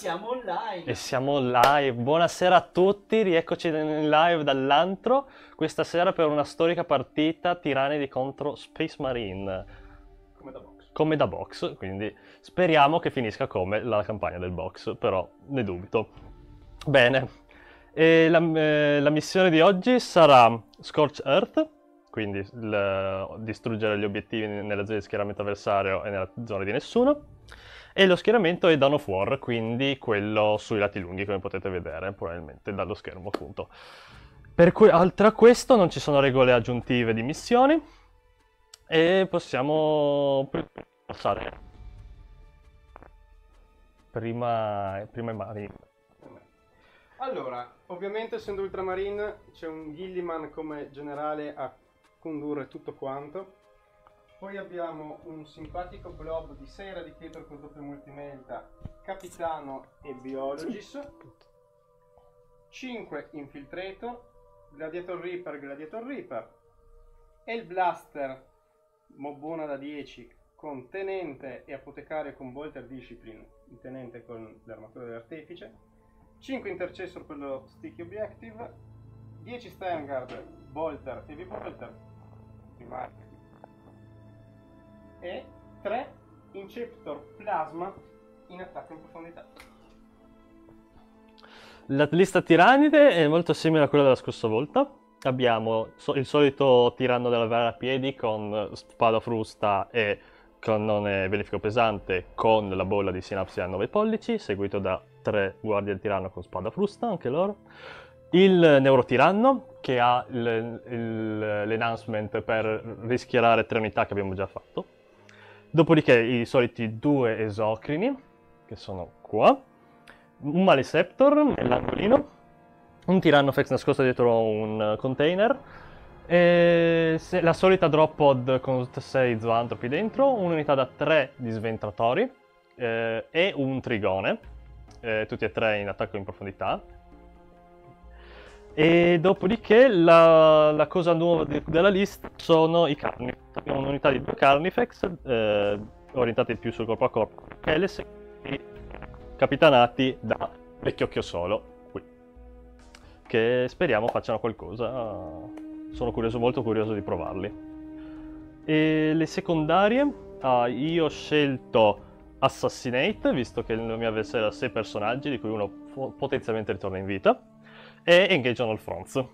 E siamo live. E siamo live. Buonasera a tutti, rieccoci in live dall'antro. Questa sera per una storica partita Tiranidi contro Space Marine. Come da box. Come da box, quindi speriamo che finisca come la campagna del box, però ne dubito. Bene, e la, eh, la missione di oggi sarà Scorch Earth, quindi il, distruggere gli obiettivi nella zona di schieramento avversario e nella zona di nessuno. E lo schieramento è Dawn of War, quindi quello sui lati lunghi, come potete vedere, probabilmente dallo schermo appunto. Per cui, oltre a questo, non ci sono regole aggiuntive di missioni. E possiamo passare. Prima, prima i Marine. Allora, ovviamente essendo Ultramarine c'è un Gilliman come generale a condurre tutto quanto. Poi abbiamo un simpatico blob di 6 Eradicator con doppio multimelta, Capitano e Biologist. 5 Infiltrator, Gladiator Reaper, Gladiator Reaper. E il Blaster, Mobona da 10 con Tenente e Apotecario con Bolter Discipline, il Tenente con l'armatura dell'Artefice. 5 Intercessor per lo Sticky Objective. 10 Steingard, Bolter e V-Bolter. E 3 Inceptor Plasma in attacco in profondità. La lista tiranide è molto simile a quella della scorsa volta. Abbiamo il solito tiranno della vera a piedi con spada frusta e cannone benefico pesante con la bolla di sinapsi a 9 pollici, seguito da 3 guardie del tiranno con spada frusta, anche loro. Il neurotiranno che ha l'enhancement per rischiarare tre unità che abbiamo già fatto Dopodiché i soliti due esocrini, che sono qua, un Maleceptor nell'angolino, un Tyrannofex nascosto dietro un container, la solita drop pod con 6 zoantropi dentro, un'unità da 3 di sventratori eh, e un trigone, eh, tutti e tre in attacco in profondità. E dopodiché la, la cosa nuova de, della lista sono i Carnifex. Abbiamo un'unità di due Carnifex eh, orientati più sul corpo a corpo, LS e capitanati da Vecchiocchio Solo, qui. Che speriamo facciano qualcosa. Sono curioso, molto curioso di provarli. E le secondarie, ah, io ho scelto Assassinate, visto che la mia avversaria ha 6 personaggi, di cui uno potenzialmente ritorna in vita e Engage on all fronts.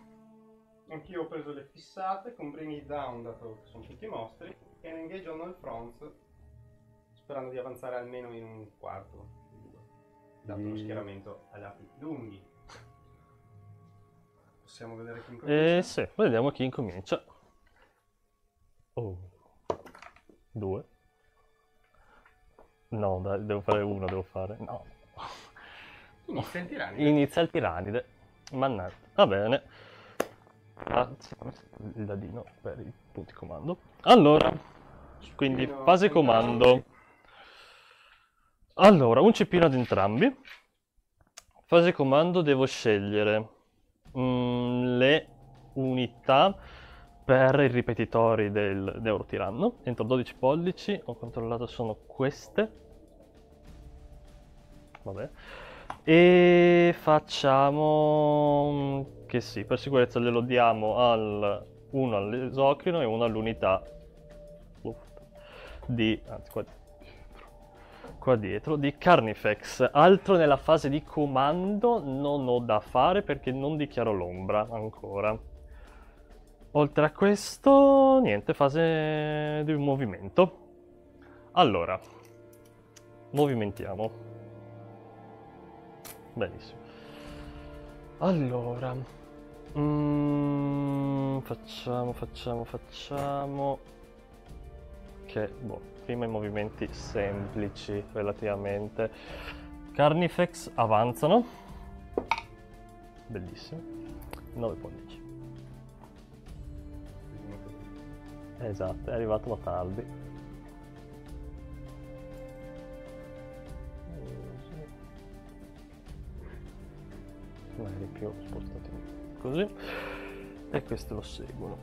Anch'io ho preso le fissate con Bring It Down, dato che sono tutti mostri, e un Engage on all fronts, sperando di avanzare almeno in un quarto, dato lo schieramento a lati lunghi. Possiamo vedere chi incomincia? Eh sì, vediamo chi incomincia. Oh. Due. No, dai, devo fare uno, devo fare... No. Inizia il tiranide. Inizia il tiranide. Mannaggia. Va bene. Il dadino per i punti comando. Allora, quindi fase comando. Allora, un cipino ad entrambi. Fase comando devo scegliere mm, le unità per i ripetitori del Neurotiranno. Entro 12 pollici, ho controllato sono queste. Vabbè. E facciamo che sì, per sicurezza glielo diamo al uno all'esocrino e uno all'unità di anzi, qua, qua dietro di Carnifex. Altro nella fase di comando non ho da fare perché non dichiaro l'ombra ancora. Oltre a questo, niente, fase di movimento. Allora, movimentiamo. Benissimo. Allora, mm, facciamo, facciamo, facciamo. Che, boh, prima i movimenti semplici relativamente. Carnifex avanzano. Bellissimo. 9 pollici. Esatto, è arrivato ma tardi. magari più spostate. Così. E queste lo seguono.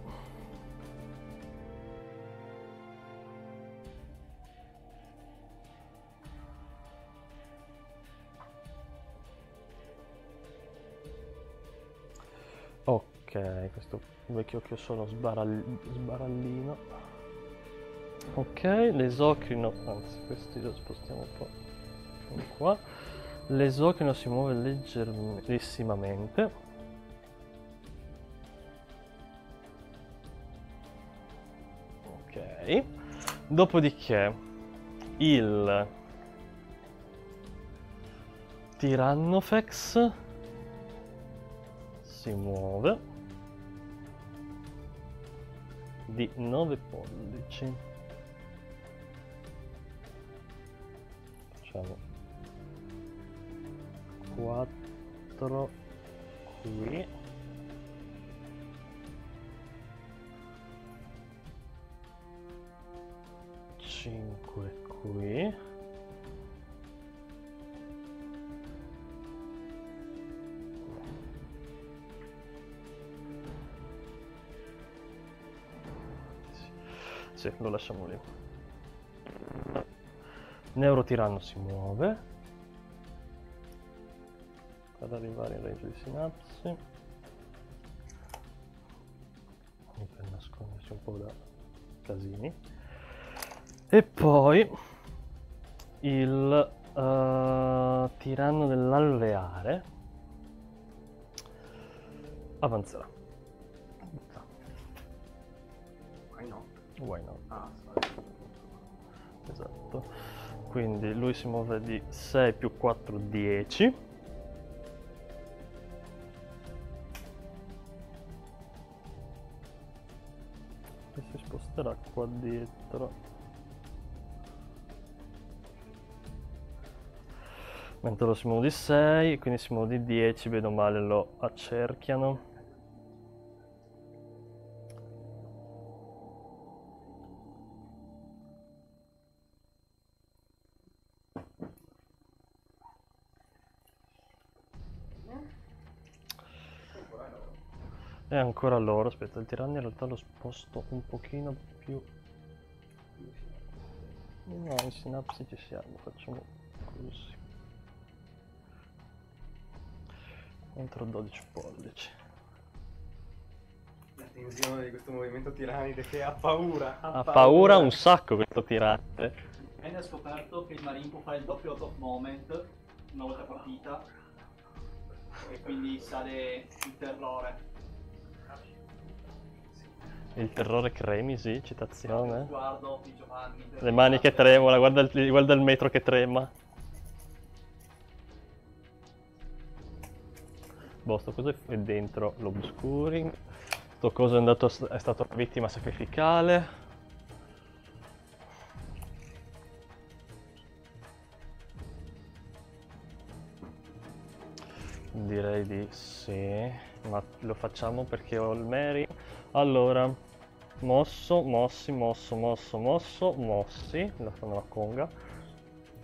Ok questo vecchio chiossolo sbarall sbarallino. Ok l'esocrino anzi questi lo spostiamo un po' qua. L'esocrino si muove leggerissimamente. Ok, dopodiché il Tyrannofex si muove di 9 pollici. Facciamo 4 qui. Cinque qui. Sì, lo lasciamo lì. Neurotiranno si muove ad arrivare in range di sinapsi. Per nascondersi un po' da casini. E poi il eh, tiranno dell'alveare avanzerà. Why not? why not? Ah, esatto. Quindi lui si muove di 6 più 4 10 sposterà qua dietro mentre lo si muove di 6 quindi si muove di 10 vedo male lo accerchiano È ancora loro, aspetta, il tiranno in realtà lo sposto un pochino più... No, in sinapsi ci siamo, facciamo così. Entro 12 pollici. La tensione di questo movimento tiranide che ha paura. Ha paura un sacco questo tirante. Venne scoperto che il Marine può fare il doppio out of moment una volta partita e quindi sale il terrore. Il terrore cremisi, citazione. sguardo di Giovanni. Le mani che tremano, guarda il, guarda il metro che trema. Boh, sto coso è dentro l'obscuring. Sto coso è, andato, è stato vittima sacrificale. Direi di sì, ma lo facciamo perché ho il Mary. Allora, mosso, mossi, mosso, mosso, mosso, mossi. La fanno la conga.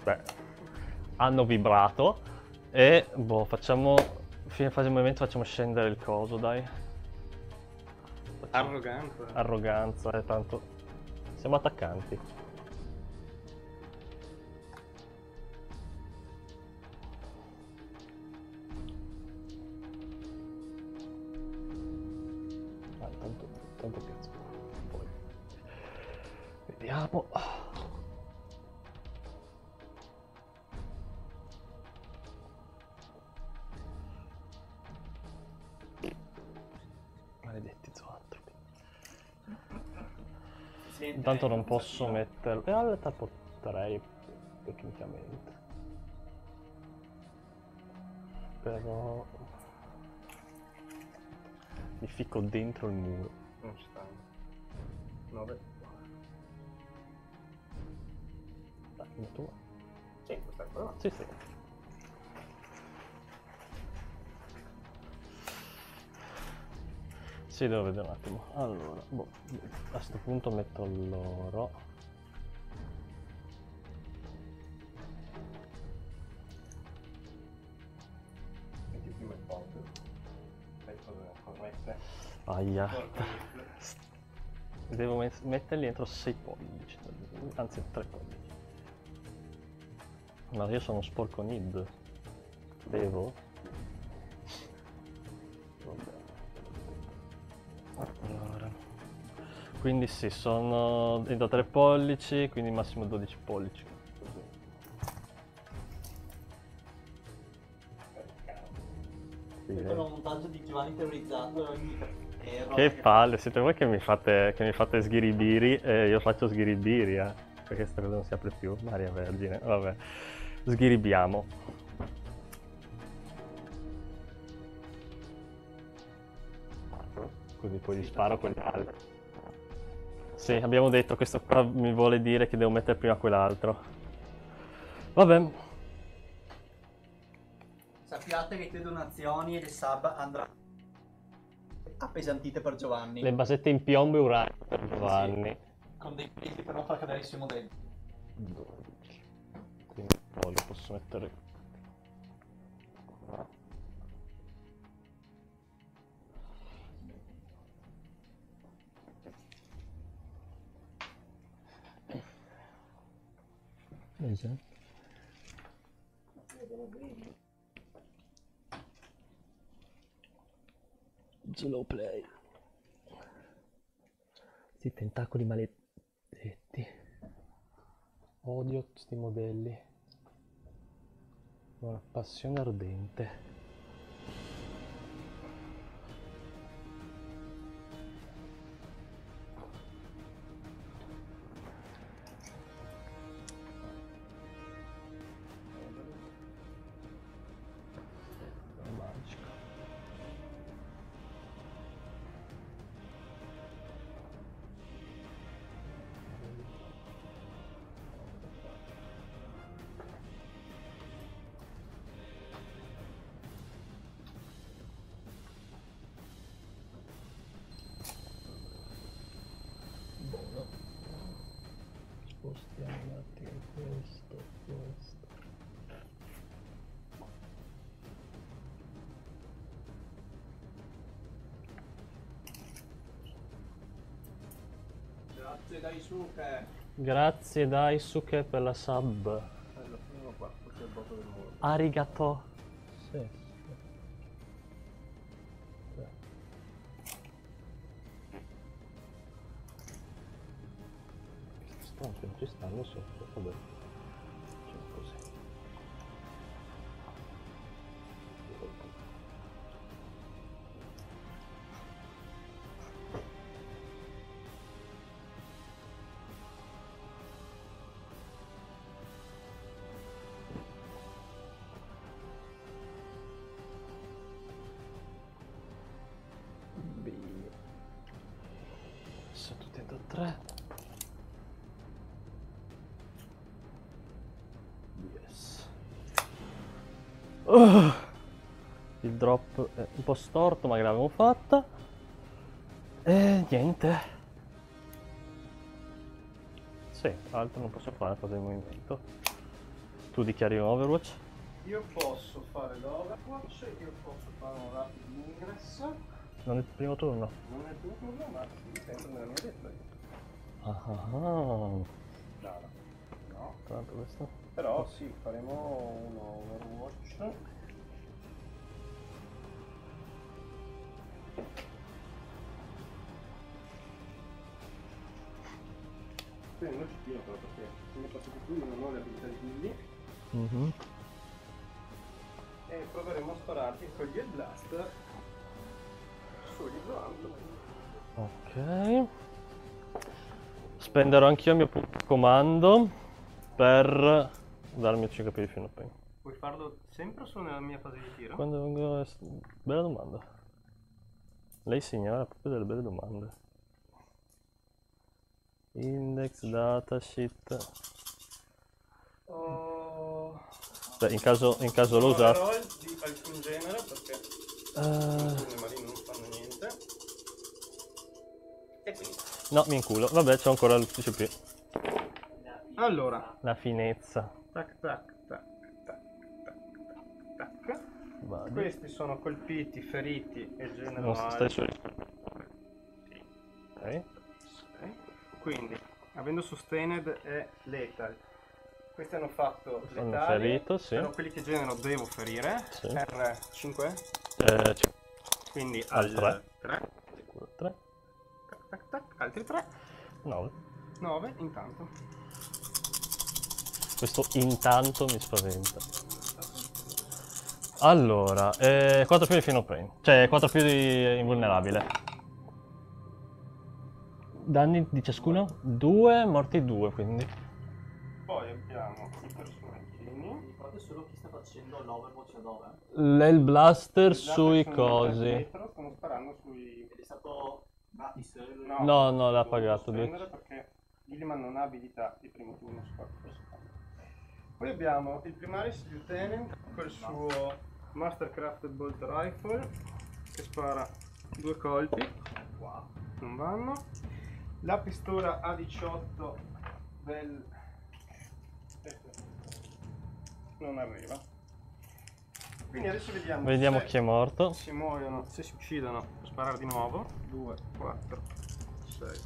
Beh, hanno vibrato. E, boh, facciamo... Fine fase di movimento facciamo scendere il coso, dai. Facciamo- Arroganza. Arroganza, è tanto... Siamo attaccanti. Vediamo. Maledetti zoantropi. Intanto non posso metterlo. In realtà potrei tecnicamente. Però mi ficco dentro il muro. Non sta. 9. Dai, come tu. Sì, questa è. Sì, sì. Sì, devo vedere un attimo. Allora, boh, a questo punto metto l'oro. Metti prima il. Aia. Devo met- metterli entro 6 pollici, anzi 3 pollici. Ma io sono sporco nid. Devo? Vabbè. Quindi sì, sono da 3 pollici, quindi massimo 12 pollici. Sì, eh. un montaggio di Giovanni terrorizzato. Ero Che palle, siete voi che mi fate, che mi fate sghiribiri e io faccio sghiribiri, eh. Perché questa cosa non si apre più, Maria Vergine, vabbè. Sghiribiamo. Così poi gli sparo quegli altri. Sì, abbiamo detto, questo qua mi vuole dire che devo mettere prima quell'altro. Vabbè, Sappiate che le donazioni e le sub andranno appesantite per Giovanni. le basette in piombo e uranio per Giovanni. Con dei pesi per non far cadere i suoi modelli. 12. Quindi poi lo posso mettere. Esatto. Slow play. Sti tentacoli maledetti. Odio questi modelli. Una passione ardente. Spostiamo un attimo questo, questo. Grazie Daisuke. Grazie Daisuke per la sub. Allora, finiamo ci stanno sotto, Uh, il drop è un po' storto, ma che l'abbiamo fatta. E niente. Sì, altro non posso fare cosa di movimento. Tu dichiari Overwatch? Io posso fare l'Overwatch, io posso fare un rapido ingresso. Non è il primo turno. Non è tutto turno, ma dipende dalla mia lettera. Ah ah ah. No, no. Tra l'altro questo. Però sì, faremo un Overwatch. Quindi non ci tiro però perché come posso che tu io non ho le abilità di Billy Mhm. e proveremo a spararti con gli Blaster sugli Zombie. Ok. Spenderò anch'io il mio comando per darmi 5 piedi fino a poi. Vuoi farlo sempre o solo nella mia fase di tiro? Quando vengo... Bella domanda. Lei signora ha proprio delle belle domande. Index, datasheet. Oh... Beh, in caso, in caso lo Non usate. avrò di alcun genere perché non fanno niente. E quindi. no, mi inculo. Vabbè, c'ho ancora il CCP. Allora, La finezza. Tac tac tac tac tac tac. Vadi. Questi sono colpiti, feriti e generali. stai su. Ok. Ok. Quindi, avendo sustained e lethal. Questi hanno fatto Hanno letali, ferito, sì. però quelli che generano devo ferire. Sì. R5, Eh, quindi Al al tre. 3. sicuro, tre. Tac tac tac. Altri 3. 9. 9 intanto. Questo intanto mi spaventa. Allora, eh, 4 più di fino pain. Cioè, 4 più di invulnerabile. Danni di ciascuno? 2, morti 2, quindi. Poi abbiamo i personaggi. Ricordate solo chi sta facendo l'Overwatch da dove? L'El blaster sui sono cosi. Stanno sparando sui... Ed è stato gratis. eh, No, no, l'ha pagato, perché Gilliman non ha abilità di primo turno su personaggi. Poi abbiamo il Primaris Lieutenant col suo Mastercrafted Bolt Rifle che spara due colpi. Qua. Non vanno. La pistola A18 del... Non arriva. Quindi adesso vediamo, Vediamo chi è morto. si muoiono, se si uccidono, sparare di nuovo. 2, 4, 6.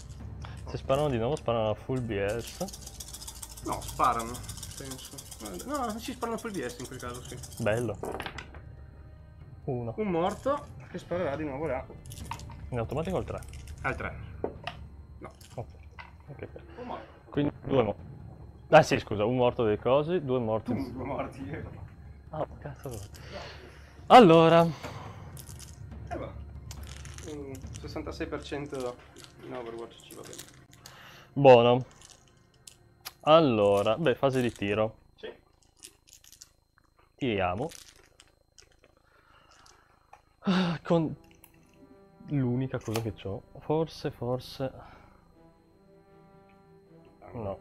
Se sparano di nuovo, sparano a full BS. No, sparano, penso. No, si sparano full BS in quel caso, sì. Bello. Uno. Un morto che sparerà di nuovo là. In automatico il 3. Al 3. No. Ok. ok. Un morto. Quindi due morti. Ah sì, scusa, un morto dei cosi, due morti. Due morti. Ah, cazzo. Allora, E va. Un 66% in Overwatch ci va bene. buono. Allora, beh, fase di tiro. Sì. Tiriamo. Ah, Con l'unica cosa che ho. Forse, forse... No.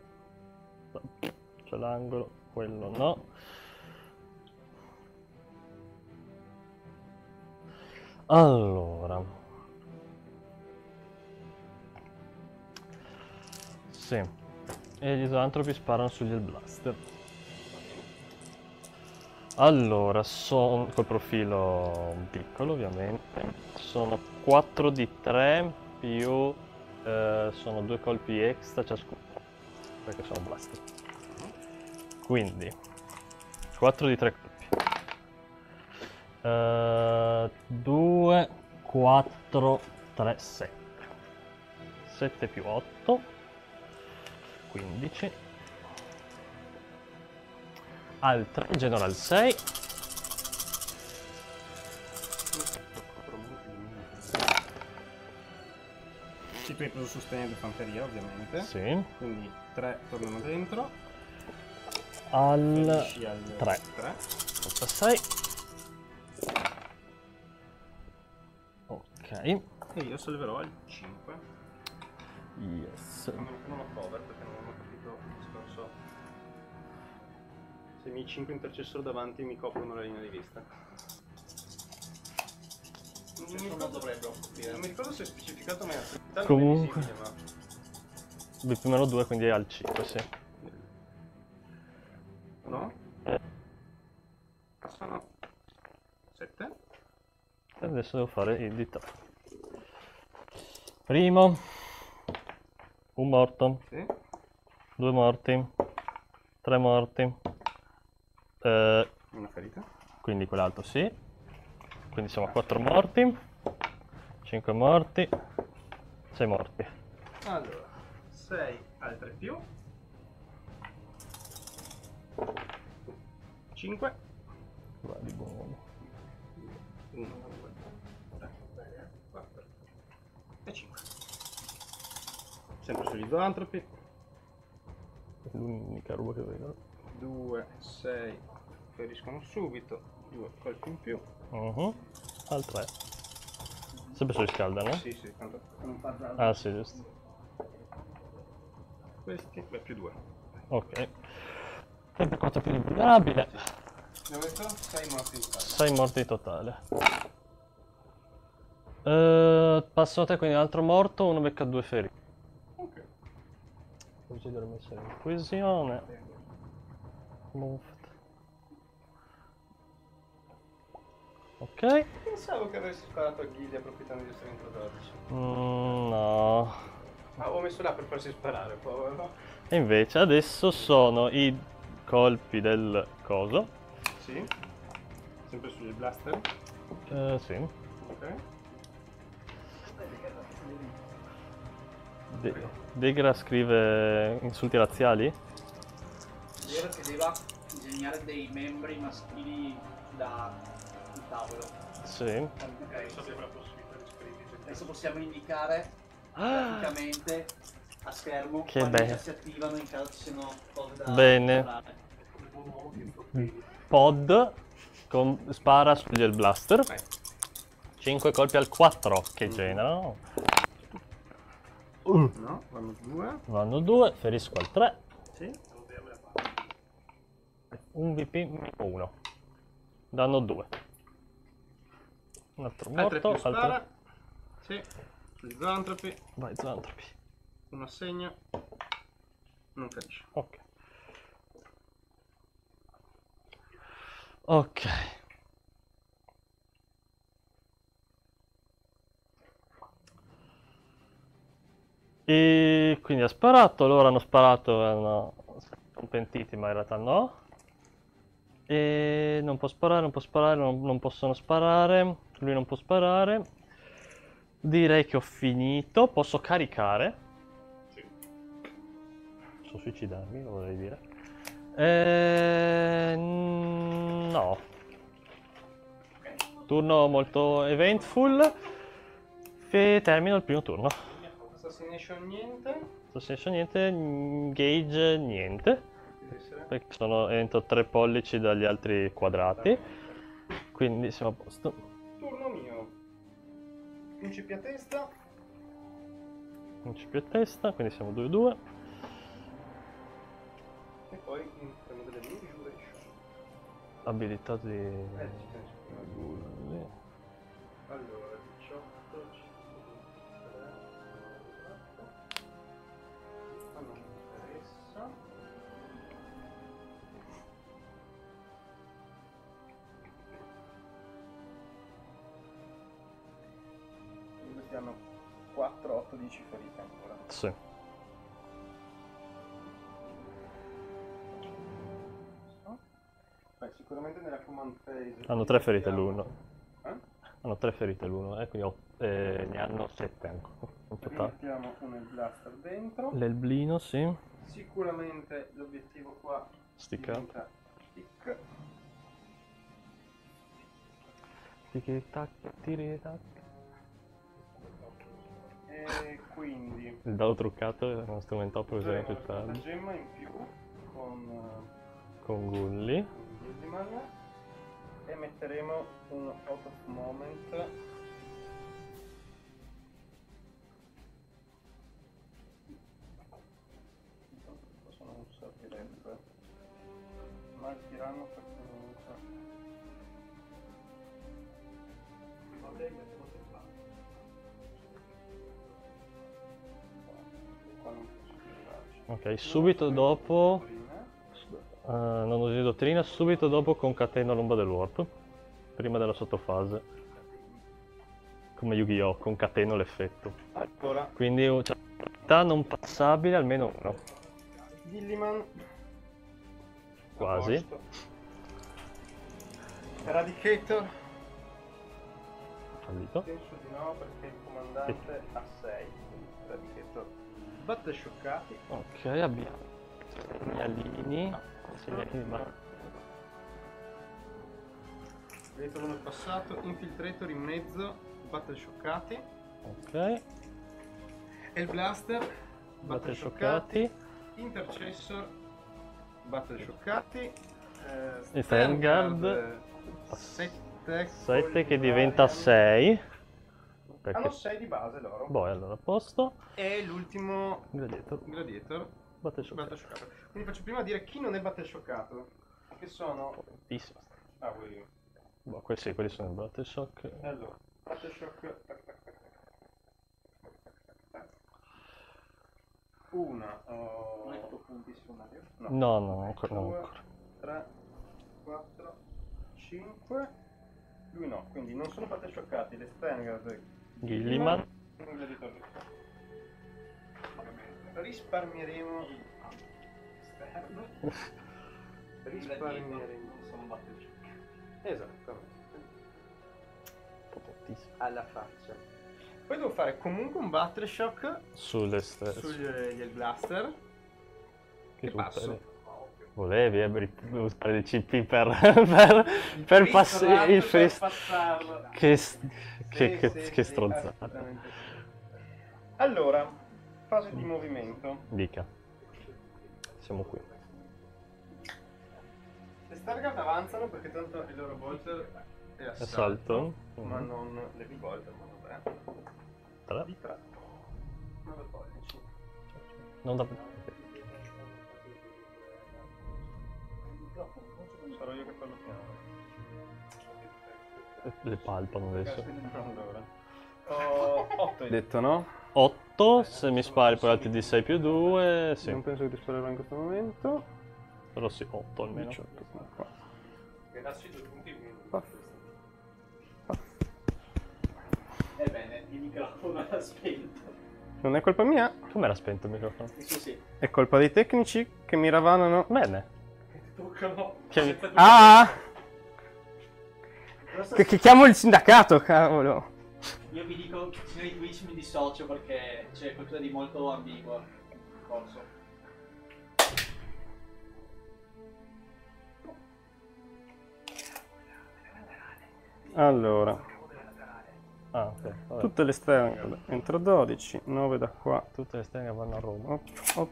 C'è l'angolo, quello no. Allora. Sì. E gli zoantropi sparano sugli Blaster. Allora, sono col profilo piccolo ovviamente. Sono 4 di 3 più eh, sono due colpi extra ciascuno. Perché sono blaster. Quindi 4 di 3 colpi. 2, 4, 3, 7. 7 più 8. 15. Al 3, General 6. Sì, tu hai preso sostegno di fanteria ovviamente. Sì. Quindi 3 tornano dentro. Al al 3. 3. 6. Ok. E io salverò al 5. Yes. Non non ho cover perché non Se i miei 5 intercessori davanti mi coprono la linea di vista. Non mi, non ricordo, non mi ricordo se è specificato ma è Comunque. B più meno 2, quindi è al 5, sì. No? Sono 7. E adesso devo fare il di 3. Primo. Un morto. Sì. Due morti. Tre morti. Eh, Una ferita. quindi quell'altro sì. Quindi siamo a 4 morti. 5 morti. 6 morti. Allora, 6 altre più. 5. Va di buon uomo. 1, 2, 3, 4 e 5. Sempre sugli zoantropi. L'unica roba che vedo. 2, 6 feriscono subito. 2 colpi in più. Mhm. Al 3. Sempre sugli scaldano? Sì, sì, tanto Non fa già. Ah sì, giusto. questi. Beh, più 2. Ok. Sempre 4 più di vulnerabile. Abbiamo detto 6 morti in totale. 6 morti in totale. Eh, passo a te, quindi un altro morto, uno becca due feriti. Ok. Così dovremmo essere in coesione. Moved. Ok. Pensavo che avessi sparato a Ghili approfittando di essere introdotto. Mm, no. Ma ho messo là per farsi sparare, povero. E invece adesso sono i colpi del coso. Sì. Sempre sugli blaster. Eh, sì. Ok. De- Degra scrive insulti razziali? Vero che deve disegnare dei membri maschili da sul tavolo. Sì. Ok, avrà possibilità di scrivere. adesso possiamo indicare Ah, graficamente a schermo Che già si attivano in caso ci siano cose da Bene. parlare. Pod con- spara sul gel blaster. 5 colpi al 4 che generano. Uh, No, vanno due. vanno 2, ferisco al 3. Sì. Un VP 1. Danno 2. Un altro morto. più spara. Altro... Sì. Gli zoantropi. Vai, Zantropi. Uno assegna. Non capisce. Ok. Ok. E quindi ha sparato, loro hanno sparato, hanno... sono pentiti ma in realtà no. E non può sparare, non può sparare, non, non possono sparare, lui non può sparare. Direi che ho finito, posso caricare. Posso suicidarmi, lo vorrei dire. Eh, no. Turno molto eventful. E termino il primo turno. Assassination niente. Non senso niente, engage niente. Perché sono entro 3 pollici dagli altri quadrati. Quindi siamo a posto. Turno mio. Principi a testa. Più a testa, quindi siamo 2-2. E poi iniziamo delle misure. Abilità di... Eh, prima. Allora, Questi hanno 4, 8, 10 ferite ancora. Sì. Beh, sicuramente nella command phase. Hanno 3 ferite abbiamo- l'uno. Eh? Hanno 3 ferite l'uno, eh, quindi ho- eh, ne hanno 7 ancora. In totale. Mettiamo un blaster dentro. L'elblino, sì. Sicuramente l'obiettivo qua Stick up. diventa stick. Tiri tac, tiri tac. E quindi. Il dado truccato è uno strumento per usare più una tardi. gemma in più con eh, Con Gulli. e metteremo un out of moment. Questo non servirebbe? Ma il tiranno perché non usa Qua Ok, subito dopo... Eh, non usi dottrina, subito dopo concateno l'omba del warp. Prima della sottofase. Come Yu-Gi-Oh! Concateno l'effetto. Allora, Quindi uh, c'è un'abilità non passabile, almeno uno. Gilliman. Quasi. Eradicator. Fallito. Penso di no perché il comandante ha 6. Batte scioccati. Ok, abbiamo segnalini. Segnalini, ma... Vedete uno passato. Infiltrator in mezzo. Batte scioccati. Ok, E il blaster. batte scioccati. Intercessor. Batte scioccati. Eh, Sterngard. 7. 7 che diventa 6. Perché... Hanno 6 di base loro. Boh, allora a posto. E l'ultimo Gladiator. gladiator. Batte scioccato. Battle scioccato. Quindi faccio prima dire chi non è battle scioccato. Che sono. Potentissimo. Ah, voi. Boh, quelli, sì, quelli sono il Battle Shock. Allora, battle shock. tac, tac, tac, tac. Una. oh, Non hai fatto punti su Mario? no. No, no, ancora, no, Due, ancora. 3, 4, 5. Lui no, quindi non sono battle scioccati. Le Stengard. Gilliman. Risparmieremo. Esterno. Risparmieremo. Non sono battle shock. Esattamente. Potentissimo. Alla faccia. Poi devo fare comunque un battle shock Sulle stesse. sugli gli blaster. Che e passo. Volevi eh, usare il CP per, per, per passare il free fest. passarlo. Che, s- Sì, che, che, sì, che stronzata. Allora, fase di movimento. Dica. Siamo qui. Le Stargard avanzano perché tanto il loro bolter è assalto, Assalto. ma Mhm. non le bolter, ma vabbè. Tre. Di 3. 9 pollici. Non da... Sarò io che. Le palpano adesso. Ho 8 hai detto, no? 8, se mi spari poi altri di 6 più 2, sì. Non penso che ti sparerò in questo momento. Però sì, 8 almeno. 18 qua. Ebbene, il microfono era spento. Non è colpa mia, Come era spento il microfono? Sì, sì. è colpa dei tecnici che mi ravanano. Bene. Toccano. Che- Ah! Che, che chiamo il sindacato, cavolo. Io vi dico, signori Twitch, mi dissocio perché c'è qualcosa di molto ambiguo in corso. Allora, Ah, ok. Vabbè. tutte le stelle entro 12, 9 da qua. Tutte le stelle vanno a Roma. Op, op.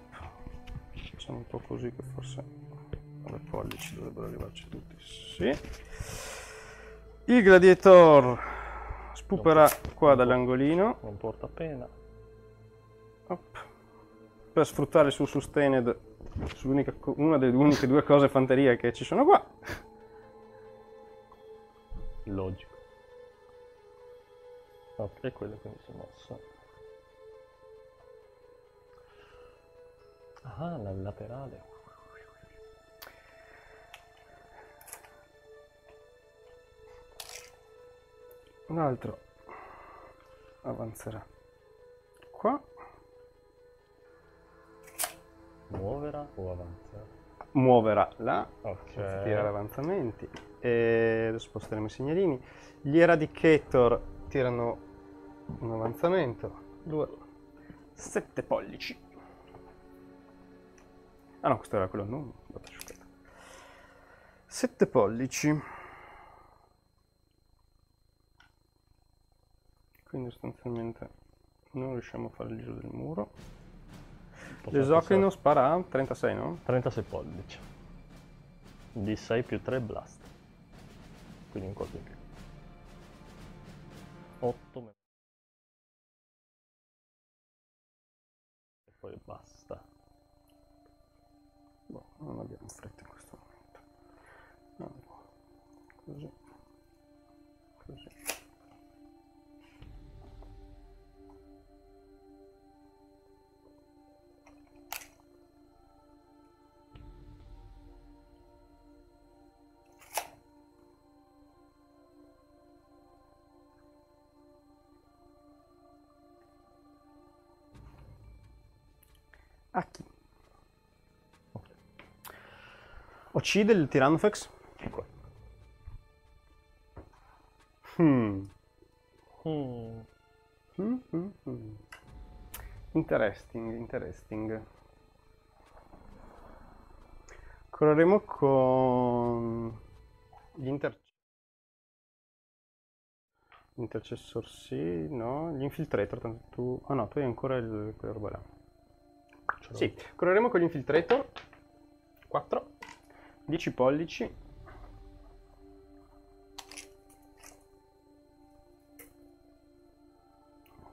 Facciamo un po' così che forse 9 pollici dovrebbero arrivarci tutti. Sì. Il gladiator spuperà qua dall'angolino. Non porta pena. Op. Per sfruttare il suo sustained sull'unica una delle uniche due cose fanteria che ci sono qua. Logico. Ok, quello che mi si è mosso. Ah, la laterale. Un altro avanzerà qua. Muovera o avanza? Muoverà là Ok. tirare avanzamenti e adesso sposteremo i segnalini gli eradicator tirano un avanzamento due sette pollici ah no questo era quello non vabbè, sciocchezza. sette pollici quindi sostanzialmente non riusciamo a fare il giro del muro l'esocrino spara a 36 no? 36 pollici. Di 6 più 3 blast. Quindi un colpo in più. 8 E poi basta. Boh, non abbiamo fretta in questo momento. Allora. Così. Uccide il Tyrannofex? Ecco. Hmm. Mm. Mm, mm, mm. Interesting, interesting. Correremo con gli inter... Intercessor sì, no, gli infiltrator, tanto tu... Ah no, tu hai ancora il... quella roba là. Sì, correremo con gli infiltrator. 4. 10 pollici.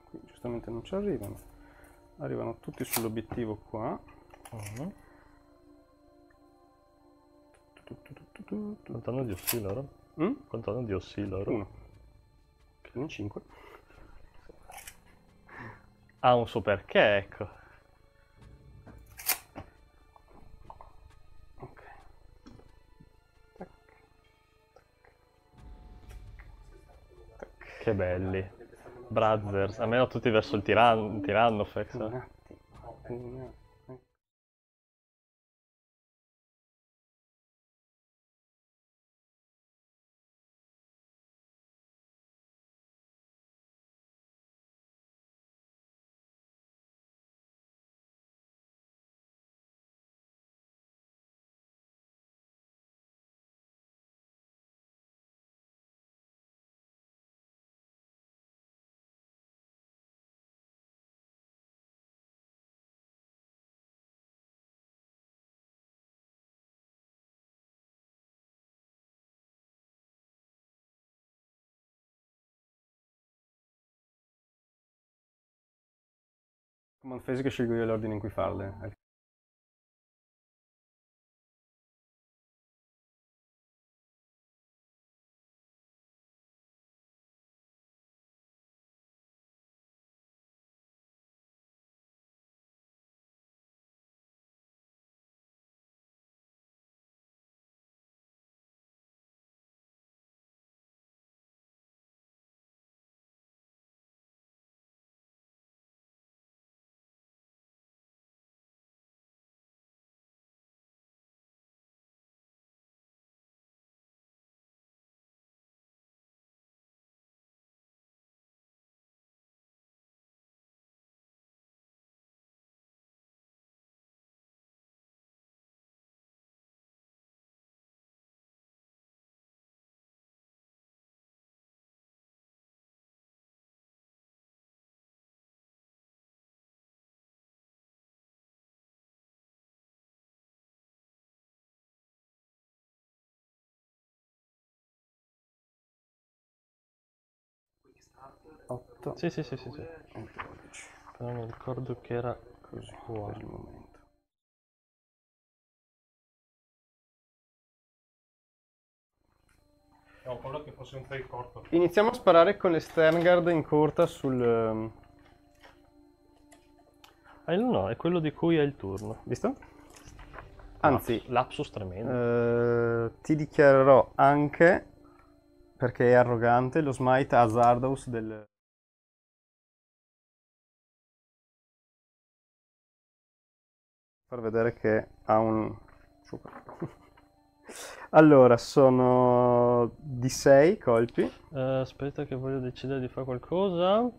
Qui giustamente non ci arrivano. Arrivano tutti sull'obiettivo qua. Mhm. Quanto hanno di oscilloro? Mm? Quanto hanno di oscilloro? 1. Più 5. Ha un suo perché, ecco. Belli. Brothers, almeno tutti verso il tiran- Tyrannofex. Un attimo. Un attimo. Command phase che io l'ordine in cui farle. 8 Sì, sì, sì, sì, sì. 12. Però mi ricordo che era Così, per il momento. Ho paura che fosse un fail corto. Iniziamo a sparare con le Sterngard in corta sul... ehm, Ah, no, no, è quello di cui è il turno. Visto? Anzi, Lapsus tremendo. eh, ti dichiarerò anche, perché è arrogante, lo smite Hazardous del... far vedere che ha un allora, sono di 6 colpi. Eh, aspetta che voglio decidere di fare qualcosa.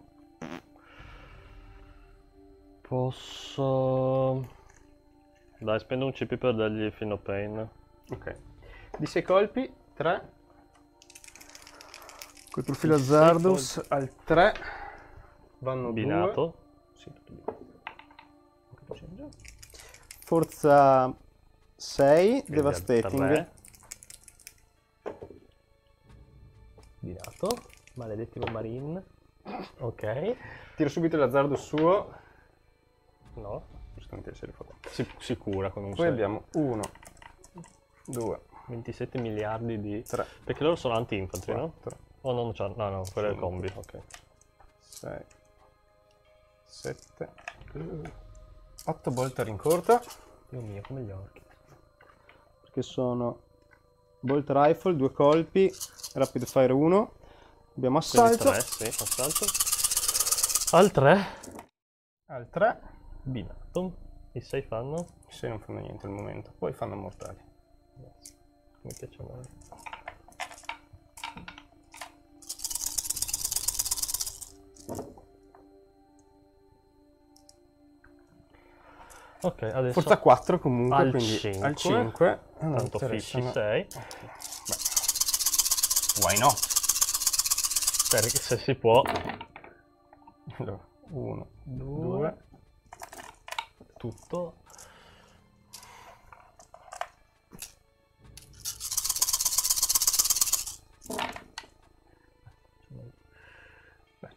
Posso... Dai, spendo un CP per dargli fino a pain. Ok. Di 6 colpi, 3. Col profilo Hazardous al 3 vanno 2. Binato. Sì, tutto binato. Forza 6, Quindi a Devastating. Binato. Maledetti Marine. Ok. Tiro subito l'azzardo suo. No. Giustamente se. Si, si cura con un Poi sei. abbiamo 1, 2, 27 miliardi di... 3, Perché loro sono anti-infantry, no? 4, O non c'hanno... No, no, quello è il combi. Ok. 6, 7, 8 bolter in corta. Dio mio, come gli orchi. Perché sono Bolt Rifle, 2 colpi, Rapid Fire 1. Abbiamo assalto. 3, sì, assalto. Al 3. Al 3. Binato. I 6 fanno? Se non fanno niente al momento. Poi fanno mortali. Mi piace molto. Ok, adesso Forza 4 comunque, al quindi 5. al 5. tanto fisci 6. Why not? Perché se si può, Allora, 1, 2, 2, tutto.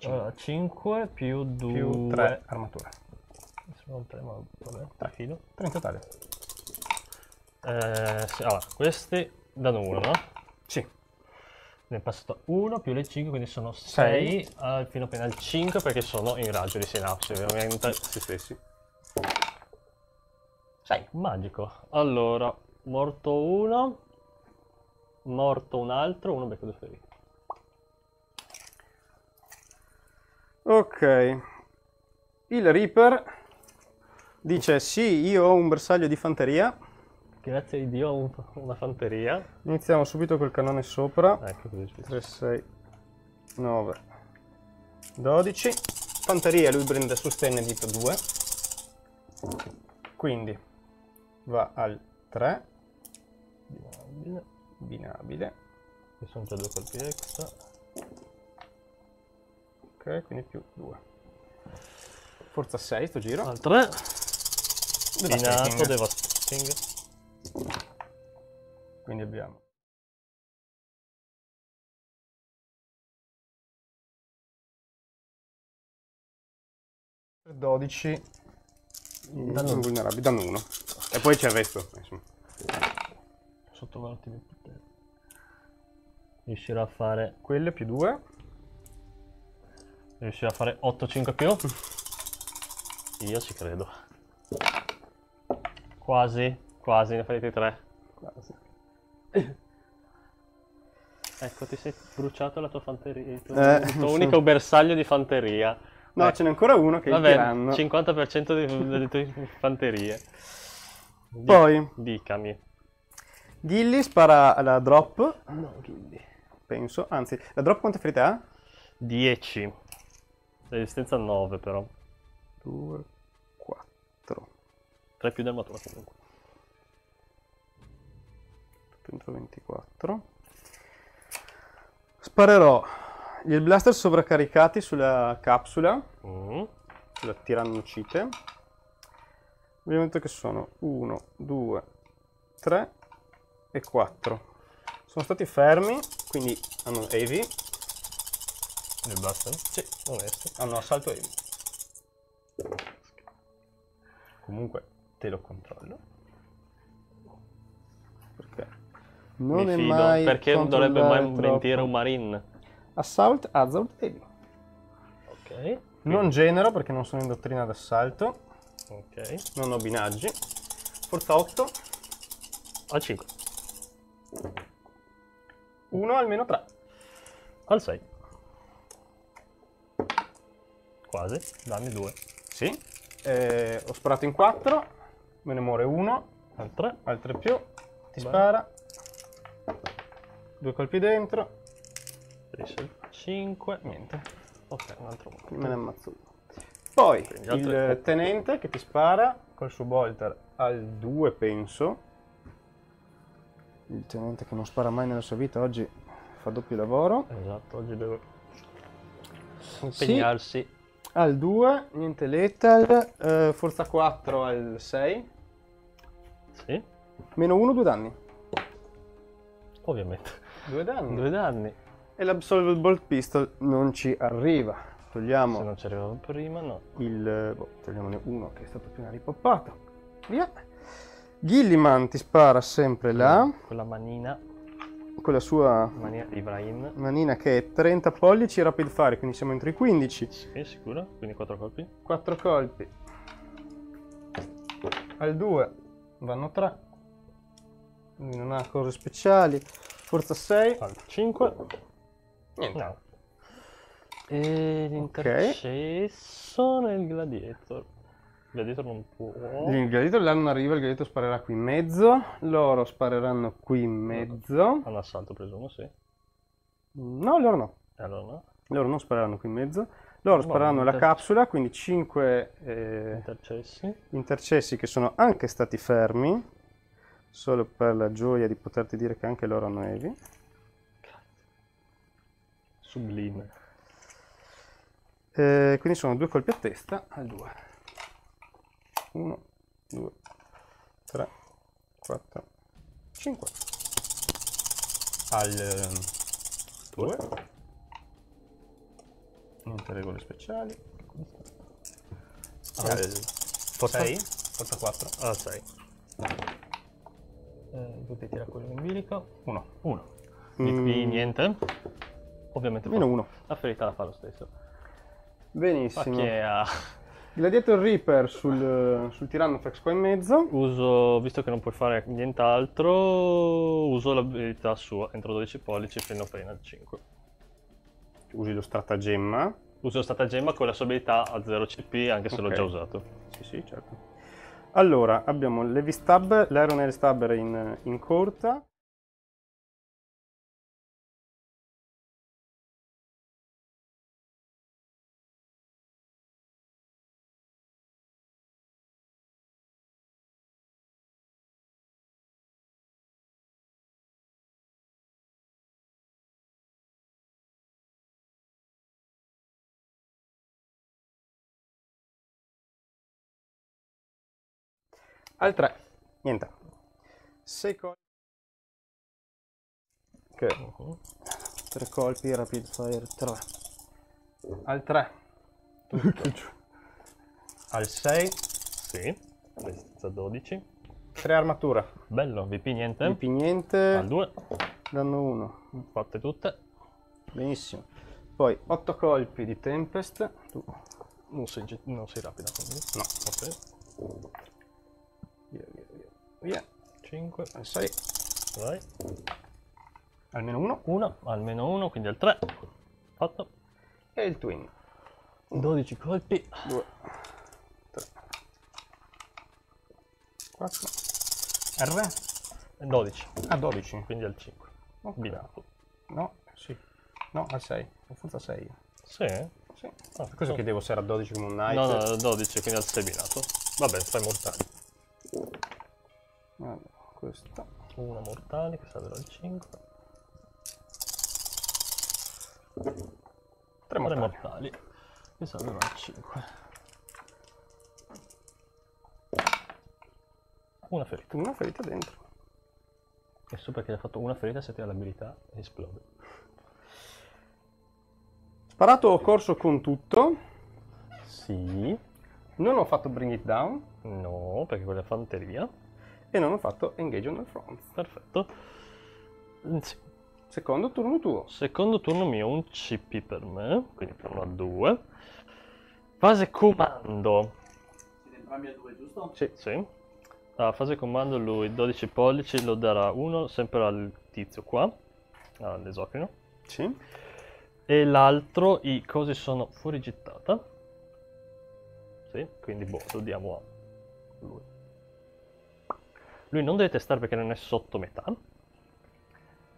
Allora, 5 più 2 più 3 armatura. Sono 3, ma vabbè, 3 filo. 3 in totale. Eh, sì, allora, questi danno 1, no? Sì. Ne è passato 1 più le 5, quindi sono Sei. 6 fino appena al 5 perché sono in raggio di sinapsi, ovviamente. Sì, stessi. 6. Magico. Allora, morto uno, morto un altro, uno becco due feriti. Ok. Il Reaper dice sì, io ho un bersaglio di fanteria. Grazie a Dio ho un- una fanteria. Iniziamo subito col cannone sopra. Ecco così spizzo. 3, 6, 9, 12. Fanteria, lui prende sostegno dito 2. Quindi va al 3, Binabile. binabile. Ci sono già due colpi extra. Ok, quindi più 2. Forza 6 sto giro. Al 3. Devastating. Devastating. Quindi abbiamo 12 Danno vulnerabili, danno uno. E poi c'è il resto. Insomma. Sottovaluti. Riuscirò a fare. Quelle più due. Riuscirò a fare 8-5 più? Io ci credo. Quasi, quasi, ne farete 3. Quasi. Ecco, ti sei bruciato la tua fanteria. Il tuo, Eh, il tuo so- unico bersaglio di fanteria. No, Eh, ce n'è ancora uno che è il Vabbè, tiranno. 50% di- delle tue fanterie. Di- Poi, Dicami. Gilly spara alla drop, No, Gilly. penso. Anzi, la drop quante ferite ha? 10. Resistenza 9 però. 2, 4. 3 più del maturo comunque. Dentro 24. Sparerò gli blaster sovraccaricati sulla capsula, Mm. sulla tirannocite. Ovviamente che sono 1, 2, 3 e 4. Sono stati fermi, quindi hanno AV, Il blaster? Sì, onesto. hanno assalto AV. Comunque te lo controllo. Perché non Mi è fido. mai Perché non dovrebbe mai controllare mentire troppo. un marine? Assault, Hazard, AV. Ok. Non genero perché non sono in dottrina d'assalto, Ok. non ho binaggi. Forza 8, Al 5. 1 almeno 3. Al 6. Quasi. Dammi 2. Sì. Eh, ho sparato in 4, me ne muore 1, Al 3. altre più. Ti Beh. spara. Due colpi dentro, 5. niente. Ok, un altro uno. Quindi me ne ammazzo uno. Poi Quindi altre- il tenente che ti spara col suo bolter al 2 penso. Il tenente che non spara mai nella sua vita oggi fa doppio lavoro. Esatto, oggi deve impegnarsi. Al 2, niente lethal, eh, forza 4 al 6, Sì, meno 1, 2 danni. ovviamente. 2 danni. Due danni. E l'Absolved Bolt Pistol non ci arriva. Se Togliamo non ci arrivavo prima, no. il... Boh, togliamone uno che è stato appena ripoppato. Via. Gilliman ti spara sempre là, Quella manina, con la sua manina di Ibrahim. manina che è 30 pollici rapid fire, quindi siamo entro i 15. Sì, sicuro? Quindi 4 colpi. 4 colpi. Al 2 vanno 3. Quindi non ha cose speciali. Forza 6. Al 5. Niente. No. E l'intercesso nel gladiator. Il gladiator non può. Il gladiator là non arriva, il gladiator sparerà qui in mezzo. Loro spareranno qui in mezzo. Ha un assalto, presumo, sì. No, loro no. allora no. Loro non spareranno qui in mezzo. Loro No, spareranno la capsula, quindi 5 Intercessi. intercessi che sono anche stati fermi. Solo per la gioia di poterti dire che anche loro hanno Evi. Sublime. Eh, quindi sono due colpi a testa al 2. 1, 2, 3, 4, 5. Al 2. Niente regole speciali. Al Forza 6. Forza 4. Al 6. Eh, tutti tira quello in bilico. 1. 1. Di qui niente. Ovviamente Mm. Meno fa- 1. la ferita la fa lo stesso. Ma Benissimo. ha... Gladiator Reaper sul, sul Tyrannoflex qua in mezzo. Uso, visto che non puoi fare nient'altro, uso l'abilità sua, entro 12 pollici fino pena 5. Usi lo stratagemma. Uso lo stratagemma con la sua abilità a 0 CP, anche se l'ho Ok. già usato. Sì, sì, certo. Allora, abbiamo l'Heavy Stab, l'Aeronel Stabber in, in corta. Al 3. Niente. 6 colpi. Ok. Mhm. 3 colpi, rapid fire 3. Al 3. Al 6. Sì. Resistenza 12. 3 armatura. Bello, VP niente. VP niente. Al 2. Danno 1. Fatte tutte. Benissimo. Poi 8 colpi di Tempest. Tu. Non sei, non sei rapida quindi. No. Ok. Via, via, via. Via. 5. 6. Vai. Almeno uno. 1. Almeno 1, quindi al 3. Fatto. E il twin. 12 colpi. 2. 3. 4. R. 12. A 12. Quindi al 5. Ok. Binato. No, sì. No, al 6. Ho forza 6. Sì. Sì. Ah, Cosa chiedevo se era 12 come un knight? No, no, 12, quindi al 6 binato. Vabbè, fai mortali. Allora, questo. Una mortale che salverà al 5. Tre 3 mortali. mortali. Che salverà al 5. Una ferita. Una ferita dentro. E su perché ha fatto una ferita se ti ha l'abilità esplode. Sparato ho corso con tutto. Sì. Non ho fatto bring it down. No, perché quella è fanteria. E non ho fatto engage on the front. Perfetto. Mm, sì. Secondo turno tuo. Secondo turno mio, un CP per me, quindi torno a 2. Fase comando. Siete entrambi a due, giusto? Sì. Sì. Ah, fase comando lui 12 pollici lo darà uno sempre al tizio qua, all'esocrino. Sì. E l'altro i cosi sono fuori gittata. Sì, quindi boh, lo diamo a lui. Lui non deve testare perché non è sotto metà.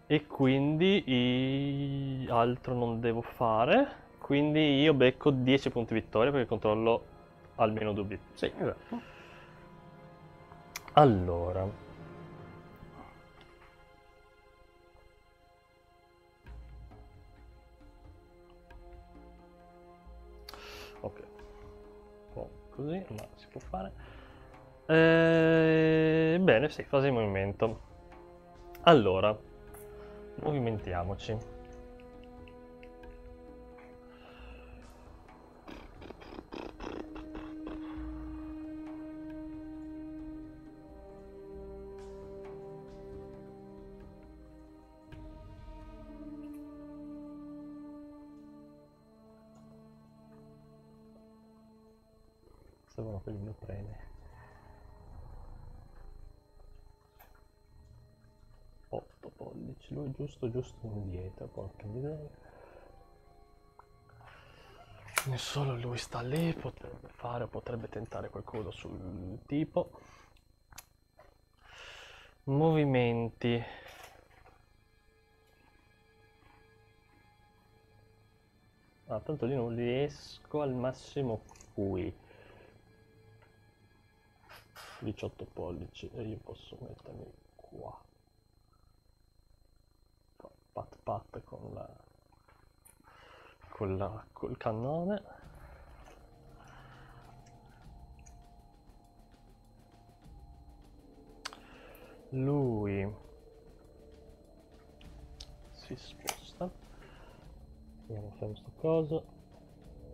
E quindi altro non devo fare. Quindi io becco 10 punti vittoria perché controllo almeno due obiettivi. Sì, esatto. Allora. Ok. Po' così, ma si può fare. Eh, bene, sì, fase di movimento. Allora, movimentiamoci. Servono quelli neoprene. 8 pollici, lui giusto giusto indietro, porca miseria. Ne solo lui sta lì, potrebbe fare, potrebbe tentare qualcosa sul tipo. Movimenti. Ah, tanto lì non riesco al massimo qui. 18 pollici e io posso mettermi qua. Pat pat con la con la col cannone. Lui si sposta. Vediamo se questo coso.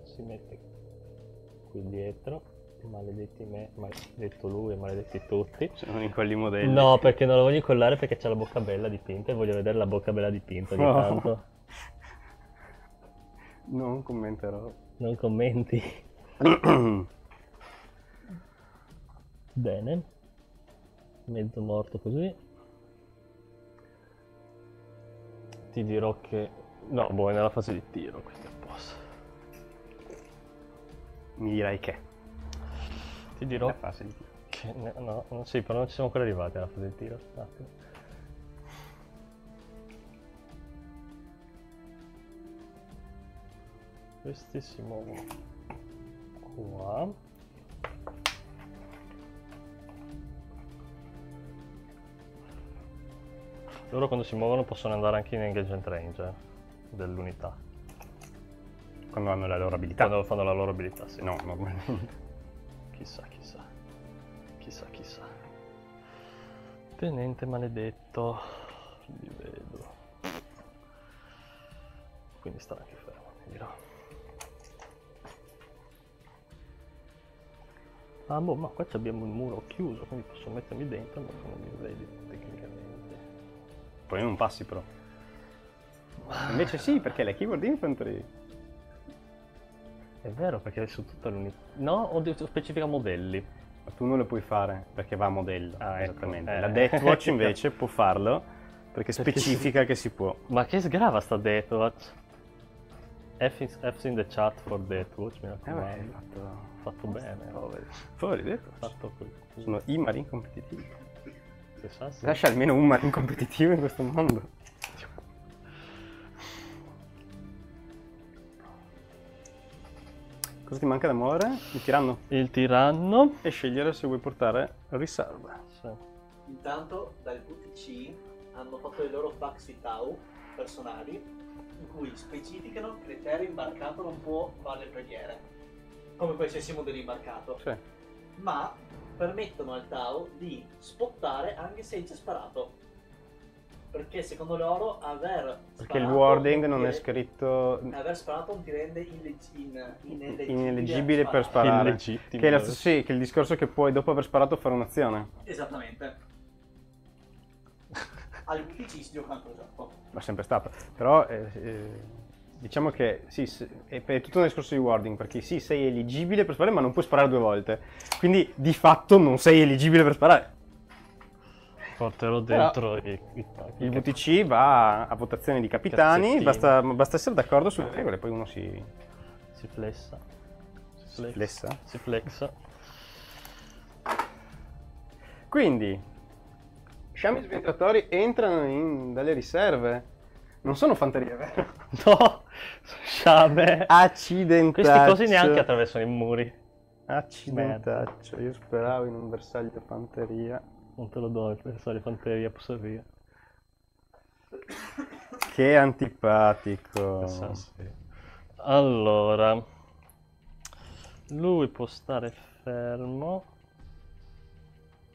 Si mette qui dietro. Maledetti me, maledetto lui e maledetti tutti. Sono in quegli modelli. No, perché non lo voglio incollare perché c'ha la bocca bella dipinta e voglio vedere la bocca bella dipinta ogni No. tanto. Non commenterò. Non commenti. Bene. Mezzo morto così. Ti dirò che... No, boh, è nella fase di tiro, quindi a posto. Mi direi che. Ti dirò La fase di tiro. che... ne- No, no, sì, però non ci siamo ancora arrivati alla fase di tiro. Un attimo. Questi si muovono qua. Loro quando si muovono possono andare anche in engagement range eh, dell'unità. Quando hanno la loro abilità. Quando fanno la loro abilità, sì. No, normalmente. Chissà, chissà. Chissà, chissà. Tenente maledetto. Li vedo. Quindi sta anche fermo, mi dirò. Ah, boh, ma qua abbiamo il muro chiuso, quindi posso mettermi dentro, ma come mi vedi tecnicamente. Poi non passi però. Invece sì, perché la keyword infantry. È vero, perché adesso tutta l'unità... No, o specifica modelli. Ma tu non lo puoi fare perché va a modello. Ah, ecco. esattamente. Eh. La Deathwatch invece può farlo perché Perché specifica che si può. Ma che sgrava sta Deathwatch? F F in the chat for Deathwatch, mi Eh raccomando. beh, hai fatto... fatto bene. Poveri. Poveri Deathwatch. Fatto. Sono i marine competitivi. Si. Lascia almeno un marine competitivo in questo mondo. Cosa ti manca da muovere? Il tiranno. Il tiranno. E scegliere se vuoi portare riserva. Sì. Intanto dal VTC hanno fatto le loro faxi Tau personali in cui specificano che l'Ethereum imbarcato non può fare le preghiere, come qualsiasi modello imbarcato, Sì. ma permettono al Tau di spottare anche se c'è sparato. Perché secondo loro aver Perché il wording non è scritto Aver sparato non ti rende illeg- in- ineleggibile, ineleggibile per sparare. Illegittimo. Che è, la, sì, che è il discorso che puoi dopo aver sparato fare un'azione. Esattamente. Al VTC si gioca anche esatto. Ma sempre stato. Però eh, eh, diciamo che sì, è, è tutto un discorso di wording, perché sì, sei eligibile per sparare, ma non puoi sparare due volte. Quindi di fatto non sei eligibile per sparare. Porterò dentro i, i, Il VTC va a votazione di capitani, basta, basta essere d'accordo sulle regole, poi uno si Si flessa. Si flexa. flessa. Si flexa. Quindi, sciami sventratori entrano in- dalle riserve. Non sono fanterie, vero? No! Sciame! Accidentaccio. Questi cosi neanche attraversano i muri. Accidentaccio, io speravo in un bersaglio fanteria. Non te lo do il bersaglio fanteria, posso via. Che antipatico. Sì. Allora, lui può stare fermo.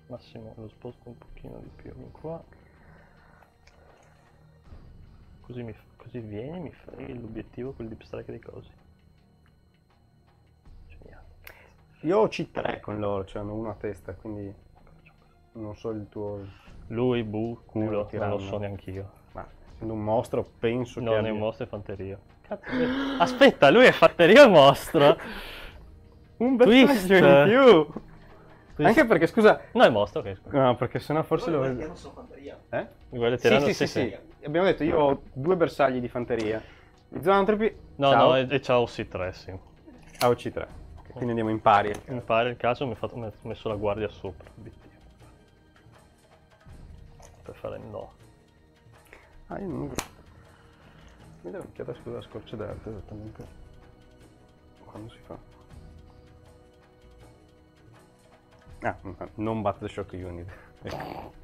Massimo lo sposto un pochino di più qua. Così, mi, così vieni, mi fai l'obiettivo, quel deep strike dei cosi. Geniale. Io ho C3 con loro, cioè hanno uno a testa, quindi non so il tuo... Lui, bu, culo, non lo so neanch'io. Ma essendo un mostro penso che... Non è un mostro, è fanteria. Cazzo, eh, aspetta, lui è fanteria o mostro? Un Twist. bersaglio in più! Anche perché, scusa... No, è mostro, ok, scusa. No, perché sennò forse lo... Perché non sono fanteria. Eh? Guarda, Sì, tirano, sì, sì, sì. Abbiamo detto, io ho due bersagli di fanteria. Di zoantropi... No, ciao. no, è, è ciao C3, sì. Ah, ho C3. Ok, quindi andiamo in pari. In pari il caso mi ha fatto- mi ha messo la guardia sopra. Obiettivo. Per fare il no. Ah, io non... Mi devo chiedere scusa la scorcia d'arte esattamente. Quando si fa? Ah, non Battle Shock Unit.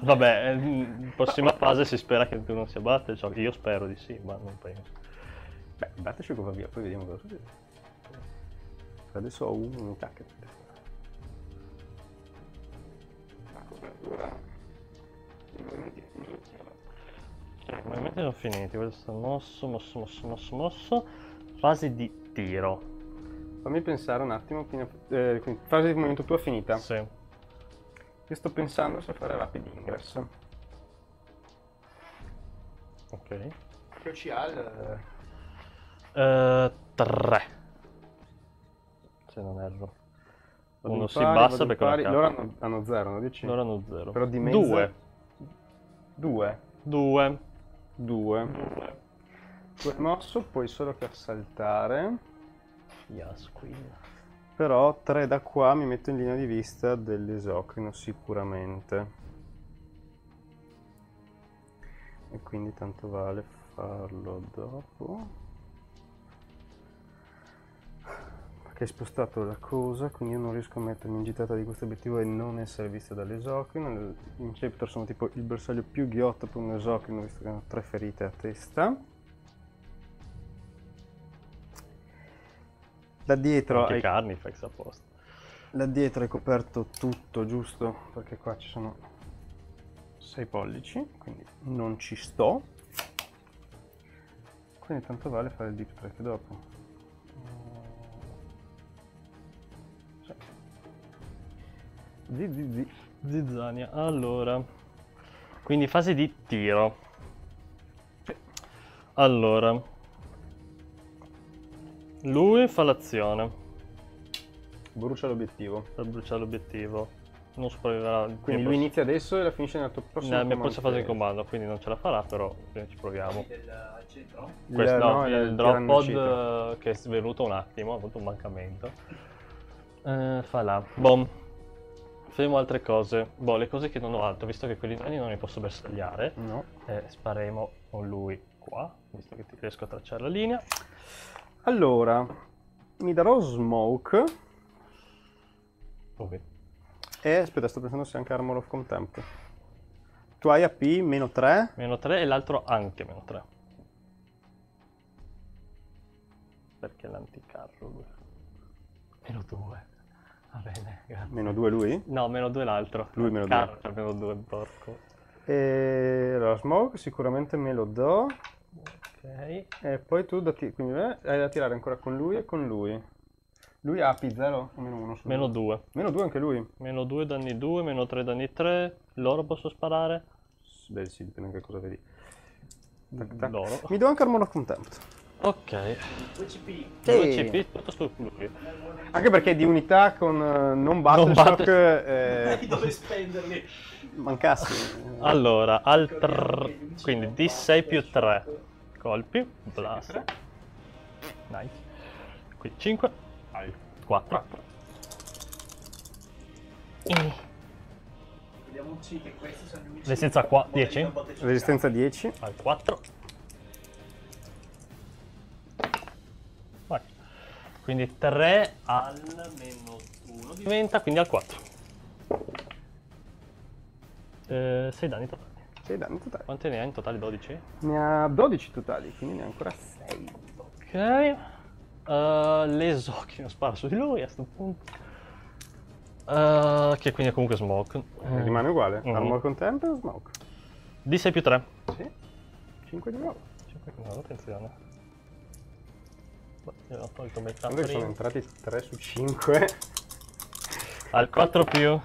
Vabbè, in prossima fase si spera che tu non sia batte, cioè, io spero di sì, ma non penso. Beh, Battle Shock va via, poi vediamo cosa succede. Adesso ho un'unità che... Movimenti sono finiti, questo mosso, mosso, mosso, mosso, mosso. Fase di tiro. Fammi pensare un attimo, fino a- eh, quindi fase di movimento tua finita. Sì. Io sto pensando se fare rapid ingress. Ok. Che ci ha il... Eh, tre. Se non erro. Uno si pari, bassa perché pari. Loro hanno, zero, hanno 10. Loro hanno zero. Però di mezzo... Due. Due. Due. Due. Due mosso, puoi solo per saltare. Yes. Però 3 da qua mi metto in linea di vista dell'esocrino sicuramente. E quindi tanto vale farlo dopo. Perché hai spostato la cosa, quindi io non riesco a mettermi in gittata di questo obiettivo e non essere vista dall'esocrino. Gli Inceptor sono tipo il bersaglio più ghiotto per un esocrino, visto che hanno tre ferite a testa. Da dietro Anche hai Carnifex a posto. Là dietro è coperto tutto, giusto? Perché qua ci sono 6 pollici, quindi non ci sto. Quindi tanto vale fare il deep track dopo. Zi, zi, zi. Zizzania. Allora. Quindi fase di tiro. Allora. Lui fa l'azione Brucia l'obiettivo. per bruciare l'obiettivo. Non sopravviverà. Quindi lui inizia adesso e la finisce nella tua prossima Nella mia prossima fase di comando, quindi non ce la farà, però eh, ci proviamo. Del? Il- Questo, no, no, il, il drop pod eh, che è svenuto un attimo, ha avuto un mancamento. Eh, fa là. Bom. Faremo altre cose. Boh, le cose che non ho altro, visto che quelli nani non li posso bersagliare. No. Eh, spareremo con lui qua, visto che ti riesco a tracciare la linea. Allora, mi darò smoke. Dove? E aspetta, sto pensando se anche Armor of Contempt. Tu hai AP meno 3. Meno 3 e l'altro anche meno 3. Perché l'anticarro? Meno 2. Va bene, grazie. Meno 2 lui. No, meno 2 l'altro. Lui meno Carro due. c'ha meno 2, porco. E allora, smoke sicuramente me lo do. Ok. E poi tu da ti- quindi, eh, hai da tirare ancora con lui e con lui. Lui ha AP 0 o meno 1? Meno 2. Meno 2 anche lui. Meno 2 danni 2, meno 3 danni 3. Loro posso sparare? Beh sì, dipende anche cosa vedi. Tac, tac. Loro. Mi do anche Armor of Contempt. Ok. 2 CP. 2 CP tutto su lui. Anche perché di unità con eh, non Battle Non battle- eh, Dove spenderli? mancassi. Allora, al tr- quindi D6 più 3 colpi. Blast. Nice. Qui 5. 4. Vediamoci che questi sono gli. Resistenza qua, 10? botte sul Resistenza 10. Al 4. Quindi 3 al meno 1 diventa, quindi al 4. 6 danni totali. 6 danni totali. Quante ne ha in totale? 12? Ne ha 12 totali, quindi ne ha ancora 6. Ok. Uh, l'esocchio spara su di lui a questo punto. Uh, che quindi è comunque smoke. Eh, Rimane uguale. Mhm. Armor Contempt e Smoke. D6 più 3. Sì. 5 di nuovo. 5 di nuovo, attenzione. Io ho tolto metà che sono entrati 3 su 5. Al 4 più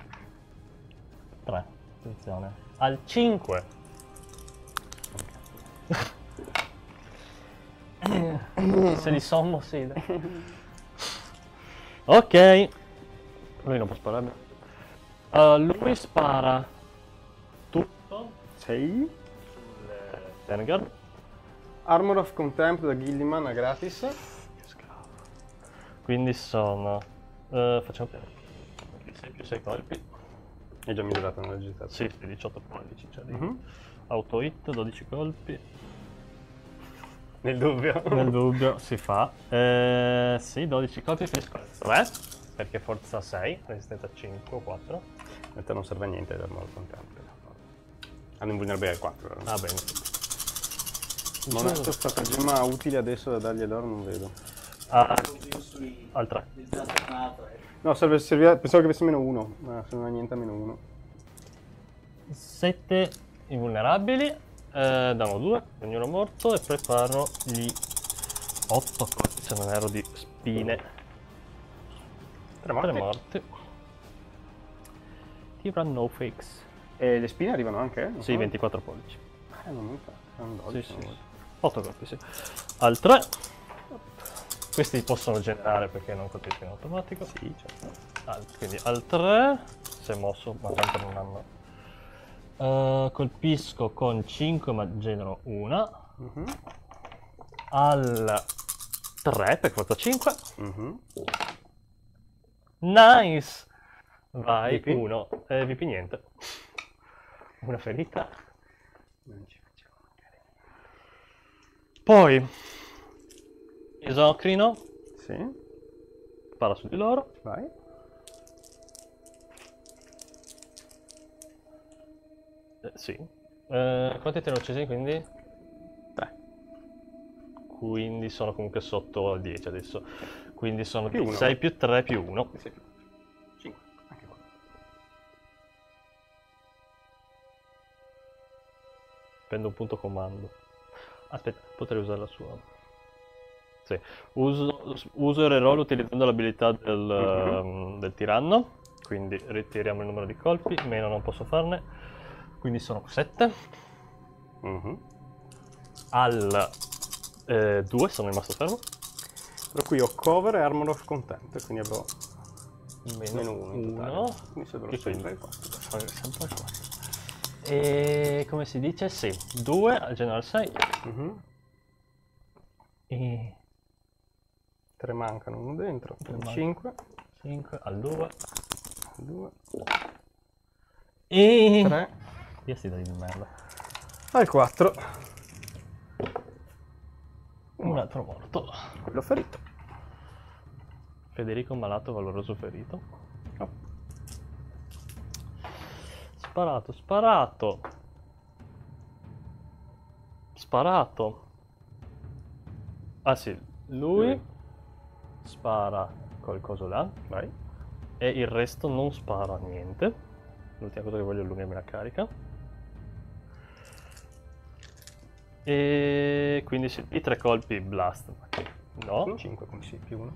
3. Attenzione. Al 5. Se li sommo, sì. dai. Ok. Lui non può sparare. Uh, lui spara tutto 6. sulle Vanguard. Armor of Contempt da Gilliman a gratis. Quindi sono... eh, facciamo 6 più 6 colpi. È già migliorato nella legità. Sì, sì, 18 pollici. Cioè di Mhm. Auto hit, 12 colpi. Nel dubbio. Nel dubbio si fa. Eh, sì, 12 colpi finisco al 3. Perché forza 6, resistenza 5 o 4. A te non serve a niente l'Armor of Contempt. Hanno invulnerabilità al 4. allora. Ah, bene. Non è questo stratagemma utile adesso da dargli loro, non vedo. Ah, al 3. del giornato, eh. No, serve, serviva, pensavo che avesse meno 1, ma se non ha niente a meno 1. 7 invulnerabili. Eh, danno 2, ognuno morto. E preparo gli 8 colpi, se non ero di spine. 3 3 morti. Tira no fix. E le spine arrivano anche? eh? Sì, so. 24 pollici. Eh, non mi fa. Sono Sì, 12. sì, non sì. vuoi. 8 colpi, sì. Al 3. Questi possono generare perché non colpiscono in automatico. Sì, certo. Al- quindi al 3. Si è mosso, ma tanto non hanno. Eh, colpisco con 5, ma genero una. Mhm, Al 3 per forza 5. mhm. Nice! Vai, VP? 1. Eh, VP niente. Una ferita. Non ci facciamo mancare. Poi. Esocrino. Sì, Spara su di loro. vai. Eh, sì. Eh, quanti te ne ho uccisi quindi? 3. Quindi sono comunque sotto al 10 adesso. Quindi sono Più uno. 6 più 3 più 1. 5. Anche qua. Prendo un punto comando. Aspetta, potrei usare la sua. Sì. Uso, uso il reroll utilizzando l'abilità del, Mhm. ehm, del tiranno. quindi ritiriamo il numero di colpi, meno non posso farne, quindi sono 7. Mhm. Al 2 sono rimasto fermo, Per cui ho cover e armor of content, quindi avrò meno meno 1 in totale. 1, Quindi se dovrò Che sempre quindi? 4. sempre 4. E come si dice? Sì, 2 al general 6 Mhm. e 3 mancano, uno dentro, Tre mancano. 5, 5 al 2 2, e 3, Io sti dadi di merda. al 4. Un altro morto. Quello ferito. Federico malato, valoroso ferito. Oh. Sparato, sparato. Sparato. Ah sì, Lui. Spara col coso là Vai. e il resto non spara niente. L'ultima cosa che voglio è allungarmi la carica. E quindi sì, i tre colpi blast. No, 5 come si più 1.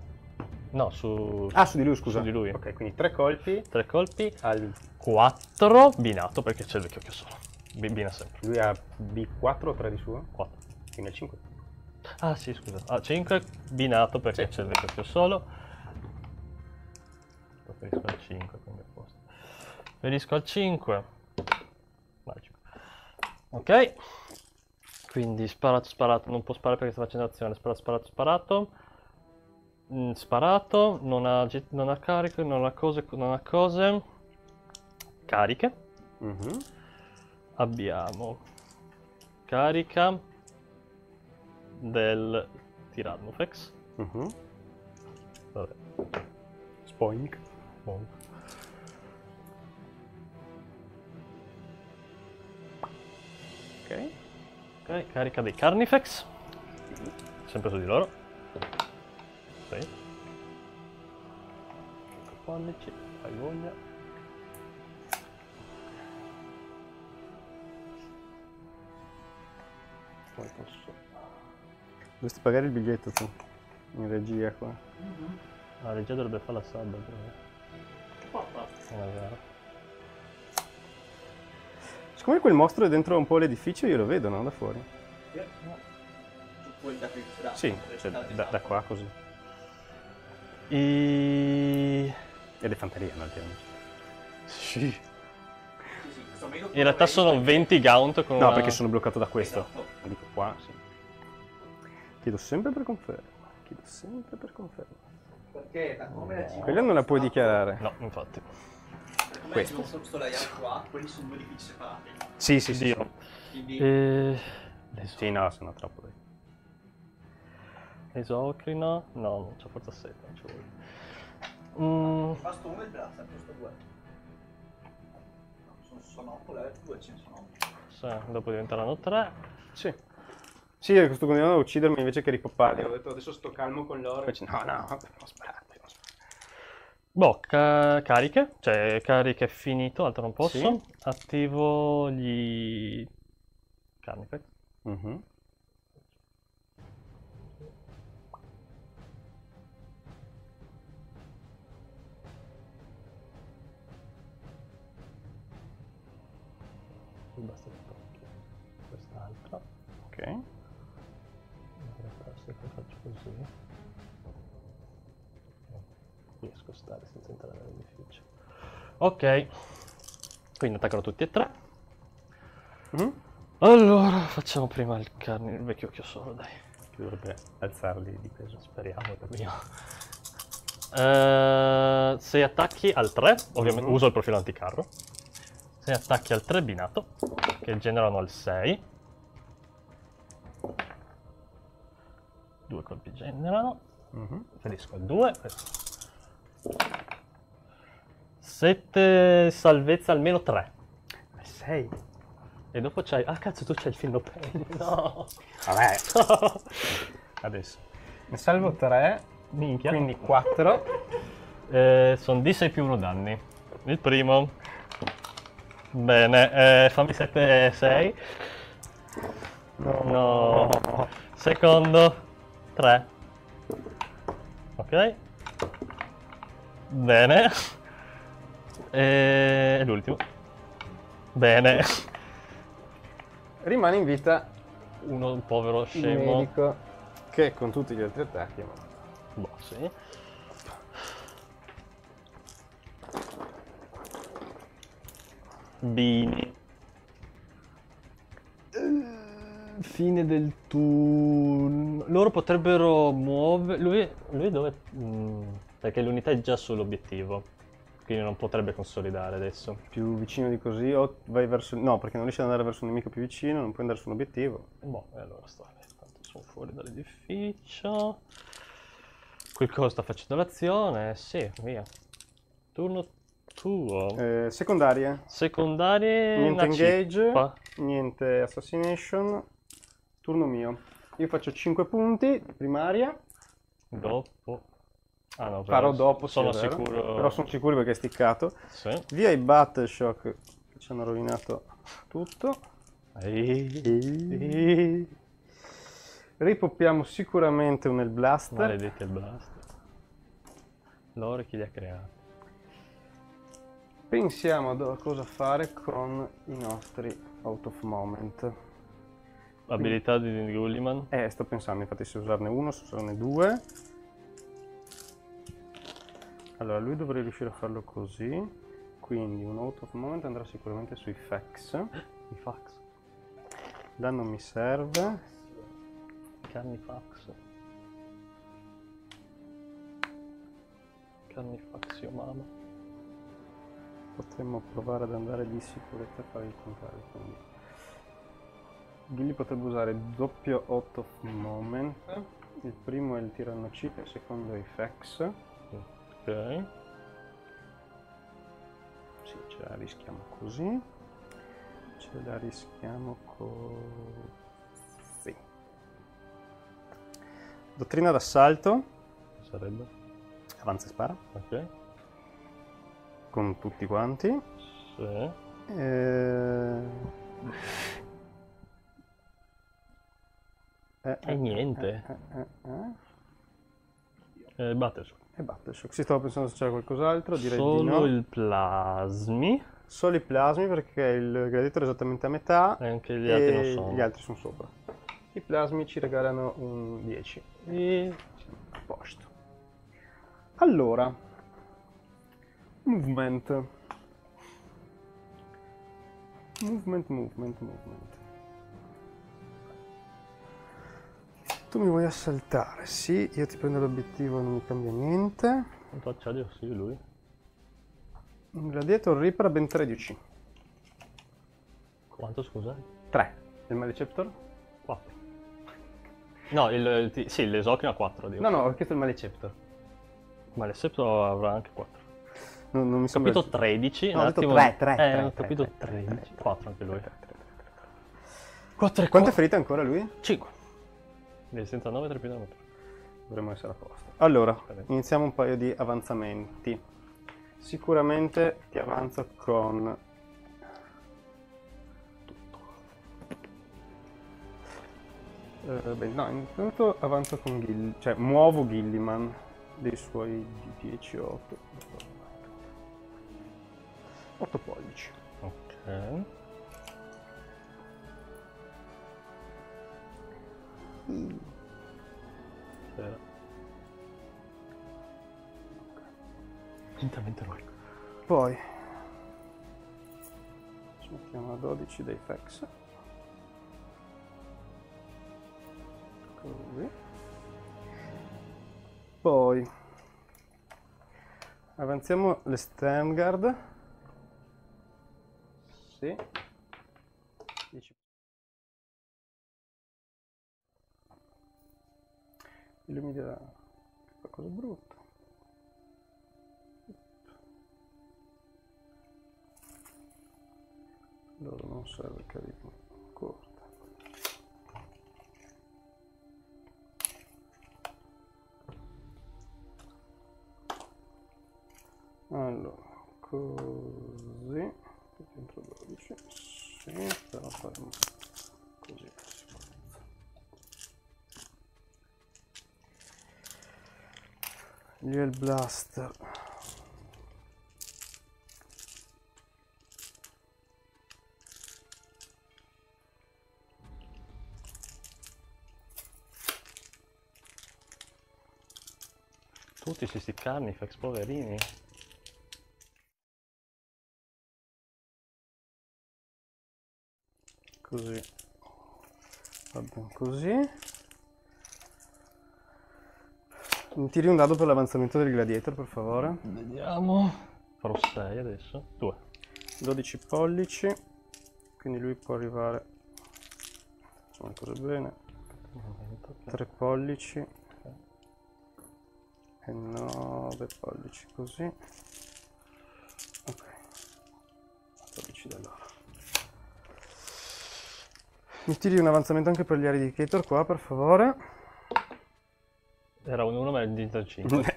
no, su, Ah, su di lui, scusa. Su di lui. Ok, quindi 3 colpi tre colpi al 4 binato perché c'è il vecchio che solo. B- Bina sempre. Lui ha B4 o 3 di suo? 4. Quindi al 5. Ah sì, scusa. Ah, 5 binato perché Sì. c'è il vecchio solo. Preferisco al 5, quindi a posto. Preferisco al 5. Magico. Ok. Quindi sparato, sparato. Non può sparare perché sta facendo azione. Sparato, sparato, sparato. Mm, sparato. Non ha, non ha cariche, non ha cose, non ha cose. Cariche. Mhm. abbiamo carica del Tyrannofex. Mhm. Vabbè, Spoink. boh. Ok. Ok, carica dei Carnifex. Sempre su di loro. Sì. Pollici, fai voglia. Poi posso... Dovresti pagare il biglietto tu. In regia qua. La regia dovrebbe fare la sub, però. Papà. Non è vero. Siccome quel mostro è dentro un po' l'edificio, io lo vedo, no? Da fuori. Tu puoi da qui da- Sì, da- cioè, da- da, qua così. E... Ed è fanteria, no? Sì. Sì, sì, In realtà sono 20 gaunt con No, una- perché sono bloccato da questo. Esatto. Dico qua, sì. Chiedo sempre per conferma. Chiedo sempre per conferma. Perché da come la Quella non la puoi dichiarare. No, infatti. Come Questo. questo. questo layout qua, quelli sono due edifici separati. Sì, sì, sì. Sì. Quindi E... l'eso- Sì, no, sono troppo dai. Esocrina? No, non c'è forza 7, non ci vuole. Mm, basta uno e il questo due. No, sono, sono 8 level, due ce ne sono. sì, dopo diventeranno 3. Sì. Sì, io sto continuando a uccidermi invece che ripopparli. Ho detto adesso sto calmo con loro. Invece no, no, devo sparare. Boh, ca- cariche, cioè cariche è finito, altro non posso. Sì. Attivo gli... Carnifex. Mhm. Basta che tocchi quest'altra. Ok. Ok. Quindi attaccano tutti e tre. Mhm. Allora, facciamo prima il carne, il vecchio chiosolo, dai. Che dovrebbe alzarli di peso. Speriamo. Eh, se attacchi al 3, ovviamente Mhm. uso il profilo anticarro. Se attacchi al 3 binato, che generano al 6. Due colpi generano. Mhm. Ferisco al 2. 7 salvezza almeno 3. 6. E dopo c'hai... Ah cazzo, tu c'hai il film pelle. No. Vabbè. Adesso. Ne salvo 3, Minchia. quindi 4. Eh, sono D6 più 1 danni. Il primo. Bene, eh, fammi 7 e 6. No. Secondo. 3. Ok. Bene. E l'ultimo. Bene. Rimane in vita Uno un povero scemo. medico che con tutti gli altri attacchi morto. Boh, sì. Bini. Eh, Fine del turno. Loro potrebbero muovere. Lui, lui dove. Mm, perché l'unità è già sull'obiettivo. Quindi non potrebbe consolidare adesso. Più vicino di così o vai verso... No, perché non riesci ad andare verso un nemico più vicino, non puoi andare su un obiettivo. Boh, e allora sto. Tanto sono fuori dall'edificio. Quel coso sta facendo l'azione. Sì, via. Turno tuo. Eh, secondarie, Secondarie. niente engage, cippa. niente assassination, turno mio. Io faccio 5 punti, primaria, Dopo. Ah no, farò dopo, sì, Sono vero. sicuro. Però sono sicuro perché è sticcato. Sì. Via i Battleshock che ci hanno rovinato tutto. Ehi. Ripoppiamo sicuramente un El Blaster. Maledetti il blast. Loro chi li ha creati? Pensiamo a cosa fare con i nostri out of moment. Abilità di Gulliman. Eh, sto pensando infatti se usarne uno, se usarne due. Allora, lui dovrebbe riuscire a farlo così. Quindi un out of moment andrà sicuramente sui fax. I fax. Non mi serve. Canni fax. Canni fax, io mamma. Potremmo provare ad andare di sicurezza a fare il contrario. Quindi. Gilly potrebbe usare doppio out of moment. Il primo è il tiranno C, il secondo è i fax. Ok. Sì, ce la rischiamo così. Ce la rischiamo così. Dottrina d'assalto. Sarebbe. Avanza e spara. Ok. Con tutti quanti. Sì. Eh... Eh, E niente. eh, eh, Battleshock. E Battleshock. Si stavo pensando se c'era qualcos'altro, direi Solo di no. il plasmi. Solo i plasmi perché il gladiator è esattamente a metà E anche gli altri non sono. gli altri sono sopra. I plasmi ci regalano un 10. E- A posto. Allora, movement. Movement, movement, movement. Tu mi vuoi assaltare? Sì, io ti prendo l'obiettivo, non mi cambia niente. Quanto acciaio? Sì, lui. Un gladiator Reaper ha ben 13. Quanto, scusate? 3. Il Maleceptor? 4. No, il, il sì, l'esocrino ha 4, dico. No, no, ho chiesto il Maleceptor. Ma l'Escepto avrà anche 4. Non, non mi Ho sembra... capito 13. No, un ho detto attimo. tre, tre, Eh, tre, ho tre, capito tre, tre, 13. tre, 4 anche lui. Tre, tre, tre, tre, tre. 4 e Quante ferite ancora lui? 5. Resistenza 9, 3 più da 9. Dovremmo essere a posto. Allora, iniziamo un paio di avanzamenti. Sicuramente ti avanzo con... Eh, beh, no, intanto avanzo con Gill... cioè muovo Gilliman dei suoi 10, 8... 8 pollici. Ok. Spera. Lentamente lui. Poi ci mettiamo a 12 dei fax. Così. Poi avanziamo le Sterngard. Sì. Lui mi dirà qualcosa brutto. Allora non serve carità corta. Allora, così, dentro 12, sì, però faremo così lì è il blaster tutti questi carnifex poverini. Così. Va bene così tiri un dado per l'avanzamento del gladiator, per favore. Vediamo. Farò 6 adesso. 2. 12 pollici. Quindi lui può arrivare. Facciamo le cose bene. 3 pollici. E 9 pollici così. Ok. 12 da loro. Mi tiri un avanzamento anche per gli Eradicator qua, per favore. Era un 1 ma è diventato 5.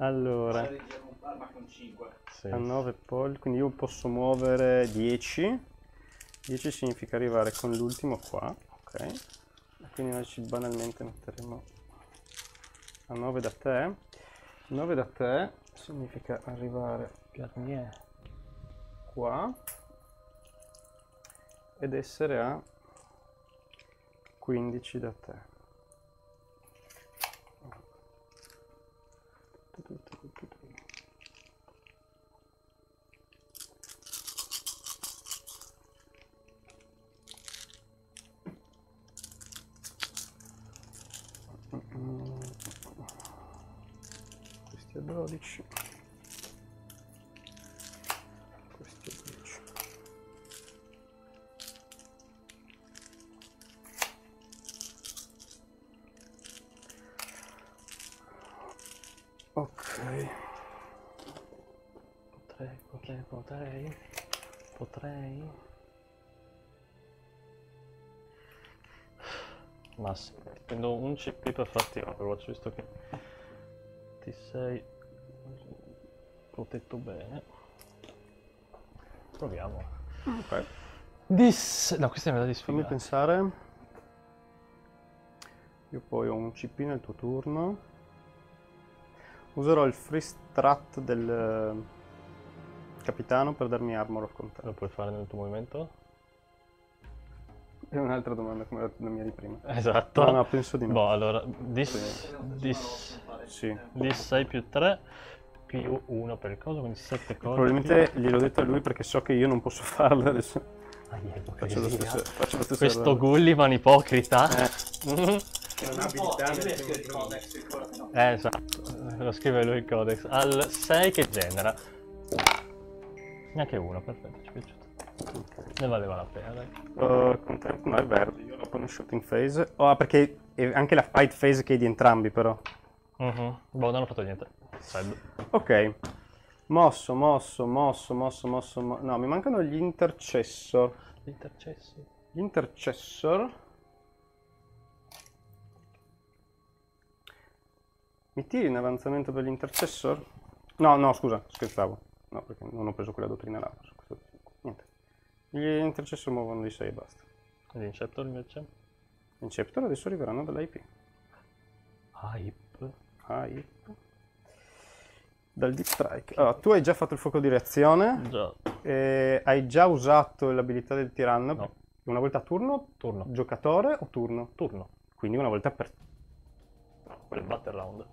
allora. Ma con 5. Sì. a 9 pollici, quindi io posso muovere 10. 10 significa arrivare con l'ultimo qua, ok? Quindi noi ci banalmente metteremo a 9 da te. 9 da te significa arrivare Garnier. qua ed essere a 15 da te. Questi a 12. Questi a 10. Ok. Potrei, potrei, potrei. Potrei. Massimo. Prendo un CP per farti Overwatch, visto che ti sei protetto bene. Proviamo. Ok. Dis... No, questa è metà di Fammi sfida. pensare. Io poi ho un CP nel tuo turno. Userò il free strat del eh, capitano per darmi armor of Lo control. puoi fare nel tuo movimento? È un'altra domanda come la, la mia di prima. Esatto. No, no, penso di no. Boh, allora, dis... dis... Sì. dis 6 più 3 più 1 per il coso, quindi 7 cose. Probabilmente gliel'ho detto a lui perché so che io non posso farlo adesso. Ah, Faccio lo stesso, faccio lo stesso Questo errore. Gullivan ipocrita. Eh. Che non ha abilità il codex? Eh, esatto, lo scrive lui il codex. Al 6 che genera. Neanche uno, perfetto, ci è piaciuto. Ne valeva la pena, dai. Uh, contempo, no, è verde, io l'ho in shooting phase. Oh, perché è anche la fight phase che è di entrambi però. Mhm. Boh, non ho fatto niente. Sad. Ok. Mosso, mosso, mosso, mosso, mosso, mo- No, mi mancano gli intercessor. Intercessi. Gli intercessor. Mi tiri in avanzamento per gli intercessor? No, no, scusa, scherzavo. No, perché non ho preso quella dottrina là. Niente. Gli intercessor muovono di 6 e basta. L'inceptor invece? Gli Inceptor adesso arriveranno dall'IP. Hype. IP. Dal Deep Strike. Allora, tu hai già fatto il fuoco di reazione. Già. e hai già usato l'abilità del tiranno. No. Una volta a turno, Turno. giocatore o turno? Turno. Quindi una volta per... Quello è battle round.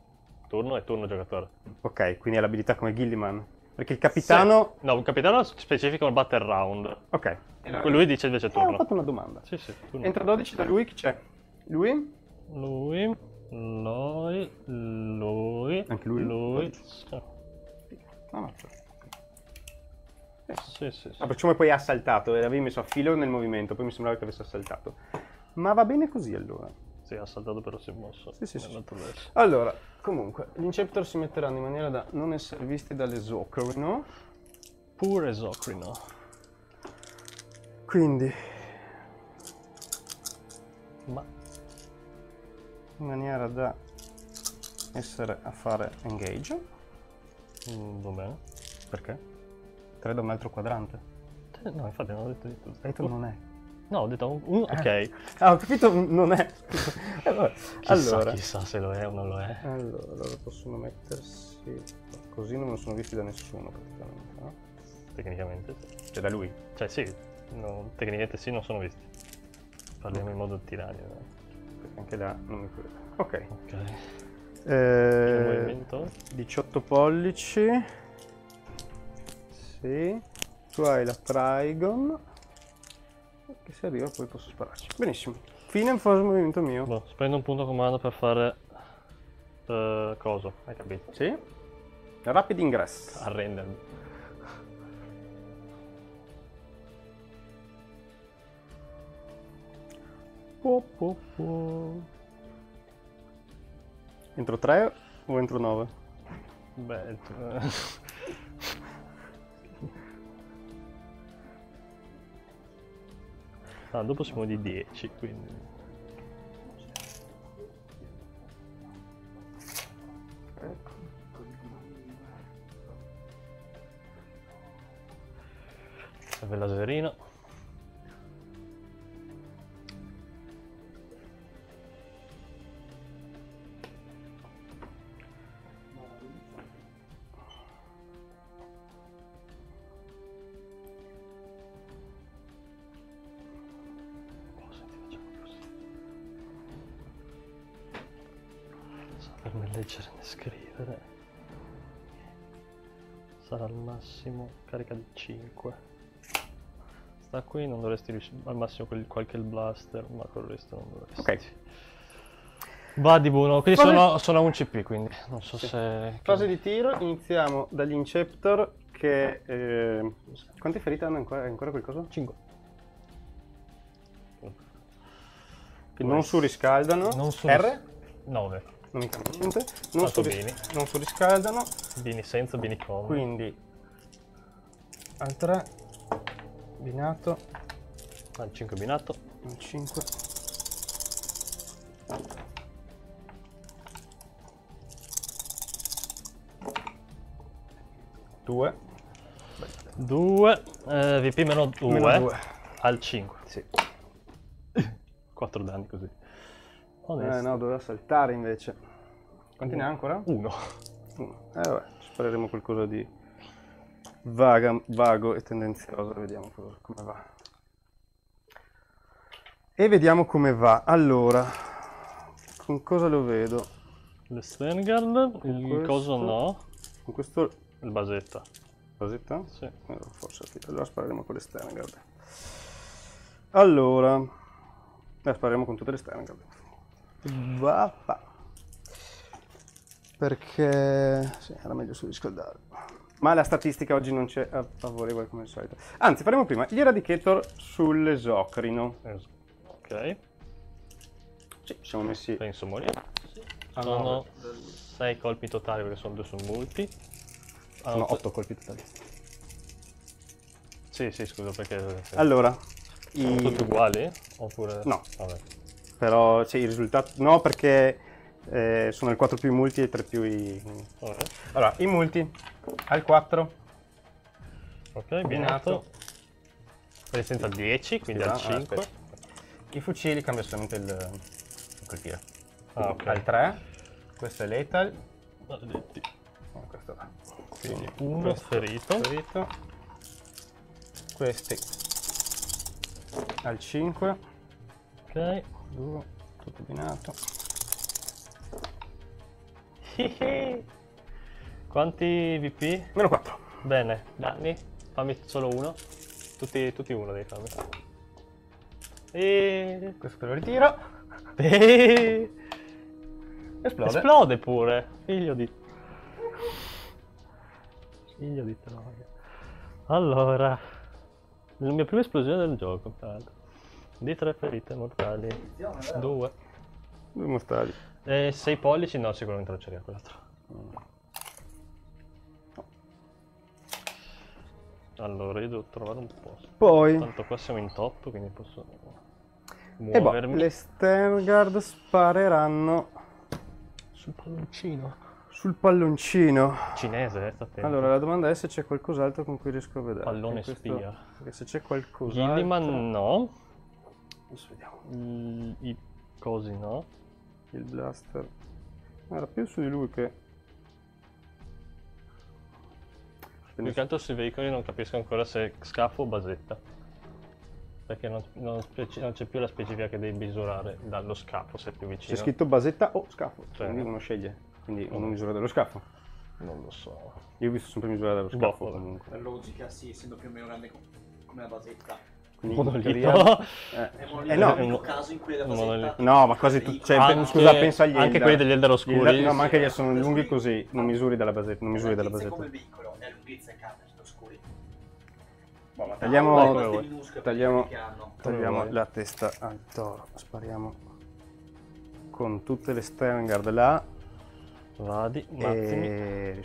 Turno e turno giocatore. Ok, quindi è l'abilità come Gilliman. Perché il capitano... Sì. No, un capitano specifico il battle round. Ok. Lui dice invece Eh, ho turno. fatto una domanda. Sì, sì, turno. Entra 12 da lui, chi c'è? Lui? Lui, lui, lui, Anche lui? lui. No, no, cioè. Sì, sì, sì. Ah, perciò poi ha saltato, l'avevi messo a filo nel movimento, poi mi sembrava che avesse saltato. Ma va bene così allora. Sì, ha saltato però si è mosso. Sì, sì, sì. Allora, comunque, gli Inceptor si metteranno in maniera da non essere visti dall'esocrino. Pure esocrino. Quindi, Ma in maniera da essere a fare engage. mm, va bene. Perché? 3 da un altro quadrante. Eh, No, infatti non ho detto di tutto. Hai detto non è. No, ho detto un, un- ok. Ah, ho capito, non è. Eh, vabbè. Chissà, allora, chissà se lo è o non lo è. allora, possono mettersi così, non sono visti da nessuno praticamente. No? Tecnicamente. Cioè da lui. Cioè sì, no, tecnicamente sì, non sono visti. Parliamo in modo tiranio. dai. Perché anche là non mi credo. Ok. Ok. Il Eh, movimento? 18 pollici. Sì. Tu hai la Trigon. Che se arriva poi posso spararci. Benissimo. Fine fase movimento mio. Boh, prendo un punto comando per fare... eh, coso, hai capito? Sì. Rapid ingresso. Arrendermi. Po, po, po. Entro 3 o entro 9? Beh, tu- Ah, dopo siamo di 10, quindi... Serve laserino. Cosa scrivere. Sarà al massimo carica di 5. Sta qui, non dovresti riuscire. Al massimo quel- qualche blaster, ma con il resto non dovresti. Ok. Va di buono, quindi Fase- sono, sono a un CP, quindi non so se. Fase di tiro, iniziamo dagli Inceptor che... eh, quante ferite hanno ancora, ancora qualcosa? 5. Che non surriscaldano. Non su R? 9. Non mi cambia niente. Non, surris- non surriscaldano. Bini senza, bini con. Quindi al 3 binato Al 5 binato. al 5 2 2. VP meno 2. meno 2 Al 5. sì. 4 danni così. Eh Onesto. no, doveva saltare invece. Quanti ne ha ancora? 1. Uno. Eh vabbè, spareremo qualcosa di vaga, vago e tendenzioso, vediamo come va. E vediamo come va. Allora, con cosa lo vedo? Le Stengard. Il questo. coso no. Con questo Il basetta. Basetta? Sì. Eh, Forse sì. Allora spareremo con le Stengard. Allora, eh, spareremo con tutte le Stengard. Vaffa. Perché sì, era meglio surriscaldare. Ma la statistica oggi non c'è a favorevole come al solito. Anzi, faremo prima gli Eradicator sull'esocrino. Es- Ok. Sì, ci siamo messi Penso morire. a Sono nove. 6 colpi totali perché sono due sul multi. Ah, Sono no, 8 colpi totali. Sì, sì, scusa perché. sì. Allora, Sono i... tutti uguali? Oppure. No. Vabbè. Però c'è il risultato... No, perché eh, sono il 4 più i multi e il 3 più i... Vabbè. Allora, i multi al 4 Ok, binato. Resistenza al 10, quindi al Ah, 5. aspetta. I fucili cambia solamente il, il colpire. Ah, ok. Al 3, questo è lethal, Maledetti. oh, questo va. Quindi Uno questo ferito. ferito. Questi al 5, Ok. 2, tutto binato. Quanti VP? Meno 4. Bene, danni. Fammi solo uno. Tutti, tutti uno devi farmi. E... Questo lo ritiro. e... Esplode. Esplode pure. Figlio di... Figlio di troia. Allora... La mia prima esplosione del gioco, tra l'altro. Di tre ferite mortali. Due. Due mortali. E sei pollici? No, sicuramente non c'era quell'altro. Allora, io devo trovare un posto. Poi, Tanto qua siamo in top, quindi posso e boh, muovermi. le Sterngard spareranno Sul palloncino. sul palloncino. Cinese, eh, sta attento. Allora, la domanda è se c'è qualcos'altro con cui riesco a vedere. Pallone Questo- spia. Perché se c'è qualcos'altro... Gilliman no. Adesso vediamo. I, i cosi no. Il blaster. Era più su di lui che... Più che altro sui veicoli non capisco ancora se scafo o basetta. Perché non, non speci- non c'è più la specifica che devi misurare dallo scafo se è più C'è vicino. scritto basetta o scafo, Cioè, quindi uno sceglie. quindi una misura dello scafo. Non lo so. Io ho visto sempre misura dello Boh, scafo vabbè. comunque. Per logica, sì, essendo più o meno grande co- come la basetta. Quindi monolito. teoria- È eh, monolito eh no, l'unico un- caso in cui la monolito. no, ma quasi tutti. Cioè, Anche- scusa, pensa agli anche quelli degli Eldar Gli oscuri. Eldar- no, ma anche gli sono lunghi così. Non misuri dalla basetta. Non misuri dalla La basetta. come veicolo è lunghezza e capacità oscuri. Boh, ma Ah, tagliamo, queste vuoi. minuscole tagliamo- che hanno. tagliamo la testa al toro. Spariamo con tutte le Sterngard là. Vadi, un attimo. E.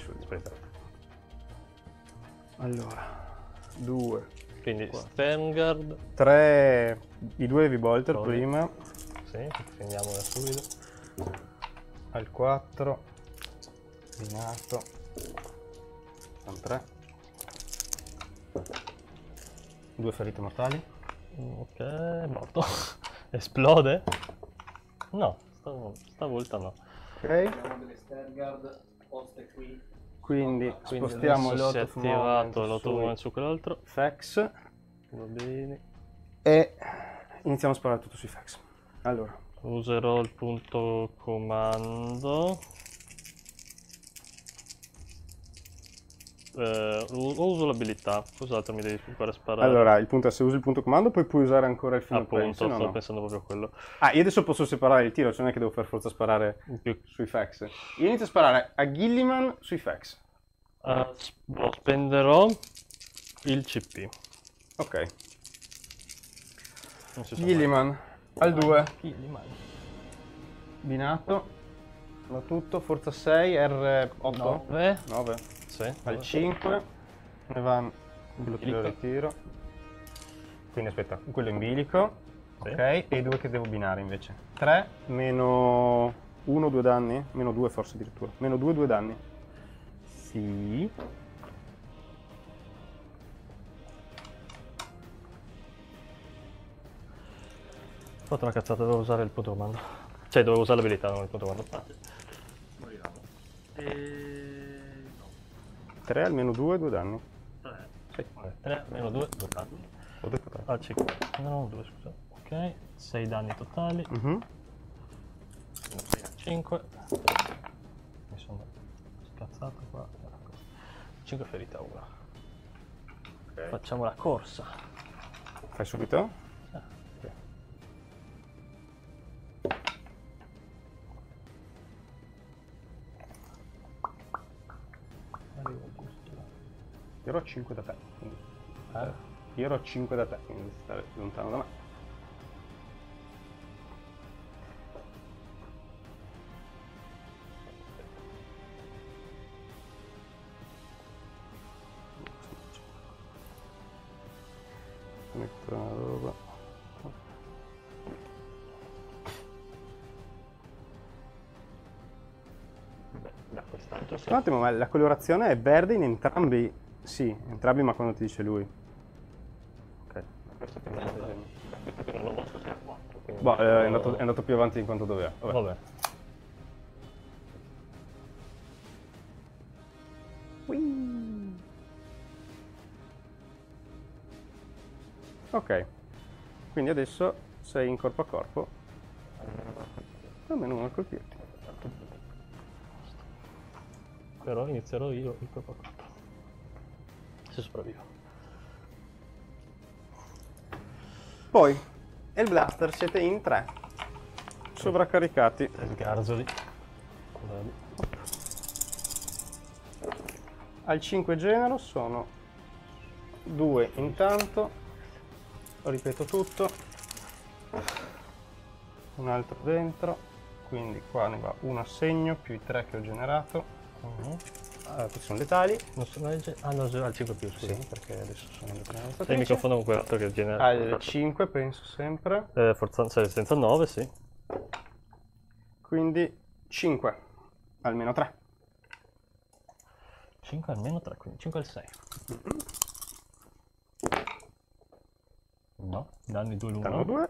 Allora, due, Quindi Sterngard. tre, i due heavy bolter Trovi. prima, Sì, prendiamo da subito. al 4, binato, sono tre, due ferite mortali, Ok, è morto. Esplode? No, stav- stavolta no. ok, Abbiamo delle Stergard poste qui. Quindi Quindi spostiamo adesso si è l'auto attivato l'automovement su quell'altro. fax Va bene. e iniziamo a sparare tutto sui fax. Allora, Userò il punto comando. Eh, uso l'abilità, cos'altro mi devi fare sparare? allora, il punto è se usi il punto comando poi puoi usare ancora il film Appunto, no, sto no. pensando proprio a quello. Ah, io adesso posso separare il tiro, cioè non è che devo per forza sparare più, sui fax. Io inizio a sparare a Gilliman sui fax. oh, spenderò il CP. Ok. Gilliman al 2, mai. Gilliman. binato. Va tutto, forza 6, R8. 9. 9. Sì. Al vabbè. 5 ne va quello che lo ritiro. Quindi aspetta, quello in bilico. Sì. Ok, e i due che devo binare invece. 3 meno 1, 2 danni. Meno 2 forse addirittura. Meno 2, 2 danni. Sì. Ho fatto una cazzata, dovevo usare il punto comando. Cioè, dovevo usare l'abilità, non il punto comando. Moriamo. E... no. 3 almeno 2, 2 danni. Tre. 3 meno 2, 2 danni. Ho detto tre. Ah, 5. No, 2, scusa. Ok, 6 danni totali. Mhm. 5. Mi sono scazzato qua. 5 ferite a 1. Ok. Facciamo la corsa. Fai subito? Ero a 5 da te. Quindi, Eh? io ero a 5 da te, quindi stare lontano da me. Metto la roba. Da quest'altro. Un attimo, ma la colorazione è verde in entrambi? Sì, entrambi ma quando ti dice lui. Ok. Non lo fare 4. quindi- Boh, eh, è, andato, è andato più avanti di quanto doveva. Vabbè. Vabbè. Ok. Quindi adesso sei in corpo a corpo. Almeno uno a colpirti. Però inizierò io il corpo a corpo. Se sopravvivo. Poi, e il blaster siete in tre. Sovraccaricati. Sgarzoli. Al 5 genero sono due intanto. Ripeto tutto. Un altro dentro. Quindi qua ne va uno a segno più i tre che ho generato. Mhm. Ah, questi sono letali. Non so legge. Ah no, al 5 più, scusa. Sì, perché adesso sono le prime Se mi confondo con quell'altro che genera. Al 5 penso sempre. Eh, forza cioè, senza 9, sì. Quindi 5. Almeno 3. 5 almeno 3, quindi 5 al 6. No, danni 2 Danno l'1. 2.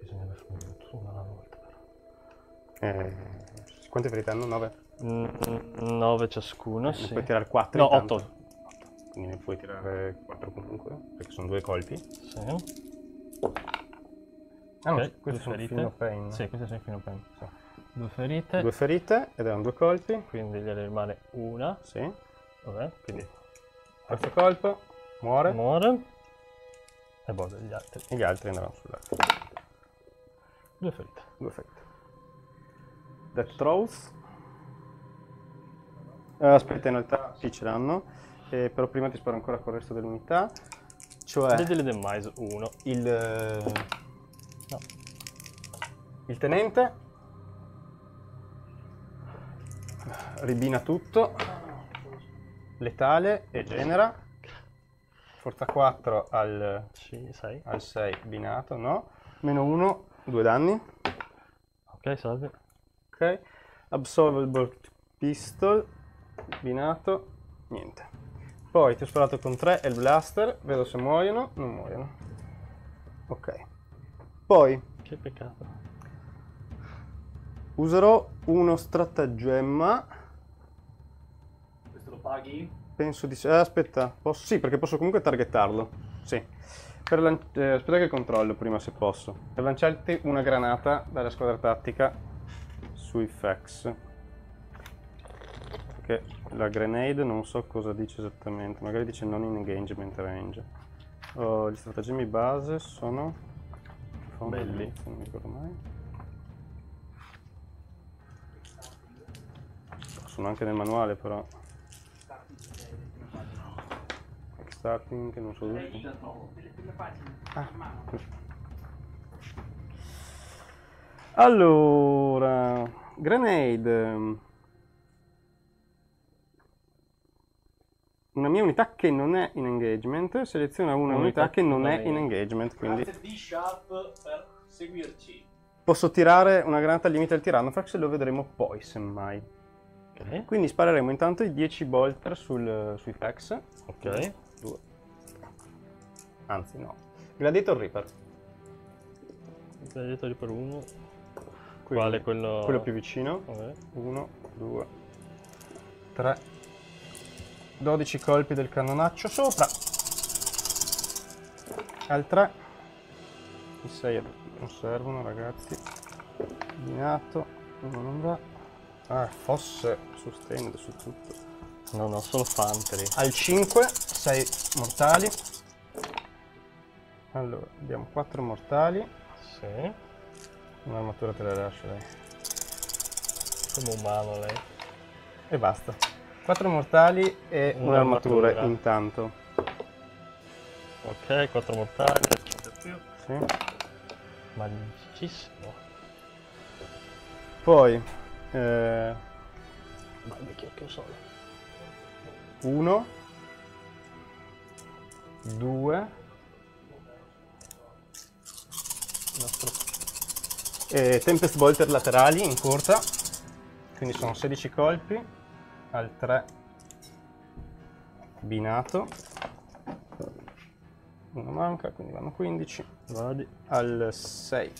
Bisogna aver fatto una alla volta però. Eh, quante ferite hanno? 9. 9 ciascuno, Ne sì. puoi tirare 4. No, 8. Quindi ne puoi tirare 4 comunque, perché sono due colpi. Sì. Ah, no, Ok, questi due sono ferite. fino pain. Sì, queste sono fino pain. sì. Due ferite, Due ferite ed erano due colpi. quindi gliene rimane una. Sì. Vabbè, quindi Terzo colpo. Muore. muore. E boh, gli altri. E gli altri andranno sull'altro. Due ferite. Due ferite. Death Throws. Eh, aspetta, in realtà sì ce l'hanno. Eh, però prima ti sparo ancora con il resto dell'unità. Cioè Deadly Demise 1. il... eh, no. Il tenente. Ribina tutto. Letale e genera. Forza 4 al, Sì, 6. al 6 binato, no? Meno 1, 2 danni. Ok, salve. Ok. Absolvable pistol. Binato. Niente. Poi ti ho sparato con 3 e il blaster. Vedo se muoiono. Non muoiono. Ok. Poi Che peccato. userò uno stratagemma. Questo lo paghi? Penso di... Eh, aspetta. Posso... Sì, perché posso comunque targetarlo. Sì. Per lan- eh, aspetta che controllo prima se posso. Per lanciarti una granata dalla squadra tattica sui fax. Perché la grenade non so cosa dice esattamente. Magari dice non in engagement range. Oh, gli stratagemmi base sono... Belli. Non mi ricordo mai. Sono anche nel manuale però. Starting, che non so dove. Ah. Allora, grenade. Una mia unità che non è in engagement, seleziona una Unità unità che non è in engagement, quindi Grazie D Sharp per seguirci. posso tirare una granata al limite del Tyrannofrax e lo vedremo poi, semmai. Ok. Quindi spareremo intanto i 10 bolter sul, sui fax. Ok. Due. Anzi, no. Gladiator Reaper. Gladiatori per 1. Quale? Quello... Quello più vicino. Vabbè. 1, 2, 3. 12 colpi del cannonaccio sopra. Al 3. I 6 non servono, ragazzi. Binato. Uno non va. Ah, fosse sustained su tutto. No, no, solo Fantry. Al 5, 6 mortali. Allora, abbiamo 4 mortali. Sì. Un'armatura te la lascio, dai. Come umano lei. E basta. 4 mortali e Un'armatura. un'armatura intanto. Ok, 4 mortali. 5 più. Sì. Magicissimo. Poi eh, che occhio solo. 1 2 Il nostro e Tempest Bolter laterali in corsa. Quindi sono 16 colpi al 3 binato. Uno manca, quindi vanno 15. Vadi. Al 6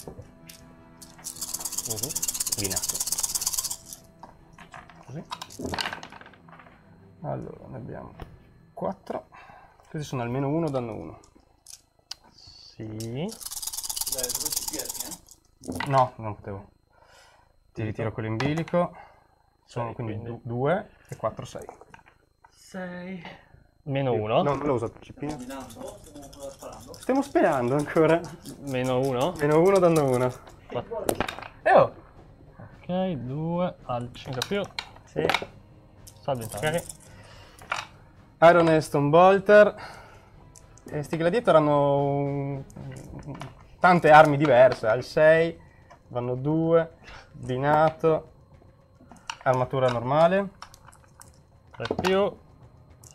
Mhm. binato. Così. Allora, ne abbiamo 4. Questi sono almeno 1, danno 1. Sì. Dai, dove ci piaci, eh? No, non potevo. Ti ritiro quello in bilico. Sono Sei, quindi quindi. 2 e 4, 6. 6. Meno 1. No, non l'ho usato cipino. Combinando, stiamo ancora sparando. Stiamo sperando ancora. Meno 1. Meno 1 danno 1. E oh! Ok, 2 al 5 più. Sì. Salve intanto. Ok. Iron e Stone Bolter. E sti gladiator hanno un- tante armi diverse. Al 6 vanno 2. Binato. Armatura normale. 3 più.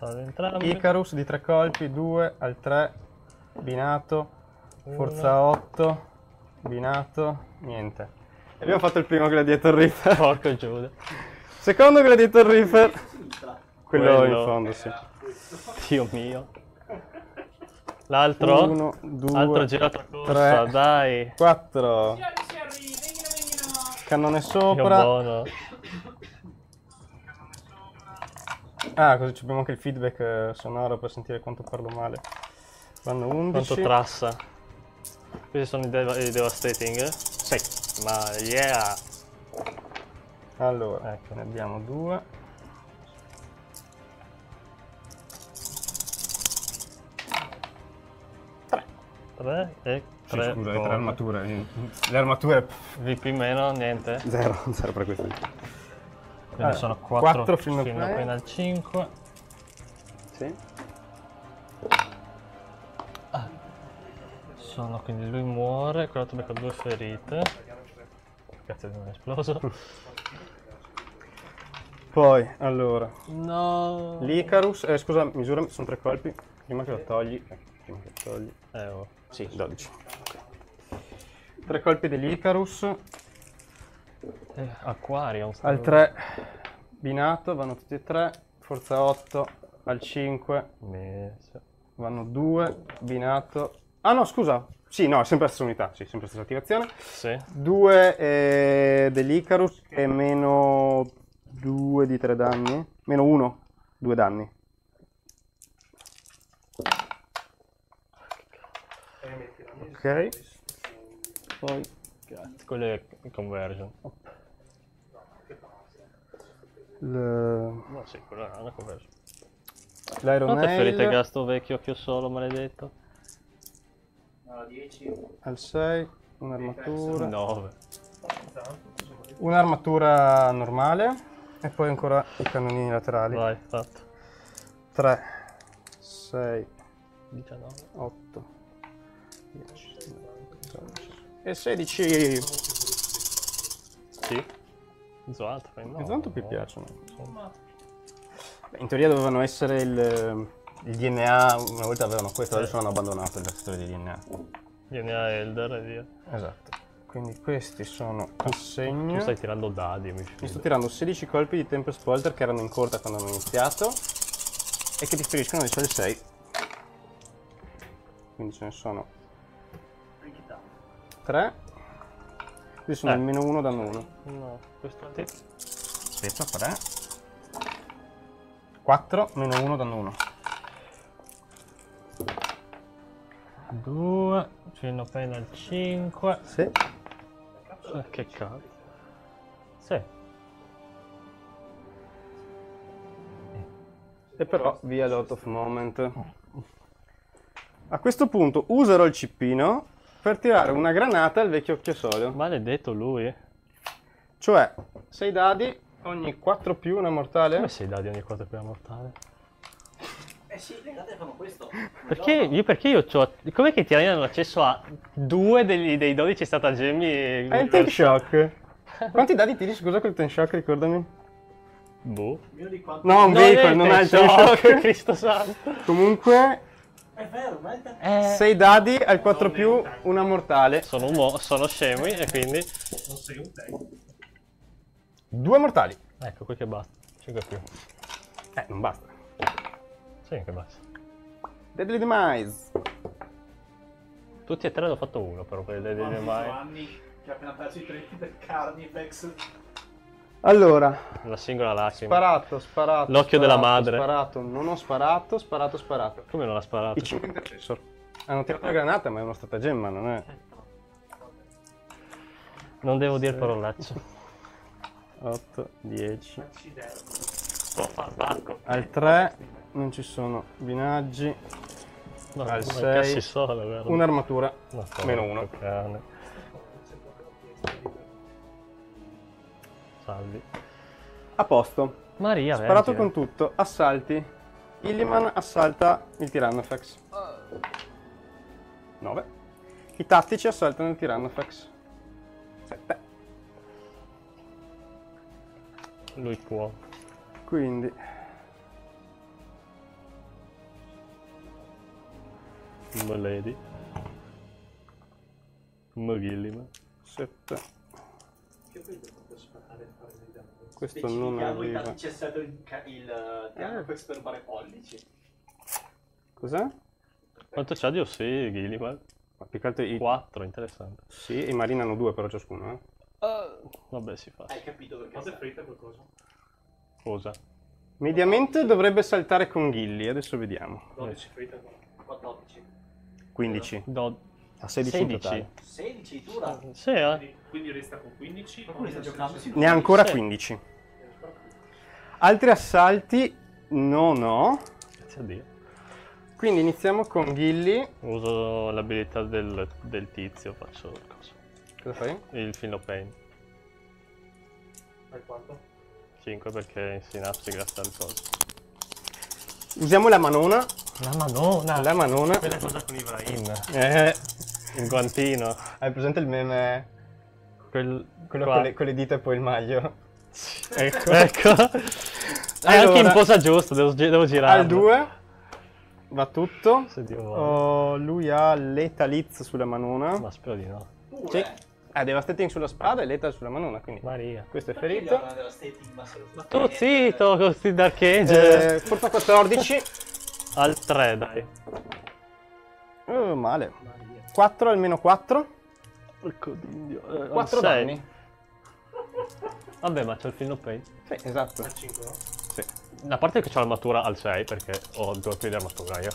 Entrambi. Icarus di 3 colpi, 2 al 3, binato, forza 8, binato, niente. E abbiamo fatto il primo Gladiator Reaper. Porco Giuda. Secondo Gladiator Reaper, quello, Quello. in fondo, sì. Dio mio. L'altro? 1, 2, Altro girato a corsa, tre. dai. 4, cannone sopra. buono. Ah, così abbiamo anche il feedback eh, sonoro per sentire quanto parlo male. Vanno 11. Quanto trassa. Questi sono i, deva- i devastating? Sì. Ma yeah! Allora, Ecco. ne abbiamo due. Tre e Sì, tre. scusa, tre armature. Le armature VP meno, niente. zero, zero per questo. Quindi Allora, sono 4 quattro fino, fino a play. al 5. Sì. Sono quindi lui muore, quell'altro becca due ferite. Cazzo non è esploso. Poi, allora, No. l'Icarus, eh, scusa, misura, sono tre colpi. Prima che lo togli, eh, prima che lo togli. Eh, oh. Sì, 12. Ok. Tre colpi dell'Icarus. Eh, Aquarium. Al 3 binato vanno tutti e tre. Forza 8 al 5 Messo. vanno 2 binato. Ah no, scusa. Sì, no, è sempre la stessa unità, sì, sempre la stessa attivazione. Sì. 2 eh, dell'Icarus e meno 2 di 3 danni. Meno 1, 2 danni. Ok. Poi Cazzo, quello è conversion. l- No, sì, quello è una conversion. l'Iron Quante ferite Nail gasto vecchio occhio solo, maledetto? No, 10. al 6, un'armatura. 9. Un'armatura normale e poi ancora i cannonini laterali. Vai, fatto. 3, 6, 19. 8, 10, 12 e 16. Sì. Zoat, fai no. Tanto no. piacciono. In teoria dovevano essere il, il DNA, una volta avevano questo, adesso hanno abbandonato il settore di DNA. DNA Elder e via. Esatto. Quindi questi sono a Tu segno. stai tirando dadi, mi Mi sto tirando 16 colpi di Tempest Polter che erano in corda quando hanno iniziato e che differiscono 10 al 6. Quindi ce ne sono 3. Questi sono Eh. il meno 1 danno 1. No, questo è Aspetta, 3. 4 meno 1 danno 1. 2, fino appena al 5. Sì. Eh, che cazzo. Sì. E però via l'Out of Moment. A questo punto userò il cippino per tirare una granata al vecchio occhiasolio. Maledetto lui. Cioè, 6 dadi, ogni 4 più una mortale. Come sei dadi ogni 4 prima mortale? Eh sì, le gate fanno questo. Perché io, perché io c'ho. Com'è che i tirani hanno accesso a due degli- dei 12 stratagemmi? Hai il Tank Shock. Quanti dadi tiri, scusa, col Tank Shock, ricordami? Boh. Meno di quanto... No, un vehicle, non hai il Tank Shock. Cristo santo. Comunque, È vero, ma è. Eh, 6 dadi, al 4 più una mortale. sono, un mo- sono scemi e quindi. Non sei un tank. Due mortali. Ecco, qui che basta. 5 più. Eh, non basta. Sì, che basta. Deadly Demise. Tutti e tre l'ho fatto uno, però per le Mamma, mai. Giovanni, che ha appena perso i treni per Carnifex. Allora, la singola lacrima. Sparato, sparato. L'occhio della madre. Sparato, non ho sparato, sparato, sparato. Come non l'ha sparato? I 5 intercessor. Hanno ah, tirato la granata, ma è uno stratagemma, non è? Non devo dire parolacce. 8, 10. Al 3 non ci sono binaggi. No, al 6 un'armatura. Meno 1. Salvi. A posto. Maria, Sparato vergine. con tutto. Assalti. Illiman assalta il Tyrannofex. 9. I tattici assaltano il Tyrannofex. 7. Lui può. Quindi Milady. Mogillima. 7. Questo non arriva. tattici assetto il, ca- il eh, Carnifex per rubare pollici. Cos'è? Quanto c'ha di ossi Gilliman? Ma più che altro i... 4, interessante. Sì, i marini hanno due però ciascuno, eh. Vabbè, si fa. Hai capito perché? Quanto è fritta qualcosa? Cosa? Mediamente dovrebbe saltare con Gilly, adesso vediamo. 12 fritta qua. 14. 15. Do... A 16 in 16. totale. 16 dura. Sì, eh. Quindi, quindi resta con 15. Qualcuno sta giocando su Ne ha ancora Sì. 15. Altri assalti non ho. Grazie a Dio. Quindi iniziamo con Gilly. Uso l'abilità del, del tizio, faccio il coso. Cosa fai? Il Fino Pain. Fai quanto? 5 perché in sinapsi grazie al coso. Usiamo la manona. La madonna! La manona. Quella cosa con Ibrahim. Eh, Il guantino. hai presente il meme? Quel, Quello con le, con le dita e poi il maglio. Ecco. ecco. È anche in posa giusta, devo, devo girare. Al 2 va tutto. Se Dio vuole. Oh, lui ha l'etaliz sulla manona. Ma spero di no. Sì. Ha devastating sulla spada e l'etal sulla manona. Quindi Maria. questo è ferito. Tu zitto con questi Dark Angel. Eh, forza 14. Al 3, dai. Oh, male. 4 almeno 4. Porco dio. Eh, 4 sei. danni. Vabbè, ma c'è il Fino Pain. Sì, esatto. Al 5, no? Sì. A parte che c'ho l'armatura al 6 perché ho due più di armatura io.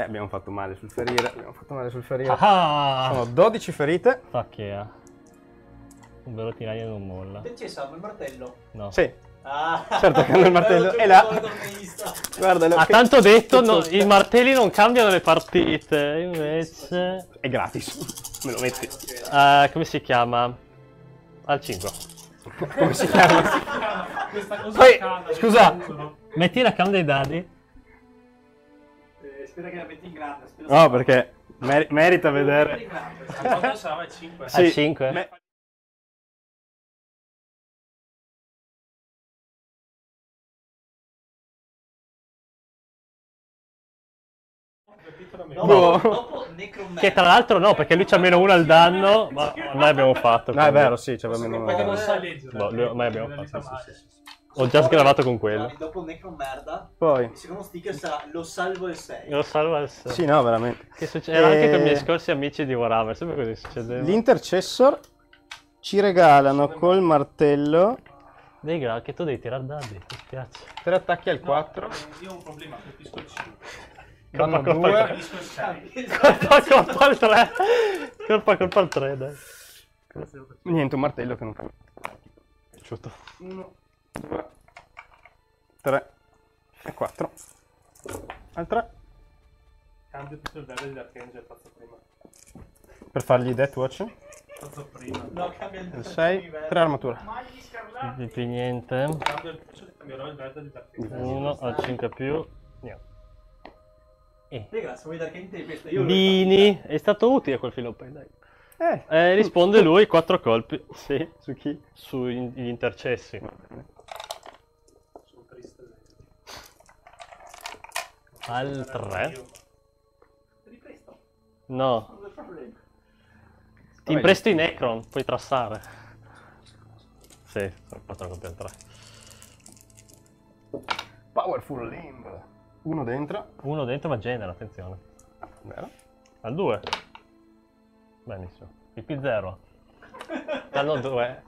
Eh, abbiamo fatto male sul ferire. Abbiamo fatto male sul ferire. Ah! Sono 12 ferite. Fuck yeah. Un vero tiranio non molla. C'è salvo il martello. No. Sì. Ah, Certo che hanno il martello. E là. Guardalo. Ha che- tanto detto, no, i martelli non cambiano le partite. Invece. È gratis. Me lo metti. Eh, come si chiama? Al 5. Come si chiama? Questa cosa Poi, scusa. Metti la cam dei dadi. Eh, spera che la metti in grande. spero No, perché mer- merita vedere. A quanto sarà il 5? Al 5? me- Dopo, Boh. dopo Necromancer. Che tra l'altro no, perché lui c'ha meno 1 al danno, ma noi abbiamo fatto. No, è vero, sì, c'aveva meno Perché non uno. sa leggere. Boh, lui- ormai abbiamo fatto, chiamare. sì, Ho già sgravato con quello. Dopo Necromerda, Poi. il secondo sticker sarà lo salvo il 6. Lo salvo al 6. Sì, no, veramente. Che succede? Era anche con i miei Eh, scorsi amici di Warhammer, sempre così succedeva. L'Intercessor ci regalano col martello Dei gra che tu devi tirare dadi, mi spiace. tre attacchi al No, 4. Io ho un problema, colpisco il 5. Vanno Colpa, colpa, 2. Colpisco il 6. Colpa, colpa al 3. Colpa, colpa al 3, dai. Niente, un martello che non fa. Piaciuto. 1, 2, 3 e 4. Al 3. Cambio tutto il level dell'Archangel, faccio prima. Per fargli Death Watch. Faccio prima. No, cambia il Il 6, 3 armature. Di più niente. Cambio il, cambierò il level dell'Archangel. 1 al 5 più. Niente. Eh. Io è stato utile quel filo poi, dai. Eh, Eh, risponde lui, 4 colpi. Sì, su chi? sugli intercessi. Sono triste. Al 3. Te li presto. No, ti impresto i Necron, puoi trassare. Sì, sono 4 colpi al 3. Powerful Limb. Uno dentro. Uno dentro ma genera, attenzione. Vero? Al 2. Benissimo. Il P0. Danno 2.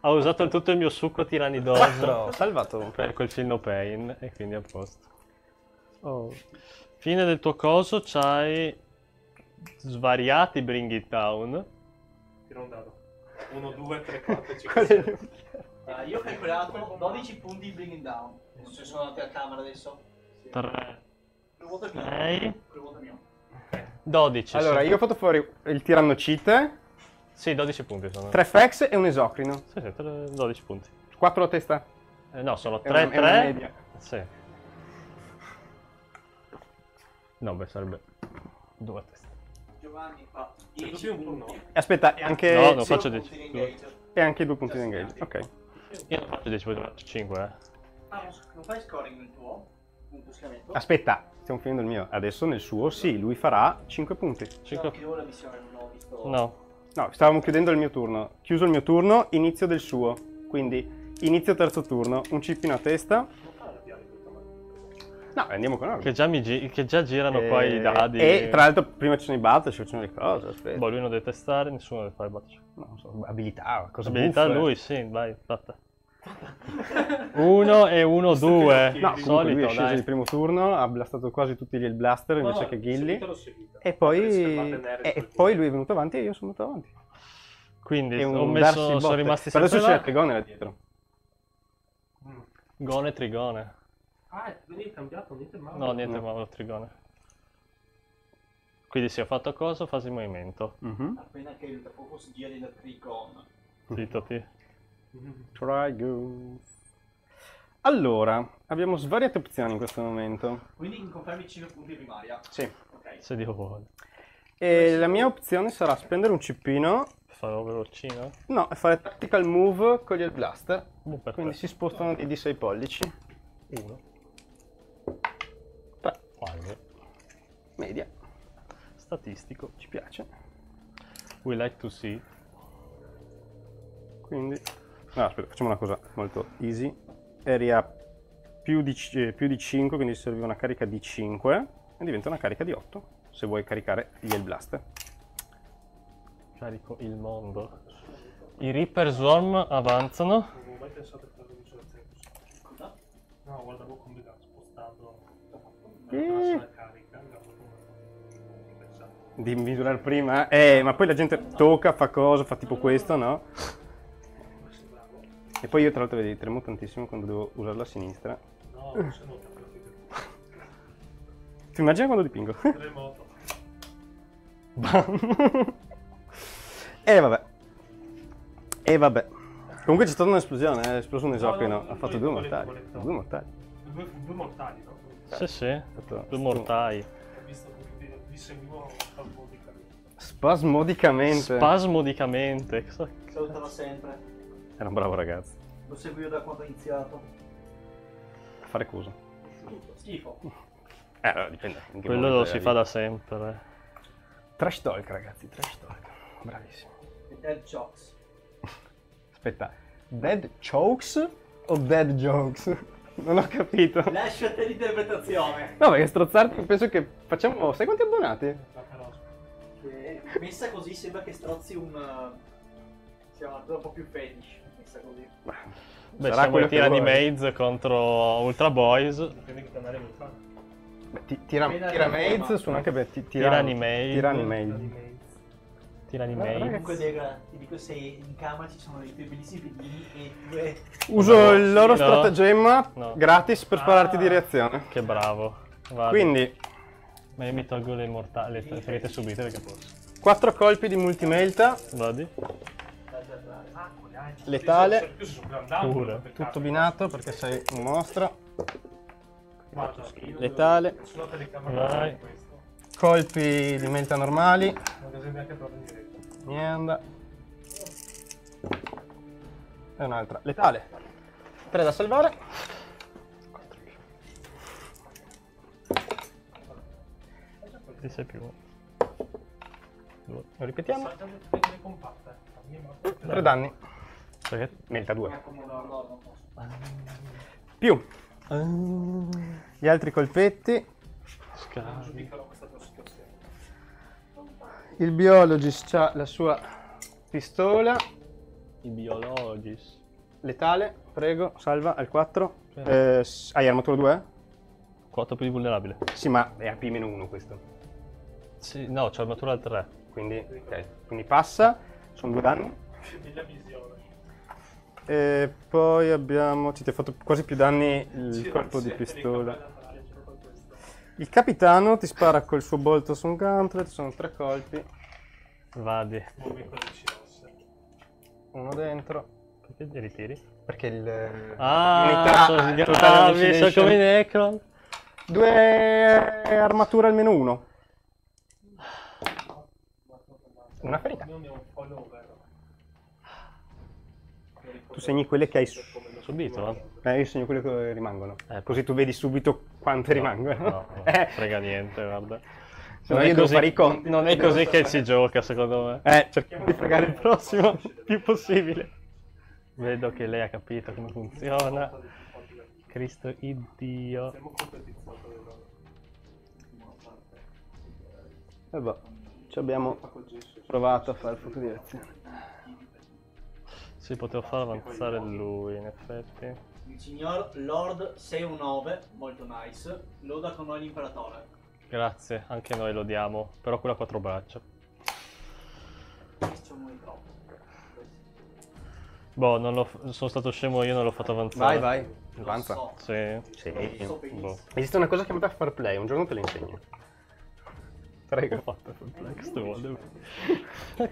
Ha usato tutto il mio succo tirannidoso 4. Salvato. per quel film no pain e quindi a posto. Oh. Fine del tuo coso c'hai svariati bring it down. Tiro un dado. 1, 2, 3, 4, 5, Qual è 6. il- Ah, io ho calcolato 12 punti di bringing down. Se sono andati a camera adesso. 3, Quello vuoto è mio. 6, Quello vuoto è mio. 12. Allora, sì. io ho fatto fuori il tirannocite, Sì, 12 punti sono. 3 fex e un esocrino. Sì, sì, tre- 12 punti. 4 a testa. Eh, no, sono È una- 3, è una 3. media. Sì. No, beh, sarebbe 2 a testa. Giovanni fa Tutti 10 un turno. punti. E Aspetta, e anche, No, non sì, faccio Punti 10. di engage. e anche due punti di engage. Ok. Io non faccio 10, poi faccio 5, eh. Ah, non- fai scoring nel tuo? Punto schiamento? Aspetta, stiamo finendo il mio. Adesso nel suo, sì, lui farà 5 punti. 5 No, chiudo la missione, non ho visto. No. No, stavamo chiudendo il mio turno. Chiuso il mio turno, inizio del suo. Quindi inizio terzo turno, un cippino a testa. No, andiamo con ordine. Che già, mi gi- che già girano Eh, qua i dadi. E tra l'altro prima ci sono i battle, ci sono le cose, aspetta. Boh, lui non deve testare, nessuno deve fare battle. No, non so, abilità, cosa Abilità buffe. lui, sì, vai, fatta. Uno e uno, due. No, comunque lui solito, è sceso dai. il primo turno, ha blastato quasi tutti gli blaster invece che Gilly. E poi, e poi lui è venuto avanti e io sono venuto avanti. Quindi ho messo, sono rimasti Per adesso sempre c'è il Pegone là dietro. Gone e trigone. Ah, è- quindi hai cambiato, niente male. No, niente, No. ma lo trigone. Quindi sì, ho fatto cosa? Fase di movimento. Mhm. Appena che il fuoco si gira in Tricon. Zittati. Mm. Try go. Allora, abbiamo svariate opzioni in questo momento. Quindi confermi 5 punti primaria. Sì. Ok. Se Dio vuole. E la mia opzione sarà spendere un cippino, Farò velocino? no, e fare tactical move con gli blaster. Perfetto. Quindi si spostano di 6 pollici. Uno. Quasi. Media. Statistico. Ci piace. We like to see. Quindi... No, aspetta, facciamo una cosa molto easy. Eri a più di, eh, più di 5, quindi serviva una carica di 5 e diventa una carica di 8 se vuoi caricare gli Blaster. Carico il mondo. I Reaper Swarm avanzano. Non ho mai pensato a fare? No, come l'ha spostato. Eh. Di misurare prima. Eh, ma poi la gente tocca, fa cosa, fa tipo questo, no? E poi io tra l'altro vedi, tremo tantissimo quando devo usare la sinistra. No, non sono notato. Ti immagini quando dipingo? Remoto. e vabbè. E vabbè. Comunque c'è stata un'esplosione, è esploso un esocrino, no, ha fatto no, due no, mortali. no, no. Due mortali. Due, due mortali, no? Sì, sì. È stato- Due mortai. Ho visto che vi, vi seguivo spasmodicamente. Spasmodicamente. Salutava sempre. Era un bravo ragazzo. Lo seguivo da quando ho iniziato. A fare cosa? Schifo. Eh, allora, dipende. Quello lo si fa da sempre. Trash talk, ragazzi, trash talk. Bravissimo. E Dead Jocks. Aspetta, dead chokes o dead jokes? Non ho capito. Lascia a te l'interpretazione. No, perché strozzarti penso che facciamo... Sai quanti abbonati? La però, Che messa così sembra che strozzi un... uh, sia una cosa un po' più fetish. Messa così. Beh, Sarà siamo quello i che Tyranny vuoi. Maids contro Ultra Boys. dipende che canale vuoi fare. Beh, ti- tira, tira maids sono anche per ti- tira- Tyranny Maid. Tyranny Ah, Maids. Comunque Degra, ti dico se in camera ci sono dei tuoi bellissimi pedini e due... Uso No, il loro no. stratagemma No. gratis per spararti Ah. di reazione. Che bravo. Vado. Quindi, Ma io mi tolgo le mortali, le ferite subite perché posso. 4 colpi di multimelta, Vadi? letale, Pure. tutto binato perché sei un mostro. Letale. Vai. Colpi di melta normali. Neanche. Niente. E un'altra. Letale. 3 da salvare. Ti sei più. Due. Lo ripetiamo. Morte. 3 danni. Perché? Melta 2. No, no, non posso. Più gli altri colpetti. Scavi. Il biologist ha la sua pistola. I biologis. Letale. Prego, salva al 4. Sì. Eh, hai armatura 2? 4 più di vulnerabile. Sì, ma è AP-1 questo. Sì, no, c'ho armatura al 3. Quindi, ok, quindi passa. Sono due danni. E poi abbiamo. Ci ti ha fatto quasi più danni il colpo sì, di pistola. Il capitano ti spara col suo bolto su un gauntlet. Sono tre colpi. Vadi. Uno dentro. Perché li ritiri? Perché il. Ah, unità sono totale sgravi, sono annihilation. come i Necron. Due armature almeno uno. Una ferita. Tu segni quelle che hai su. Subito? Eh, io segno quelle che rimangono. Eh, Così tu vedi subito quante rimangono. No, non eh, frega niente, guarda. se no io devo fare i conti. non è così che si gioca, secondo me. Eh, cerchiamo di fregare il prossimo il più possibile. Vedo che lei ha capito come funziona. Cristo Iddio. E boh, ci abbiamo provato a fare il fuoco di reazione. Sì, potevo far avanzare lui, in effetti. Il signor Lord 619, molto nice, loda con noi l'imperatore. Grazie, anche noi lo diamo. Però quella a quattro braccia. Questo non è troppo. Boh, non l'ho f- sono stato scemo io, non l'ho fatto avanzare. Vai, vai, avanza. so, Sì. Sì. so Boh. Esiste una cosa chiamata fair play, un giorno te la insegno. Prego. Ho fatto full play queste volte. Vuoi?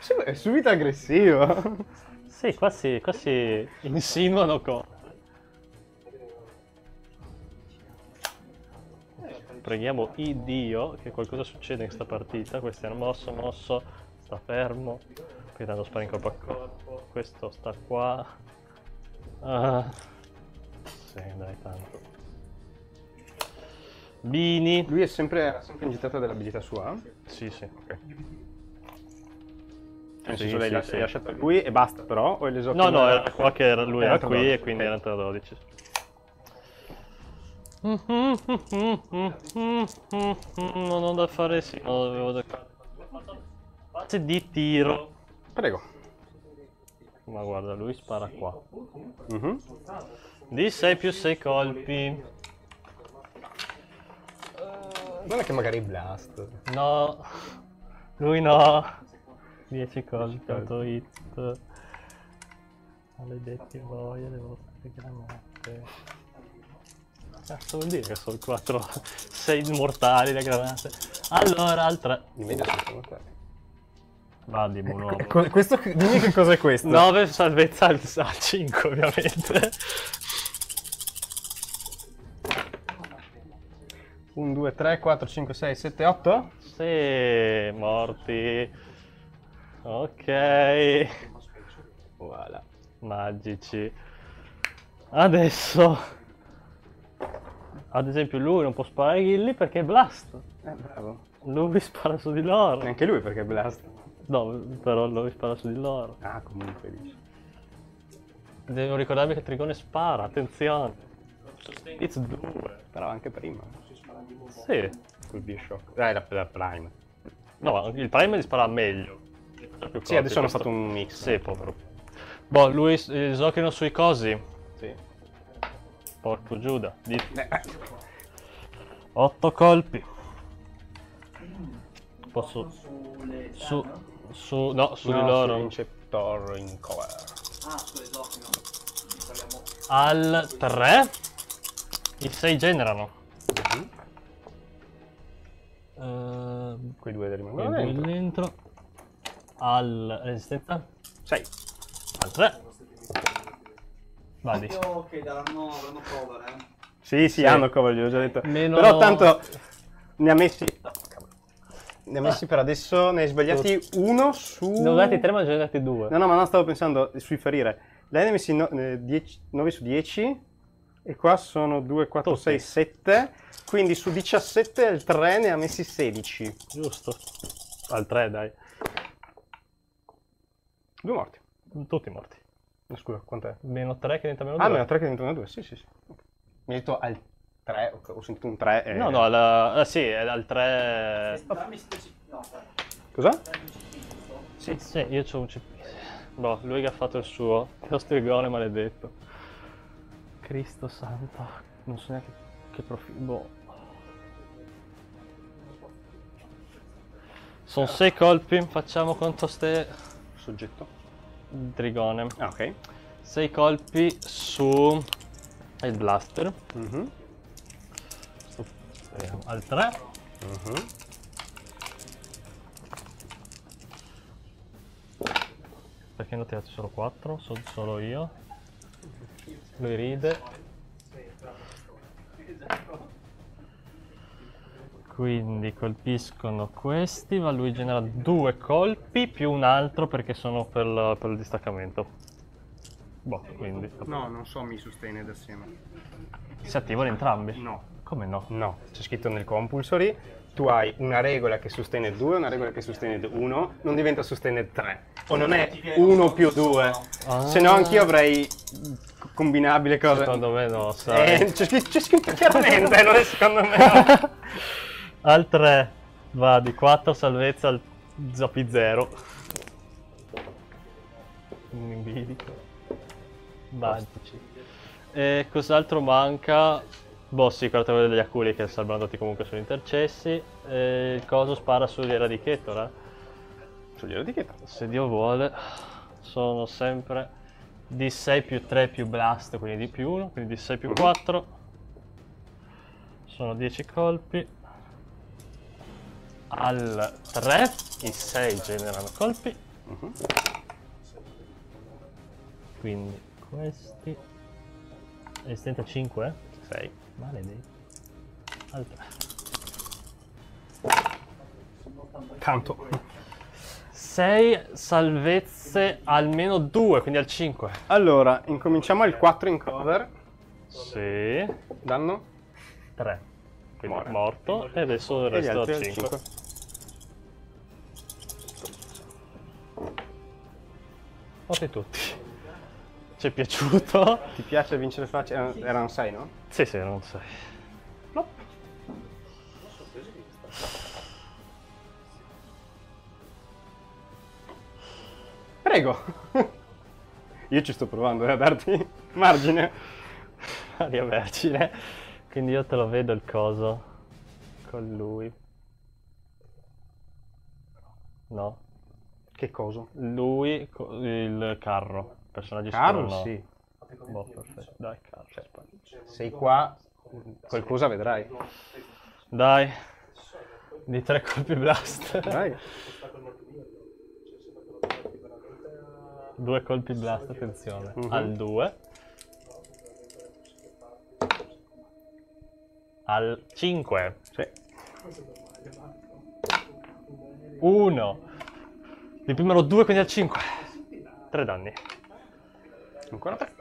Sì, È subito aggressivo. Sì, qua si, qua si insinuano cose. Preghiamo il Dio che qualcosa succeda in questa partita. Questo è mosso, mosso, sta fermo. Qui danno spara in corpo a corpo. Questo sta qua. Ah. Sì, dai, tanto. Bini. Lui è sempre, sempre ingettato dell'abilità sua? Sì, sì. Nel Sì, senso lei sì, l'ha lasciato qui e basta però? O? No, no, era qua che era- lui Era era qui dodici, e quindi ok. era tra 12. Non ho da fare, sì, non avevo da fare. di tiro. Prego. Ma guarda, lui spara qua. Mhm. Di 6 più 6 colpi. Non è che magari blast. No, lui no. 10 colpi, 8 hit. Maledetti voi, le vostre granate. Cazzo vuol dire che sono 4, 6 mortali le granate? Allora, al 3. Di media sono mortali. Va, dimmi un. Co- questo, dimmi che cosa è questo. 9 salvezza al, 5 ovviamente. 1, 2, 3, 4, 5, 6, 7, 8. Sì, morti. Ok. Voilà. Magici. Adesso. Ad esempio lui non può sparare Gilly perché è blast. Eh, bravo. Lui spara su di loro. Neanche lui perché è blast. No, però lui spara su di loro. Ah, comunque dici. Devo ricordarmi che Trigone spara, attenzione. It's 2. Però anche prima. Sì. Col Bioshock. Dai, la, la Prime. No, il Prime gli spara meglio. Sì, adesso hanno fatto un mix. Sì, povero. Boh, lui eh, giochino sui cosi. Sì. Porco Giuda. Di Eh, 8 colpi. Posso. Sulle Su. Su. No, su di no, loro. Inceptor in cover. Ah. Ne parliamo. Al 3. I 6 generano. Ehm, Quei due rimangono dentro. dentro. Al resistenza. 6. Al 3. Vadi. Che daranno, avranno cover, eh. Sì, sì, Sì. hanno cover, gliel'ho già detto. Meno- Però tanto ne ha messi... Ne ha messi per adesso, ne hai sbagliati uno su... Ne ho dati 3 ma ne ho dati 2. No, no, ma no, stavo pensando sui ferire. Lei ne ha messi 9 su 10 e qua sono 2, 4, Tutti. 6, 7. Quindi su 17 il 3 ne ha messi 16. Giusto. Al 3 dai. Due morti. Tutti morti. Scusa, quant'è? Meno 3 che diventa meno 2. Ah, meno 3 che diventano 2, sì, sì, sì. Mi hai detto al 3, ok, ho sentito un 3 e... No, no, al, ah, sì, è al 3. Entrambi specifici. No, aspetta. Cosa? Sì, sì, io c'ho un CP. Boh, lui che ha fatto il suo. Lo stregone maledetto. Cristo santo. Non so neanche che profilo. Boh. Sono 6 colpi, facciamo conto ste. Soggetto. Trigone. Ah, ok. 6 colpi su. il blaster. Mhm, Speriamo. Al 3. mhm. Perché ne ho tirati solo 4? So solo io. Lui ride. Quindi colpiscono questi, ma lui genera due colpi più un altro perché sono per, la- per il distaccamento. Boh, quindi No, non so mi sustained assieme. si attivano entrambi. No. Come no? No, c'è scritto nel compulsory, tu hai una regola che sostiene 2, una regola che sostiene 1, non diventa sostiene 3. O non è 1 più 2. Ah. Se no anch'io avrei combinabile cose. Secondo me no, sai. Eh, c'è, scritto, c'è scritto chiaramente, non è secondo me. Al 3 va di 4 salvezza al Zopi 0. in bilico. Magici. E cos'altro manca? Boh, sì, quella quello degli aculi che sarebbero andati comunque sugli intercessi. E il coso spara sugli eradicator, eh? Sugli etichetta. Se Dio vuole, sono sempre di 6 più 3 più blast, quindi di più 1, quindi di 6 più 4. Sono 10 colpi. Al 3 i 6 generano colpi. Mhm. Quindi questi. Resistente a 5? 6. Maledetti. Al 3. Tanto. 6 salvezze almeno 2, quindi al 5. Allora, incominciamo al 4 in cover. Sì. Danno? 3. Quindi Muore. morto. E adesso il resto a al 5. 5. Morti tutti. Ci è piaciuto? Ti piace vincere facile? Erano- Erano 6, no? Sì, sì, non sei. Prego. Io ci sto provando eh, a darti margine. Maria Vergine. Quindi io te lo vedo il coso. Con lui. No. Che cosa? Lui, co- il carro. Personaggi Caro, scuro, no. sì. Boh, perfetto. Dai, carro. Sei qua, qualcosa vedrai. Dai. Di tre colpi blast. Dai. Due colpi blast, attenzione. Mhm. Al 2. Al 5. Sì. 1. Il primo 2, quindi al 5. 3 danni. Ancora tre.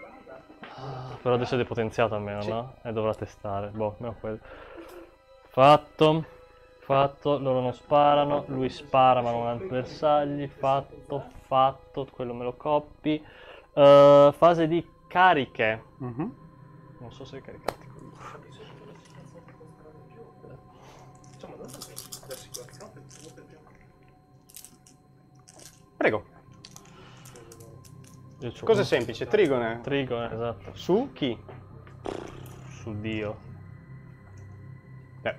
Però adesso è depotenziato almeno, no? E dovrà testare. Boh, almeno quello. Fatto. Fatto. Loro non sparano. Lui spara ma non ha bersagli. Fatto. Fatto. Quello me lo coppi. Eh, fase di cariche. Mhm. Non so se caricati con Prego. Cosa semplice? Trigone. Trigone, esatto. Su chi? Su Dio. Beh,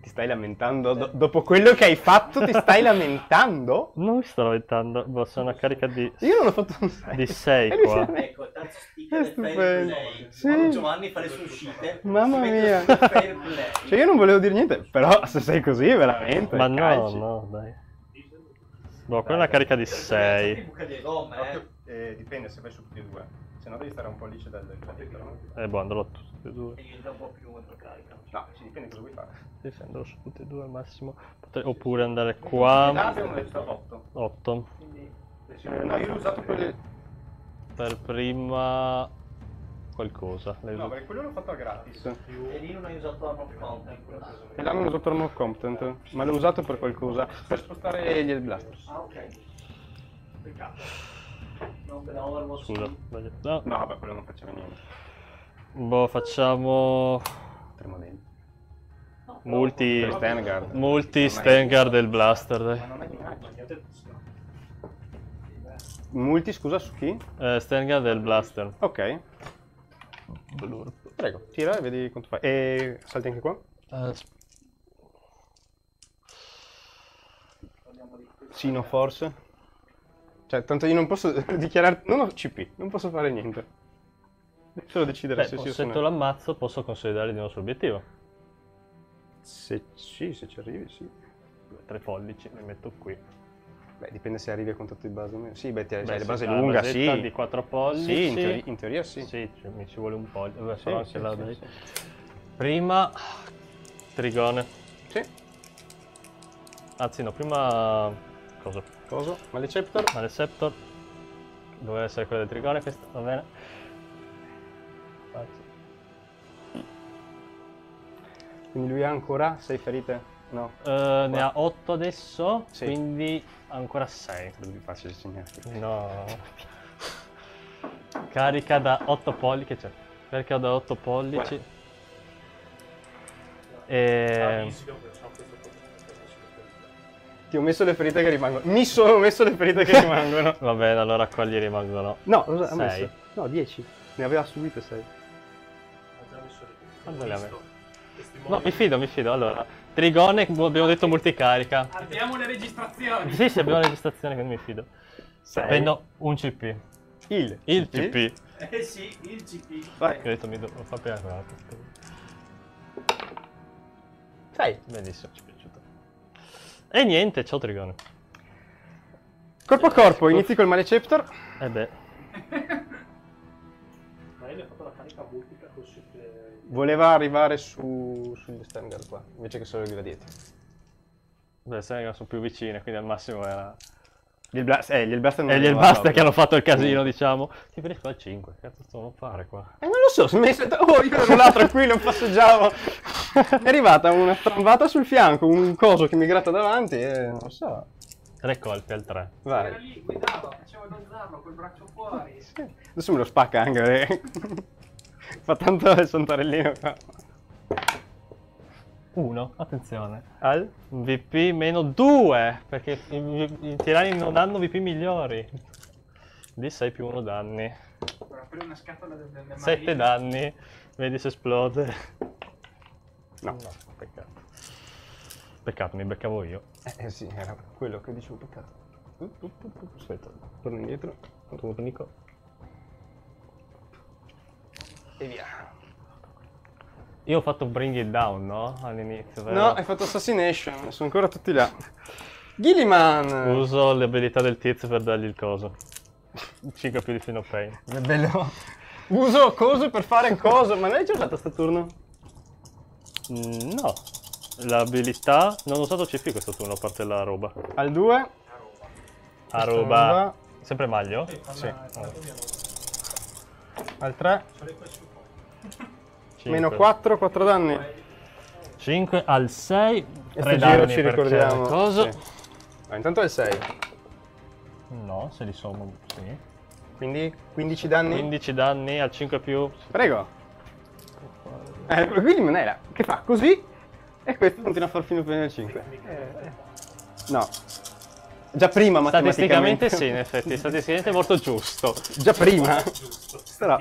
ti stai lamentando? Do- dopo quello che hai fatto ti stai lamentando? Non mi sto lamentando. Boh, sono una carica di, Io non ho fatto un 6. di 6 qua. Ecco, terzo sticker È stupendo. play. Sì. Quando Giovanni fa le sue uscite, Mamma mia. sul fair play. Cioè io non volevo dire niente, però se sei così veramente... Ma no, calci. no, dai. Boh, quella è una carica di 6. Buca di gomme, eh. Eh, dipende se vai su tutti e due. Se no devi stare un po' liscio dal gladiatore. no? Eh, boh, andrò a tutti e due. E diventa un po' più molto carica. No, ci dipende cosa vuoi fare. Sì, sì, andrò su tutti e due al massimo. Potrei- oppure andare qua. Là abbiamo detto 8. 8. No, io l'ho usato per... Per prima qualcosa. L'hai No, usato- perché quello l'ho fatto a gratis. E lì non hai usato Arm of Content. E là non ho usato Armor Competent, ma l'ho usato per qualcosa. Per spostare gli blasters. Ah, ok. Peccato. Non per Overwatch. Scusa. No. No, vabbè, quello non faceva niente. Boh, facciamo. Tremodenti. Multi. Per Stengard. Multi Stengard del Blaster, dai. Ma non è minaccia. Multi, scusa, su chi? Eh, Stengard del Blaster. Ok. Prego, tira e vedi quanto fai. E salti anche qua? Eh, sp- Sino forse. Cioè, tanto io non posso dichiarare... Non ho CP, non posso fare niente. Solo decidere Beh, se sì o se se te no. lo ammazzo posso consolidare di nuovo sull'obiettivo. Se sì, se ci arrivi, sì. Due, tre pollici, li metto qui. Beh, dipende se arrivi a contatto di base o meno. Sì, beh, ti Beh, la sì, base la lunga, sì. di quattro pollici. Sì, in, teoria, in teoria sì. Sì, cioè, mi ci vuole un po'. Vabbè, Sì, sì, là, sì. Prima Trigone. Sì. Anzi no, prima cosa? Cosa? Maleceptor? Maleceptor. Doveva essere quella del Trigone, questa va bene. Quindi lui ha ancora 6 ferite? No. Eh, ne ha 8 adesso, Sì. quindi ancora 6. Sarebbe più facile segnarti. No. Carica da 8 pollici, c'è? Carica da 8 pollici. E... Ti ho messo le ferite che rimangono. Mi sono messo le ferite che rimangono. Va bene, allora qua gli rimangono. No, cosa ha Sei. messo? No, 10. Ne aveva subito 6. Ha già messo le Visto? Testimoni. No, mi fido, mi fido. Allora, Trigone, abbiamo detto multicarica. Abbiamo le registrazioni. Sì, sì, abbiamo la registrazione, quindi mi fido. Sei. Prendo un CP. Il. Il CP. Eh sì, il CP. Vai. Ho detto mi devo far prima quell'altro. 6. Benissimo, ci è piaciuto. E niente, ciao Trigone. Corpo a corpo, inizi col Maleceptor. Eh beh, Ma lei ha fatto la carica col super... Voleva arrivare su, sugli Stengar qua, invece che solo il gladietro. beh, sai che sono più vicine, quindi al massimo era... Il blast, eh, il blast non E gli proprio. che hanno fatto il casino, diciamo. Ti preferisco al 5, che cazzo sto a fare qua? Eh, non lo so, se mi è Oh, io ero là tranquillo, passeggiavo. È arrivata una strambata sul fianco, un coso che mi gratta davanti e non so. Tre colpi al 3. Era Vai. lì, guidava, faceva danzarlo col braccio fuori. Sì. Adesso me lo spacca anche. Fa tanto il santarellino qua. 1, attenzione. Al? VP meno 2, perché i, i tirani non hanno VP migliori. Di 6 più 1 danni. Per aprire una scatola del, del 7 danni, vedi se esplode. No. peccato. Peccato, mi beccavo io. Eh, eh sì, era quello che dicevo peccato. Aspetta, torno indietro. Ho trovato Nico. E via. Io ho fatto Bring It Down, no? All'inizio, vero? No, hai fatto Assassination, sono ancora tutti là. Gilliman! Uso le abilità del tizio per dargli il coso. 5 più di Fino Pain. È bello. Uso cose per fare coso, ma non hai già usato sto turno? Mm, no. L'abilità... Non ho usato CP questo turno, a parte la roba. Al 2. A roba... Sempre maglio? Sì. Al 3. Meno 4, 4 danni. 5 al 6. E 3 sto danni giro ci ricordiamo. Cosa? Sì. Ah, intanto è il 6. No, se li sommo, sì. Quindi 15 danni. 15 danni al 5 più. Prego. Eh, quindi non è là. Che fa? Così? E questo continua a far fino a 5. No. Già prima matematicamente. Statisticamente sì, in effetti. Statisticamente è molto giusto. Già prima. Giusto. Però-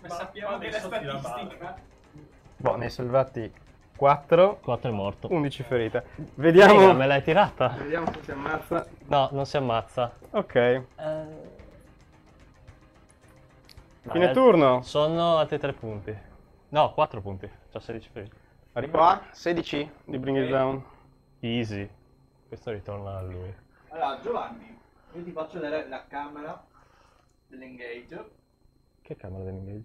statistica. Ma sappiamo che la adesso tira statistica. Boh, ne hai salvati 4. 4 è morto. 11 ferite. Vediamo. me l'hai tirata? Vediamo se si ammazza. No, non si ammazza. Ok. Eh... Fine Dai, turno. Sono altri 3 punti. No, 4 punti. C'ho 16 feriti. Arrivo a 16 di Bring It Down. Easy. Questo ritorna a lui. Allora, Giovanni, io ti faccio vedere la camera dell'engage. Che camera dell'engage?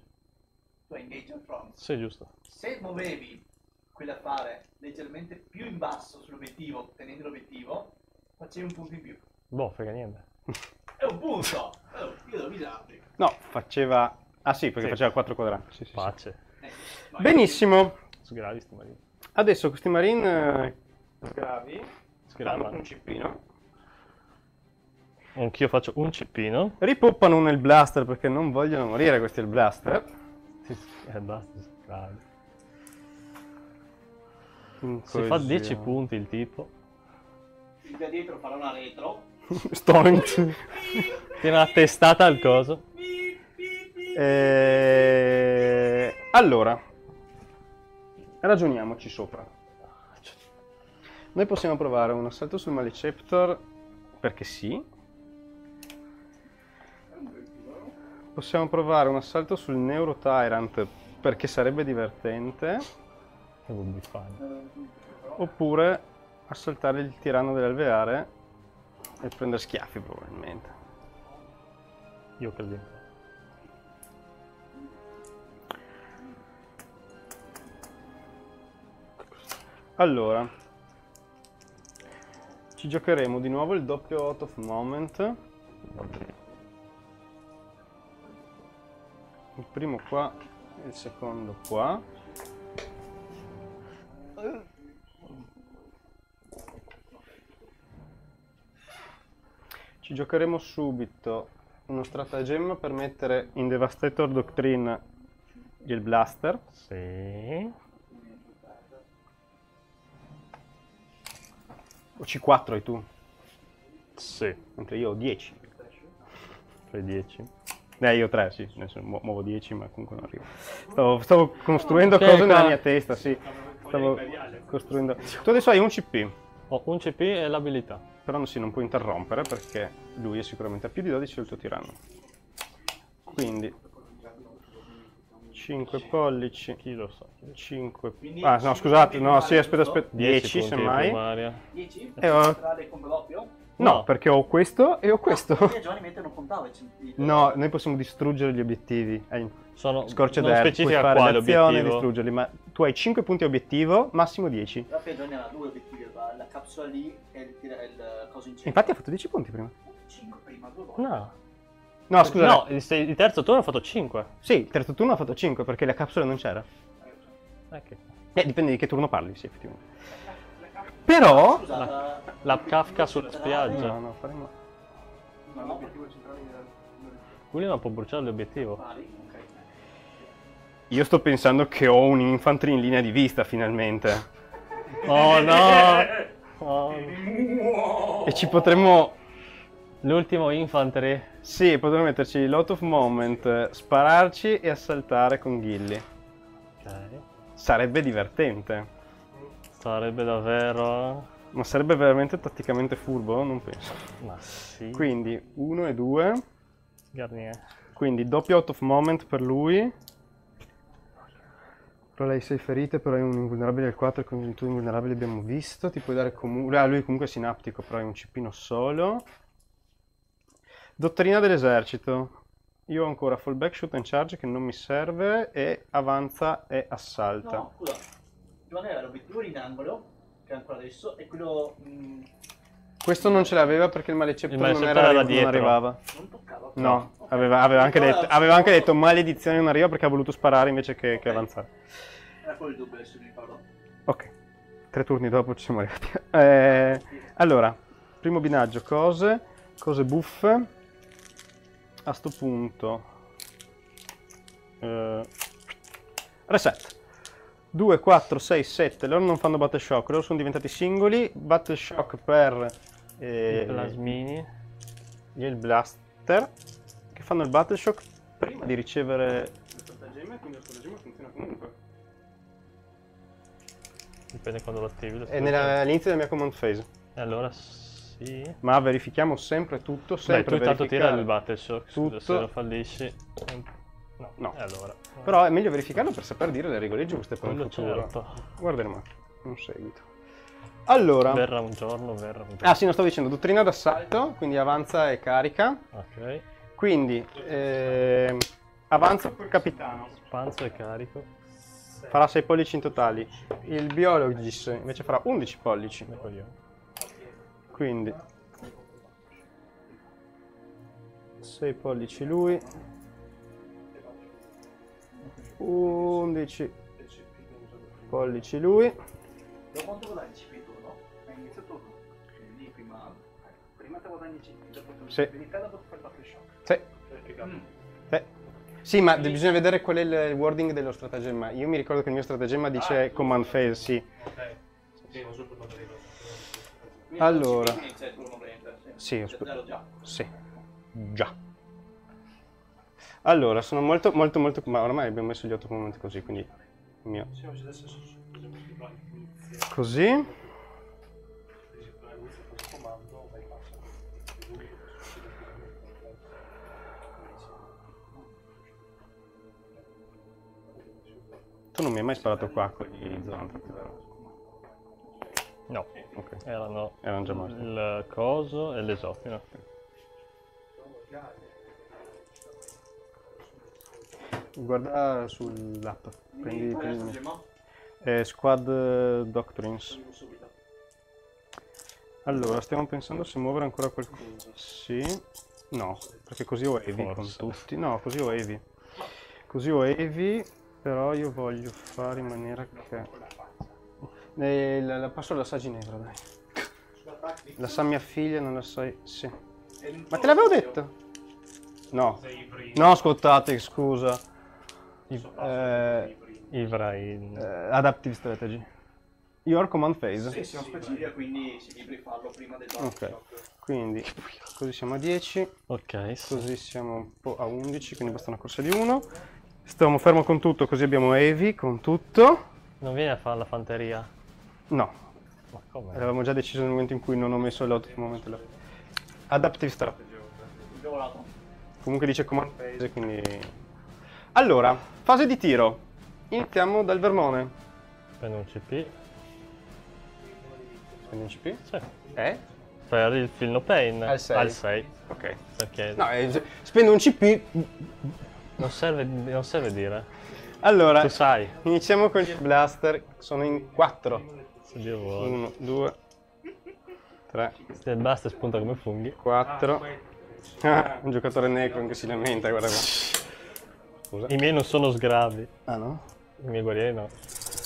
Tu hai engage al front. Sì, giusto. Se muovevi quell'affare leggermente più in basso sull'obiettivo, tenendo l'obiettivo, facevi un punto in più. Boh, frega niente. È un punto! Oh, io devo avvisarti. No, faceva... Ah sì, perché Sì. faceva 4 quadranti. Sì, sì, sì. Pace. Eh, vai. Benissimo. Sgravi sti marini. Adesso questi marine... eh, Sgravi. Sgrava. Fanno un cippino. Anch'io faccio un cippino. Ripoppano nel blaster perché non vogliono morire questi il blaster. Eh, basta. In Si fa coesione. 10 punti il tipo. Il da dietro farà una retro. Stonk. Tiene una testata al coso. Eh, Allora, ragioniamoci sopra. Noi possiamo provare un assalto sul Maleceptor perché sì. Possiamo provare un assalto sul Neurotyrant perché sarebbe divertente. Che vuol fare? Oppure assaltare il tiranno dell'alveare e prendere schiaffi probabilmente. Io credo. Allora, ci giocheremo di nuovo il doppio out of moment. Il primo qua e il secondo qua. Ci giocheremo subito uno stratagemma per mettere in Devastator Doctrine il blaster. Sì. C4 hai tu, Sì, mentre io ho 10. fai 10. Eh, io 3, sì, adesso mu- muovo 10, ma comunque non arrivo. Stavo, stavo costruendo Ok, cose qua- nella mia testa, sì. Stavo costruendo... Tu adesso hai un CP, Ho un CP e l'abilità. però non, sì, non puoi interrompere perché lui è sicuramente a più di 12 del tuo tiranno. Quindi 5 pollici, Chi lo sa? 5... Quindi Ah, no, scusate, no, sì, aspetta, aspetta, 10 punti di semmai. primaria. 10? Eh, ho-? No, No. perché ho questo e ho questo. Perché Giovanni Mente non contava No, noi possiamo distruggere gli obiettivi. Hai Sono, scorcia non d'aria, puoi fare l'azione e distruggerli, ma tu hai 5 punti obiettivo, massimo 10. Però poi Giovanni aveva due obiettivi, la, la capsula lì e il, tira- il coso in centro. Infatti ha fatto 10 punti prima. 5 prima, due volte. No. No, scusa. No, il, il terzo turno ha fatto 5. Sì, il terzo turno ha fatto 5 perché la capsula non c'era. Eh, dipende di che turno parli, sì, effettivamente. Però... La, La Kafka sulla spiaggia. No, no, faremo... No, L'obiettivo centrale del... Quelli non può bruciare l'obiettivo. ok. Io sto pensando che ho un infantry in linea di vista finalmente. Oh no! Oh. E ci potremmo... L'ultimo infantry. Sì, potremmo metterci lot of moment, spararci e assaltare con Gilly. Ok. Sarebbe divertente. Sarebbe davvero... Ma sarebbe veramente tatticamente furbo? Non penso. Ma sì. Quindi 1 e 2. Garnier. Quindi doppio out of moment per lui. Però lei 6 ferite, però è un invulnerabile al 4 con il tuo invulnerabile abbiamo visto. Ti puoi dare comunque... Ah, lui comunque è sinaptico, però è un cipino solo. Dottrina dell'esercito. Io ho ancora fallback, shoot and charge che non mi serve e avanza e assalta. No, scusa. Aveva l'obiettivo in angolo, che è ancora adesso, e quello... mh, Questo non ce l'aveva perché il maleceptor Il non, maleceptor era era non arrivava. non toccava. No, Ok. aveva, aveva anche Allora, detto, aveva anche detto maledizione non arriva perché ha voluto sparare invece che, che Ok. avanzare. Era quello il dubbio, adesso mi ricordo. Ok, tre turni dopo ci siamo arrivati. Eh, allora, primo binaggio, cose, cose buffe. A sto punto... Eh, reset. 2, 4, 6, 7. Loro non fanno battle shock, loro sono diventati singoli. Battle shock per... eh, I plasmini. il blaster che fanno il battle shock prima di ricevere il stratagemma quindi lo stratagemma funziona comunque Dipende quando lo attivi. lo è nella- all'inizio della mia command phase E allora sì. ma verifichiamo sempre tutto Dai, sempre tu intanto tira il battle shock. Scusa, tutto. se lo fallisci. No. No. E allora. però è meglio verificarlo per saper dire le regole giuste per il Quello futuro certo. guarderemo un seguito allora Verrà un giorno, verrà un giorno. ah sì non stavo dicendo dottrina d'assalto quindi avanza e carica Ok. quindi ehm, avanza col capitano Panzo e carico. farà 6 pollici in totali il biologis invece farà 11 pollici. Quindi 6 pollici lui 11 pollici lui Da quanto guadagni CP turno? È inizio turno. Quindi prima... Prima te guadagni 5, dopo tu Sì. dopo tu fai il battle shock. sì, sì. Sì, ma de- bisogna vedere qual è il wording dello stratagemma. Io mi ricordo che il mio stratagemma dice command phase, sì. Ok. Sì, non so per quanto arriva. Quindi Allora. CP praticamente. Sì, ho Cioè, sp-. Sì. Già. Allora, sono molto, molto, molto... Ma ormai abbiamo messo gli otto comandi così, quindi... il Mio. Così. Tu non mi hai mai sparato qua con gli zoantropy, vero? No, Ok. erano Erano già morti. il coso e l'esofino. Guarda sull'app. Prendi, prendi- eh, Squad eh, Doctrines. Allora, stiamo pensando se muovere ancora qualcosa. Sì. No, perché così ho Evi con tutti. No, così ho Evi. Così ho Evi, però io voglio fare in maniera che... Eh, la, la passo alla sa Ginevra, dai. La sa mia figlia, non la sai... Sì. Ma te l'avevo detto? No. No, ascoltate, scusa. I- eh, Ivrain. eh, adaptive Strategy. Your command phase. Sì, si specifica, quindi si libri farlo prima del Ok. shock. Quindi così siamo a 10, Ok, sì. così siamo un po' a 11, quindi basta una corsa di 1. Stiamo fermo con tutto, così abbiamo Evi con tutto. Non viene a fare la fanteria. No, Ma come? avevamo già deciso nel momento in cui non ho messo l'out moment là. Adaptive strategy. Comunque dice command phase, quindi... Allora, fase di tiro. Iniziamo dal vermone. Prendo un CP. Prendi un CP? Sì. Eh? Per il Feel No Pain. Al sei. Al 6. Ok. Perché No, eh, spendo un CP. non, serve, non serve dire. Allora, Tu sai. iniziamo con gli blaster. Sono in 4. Se Dio vuole. 1, 2, 3, Se il basta spunta come funghi. 4. Ah, un giocatore necron che si lamenta, guarda qua. Scusa. I miei non sono sgravi. Ah no? I miei guerrieri no.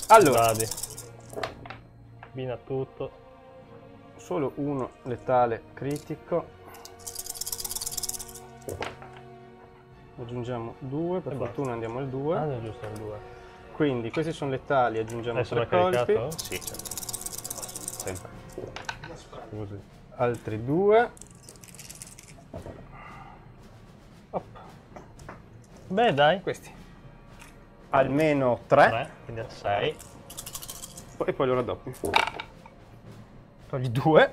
Allora, Sgradi. Bina tutto. solo uno letale critico. Aggiungiamo 2, per E basta. fortuna andiamo al 2. Ah, no, giusto, il 2. Quindi questi sono letali, aggiungiamo Adesso 3 l'ha caricato? colpi. Sì, certo. Sempre. Scusi. Altri 2. Beh, dai. Questi. Almeno 3. 3, quindi a 6. E poi lo raddoppi. Togli 2.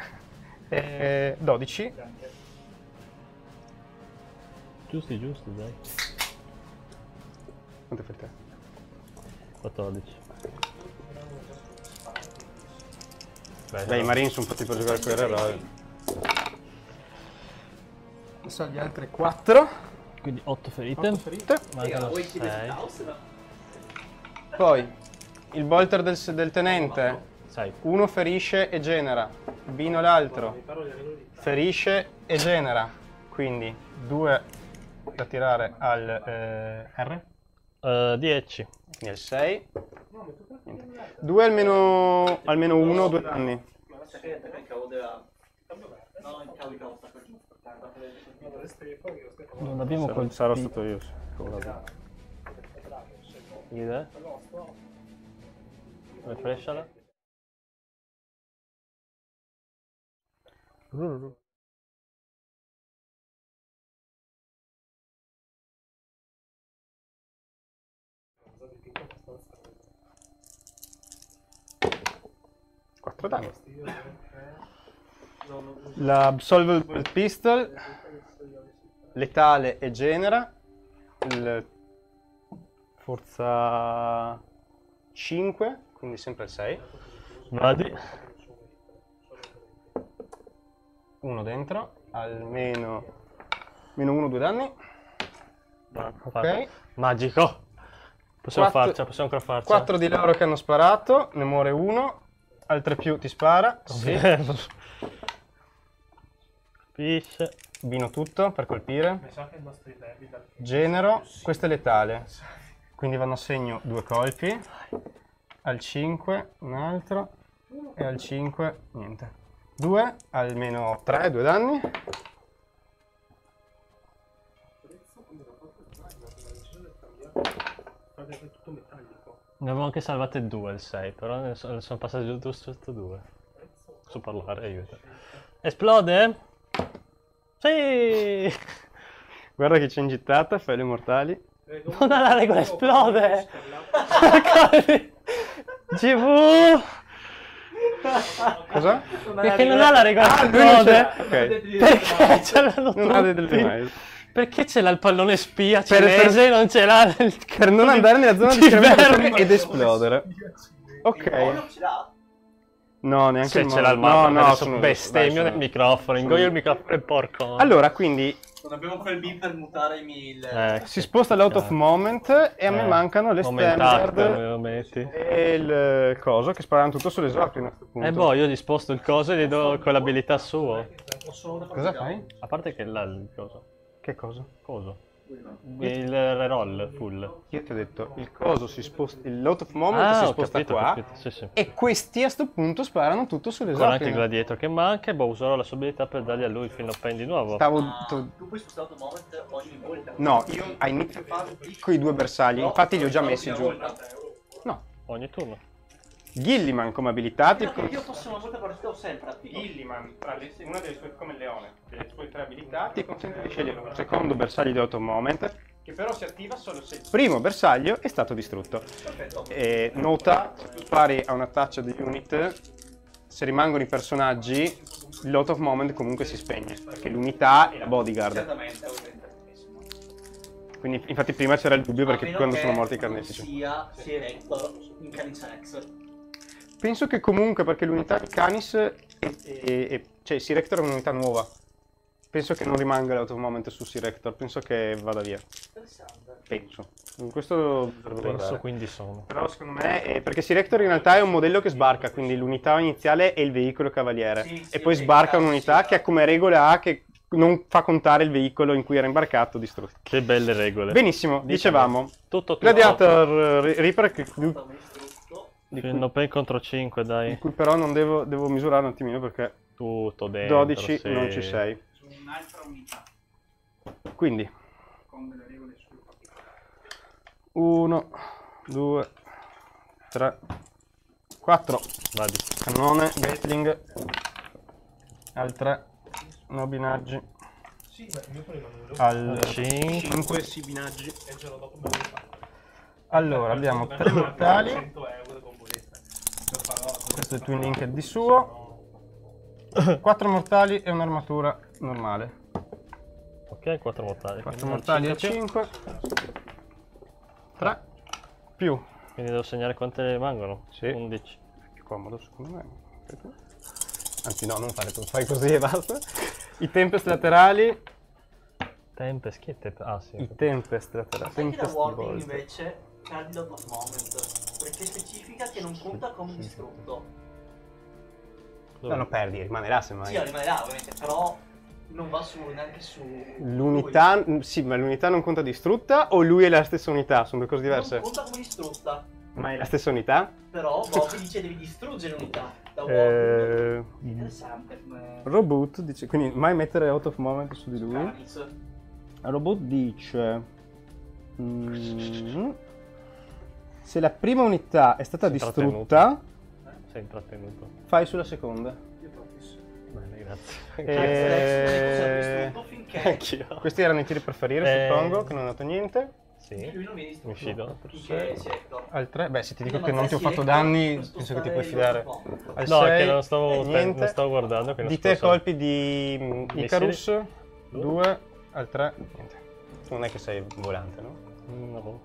E 12. Giusti, giusti, dai. Quanto fai te? 14. Beh, Beh, i no. Marines sono fatti per giocare con i eroi. Adesso gli altri 4. Quindi 8 ferite. ferite. Mancano chiedere 6. Taos? No. Poi il bolter del, del tenente. 6. Uno ferisce e genera. Bino l'altro. Ferisce e genera. Quindi 2 da tirare al eh, R. 10. Quindi al 6. 2 almeno almeno 1 2 danni. No, il cavo di cavo sta per giù. Non abbiamo Sarò, colpito. sarò stato io. sì. Idee? Refreshala. Quattro danni. La Absolvable Pistol, letale e genera, il forza 5, quindi sempre il 6, Vadi. uno dentro, almeno meno 1, 2 danni, ok. Magico. Possiamo Quattro- farcela, possiamo ancora farcela. 4 di loro che hanno sparato, ne muore uno, altre più ti spara, sì. Capisce. Vino tutto per colpire. Genero, questo è letale. Quindi vanno a segno due colpi. Al 5 un altro. E al 5 niente. 2, almeno 3, 2 danni. Fate tutto metallico. Ne avevo anche salvate due il 6, però ne so- ne sono passati giusto giusto due. So parlare, aiuto. Esplode? Sì! Guarda che c'è in gittata, fai le mortali. Non ha la regola, esplode! GV! Cosa? Perché non ha la regola, Ah, esplode? Perché ce l'hanno Non ha dei tutti? Perché ce l'ha il pallone spia Per- per- cinese e non ce l'ha nel... Per non andare nella zona di verme. ed esplodere. Il Ok. No, neanche Se il ce l'ha il mappa, No, no, sono- bestemmio nel sono- microfono, ingoio il microfono e porco. Allora, quindi Non abbiamo quel beam per mutare il... Eh, si sposta l'out of moment e a me Eh, mancano le standard e il coso che sparano tutto sull'esatto a questo punto. E boh, io gli sposto il coso e gli do quell'abilità sua. Cosa fai? A parte che là il coso. Che cosa? Coso. Il reroll full. Io ti ho detto, il coso si sposta, l'out of moment Ah, si ho sposta capito, ho qua capito, sì, sì. e questi a sto punto sparano tutto Con anche il gladiator che manca, e boh, userò la sua abilità per dargli a lui il film of pain di nuovo. Stavo... Ah, tu puoi spostare un moment ogni volta. No, io a inizio fase con i due bersagli, infatti li ho già messi giù. No, Ogni turno. Gilliman come abilità ti Perché io posso una volta partita ho sempre attivo. Gilliman, tra le- una delle sue, come leone, delle sue tre abilità, ti consente di scegliere un secondo bersaglio di auto moment, che però si attiva solo se il primo bersaglio è stato distrutto. Perfetto. E nota, se tu spari a una taccia di unit, se rimangono i personaggi, l'auto of moment comunque si spegne, perché l'unità è la bodyguard. Benissimo. Quindi infatti prima c'era il dubbio perché quando sono morti i carnefici. sia sia Rector in Canis Rex. Penso che comunque perché l'unità di Canis, è, è- è- cioè Sirector è un'unità nuova. Penso che non rimanga l'auto of moment su Sirector, penso che vada via. Penso. Questo devo Penso guardare. quindi sono. Però secondo me, è- perché Sirector in realtà è un modello che sbarca, quindi l'unità iniziale è il veicolo cavaliere. Sì, sì, e poi sbarca un'unità sì, che ha come regola A che non fa contare il veicolo in cui era imbarcato distrutto. Che belle regole. Benissimo, dicevamo. Tutto tutto. Gladiator Reaper, che- di cui, Finno pen contro 5, di dai. cui però non devo, devo misurare un attimino perché Tutto dentro. 12 sì. non ci sei. Su un'altra unità Quindi con delle regole particolari. 1, 2, 3, 4. Vadi. Cannone, Gatling. Al 3, nobinaggi. Sì, beh, io prima non volevo. Al 5. 5 sibinaggi. E il giorno dopo me lo rifatto. Allora, abbiamo Per 3 me mortali. 100 euro con boletta. Lo farò. Questo è il Twin Linked di suo. 4 mortali e un'armatura normale. Ok, 4 mortali. 4 Quindi mortali e cinque 5. 3 più. Quindi devo segnare quante ne rimangono? Sì. 11. Più comodo secondo me. Anzi no, non fare tu, fai così e basta. I Tempest laterali. Tempest, chi è Tempest? Ah, sì. I Tempest laterali. Che Tempest invece Candidate of Moment perché specifica che non conta come distrutto. Dove? No, no, perdi, rimanerà semmai. Sì, rimanerà ovviamente, però non va su neanche su L'unità, sì, ma l'unità non conta distrutta o lui è la stessa unità? Sono due cose diverse. Non conta come distrutta, Ma è la stessa unità? però Bobby dice devi distruggere l'unità da wording. Eh, Interessante come Robot dice, quindi mai mettere out of moment su di lui. Robot dice, mm, se la prima unità è stata distrutta, Sei intrattenuto. fai sulla seconda. Bene, grazie. Eh, distrutto finché Anch'io. Questi erano i tiri per ferire, Eh, suppongo, che non ho dato niente. Sì. lui non. Finché si Hector. Al 3, beh se ti dico che non ti ho fatto Hector, danni, penso che ti puoi fidare. Al No, è 6, che non stavo, te- niente. non stavo guardando. Che non Di te colpi di mm. Icarus, Due. 2, al 3, niente. Non è che sei volante, no? No.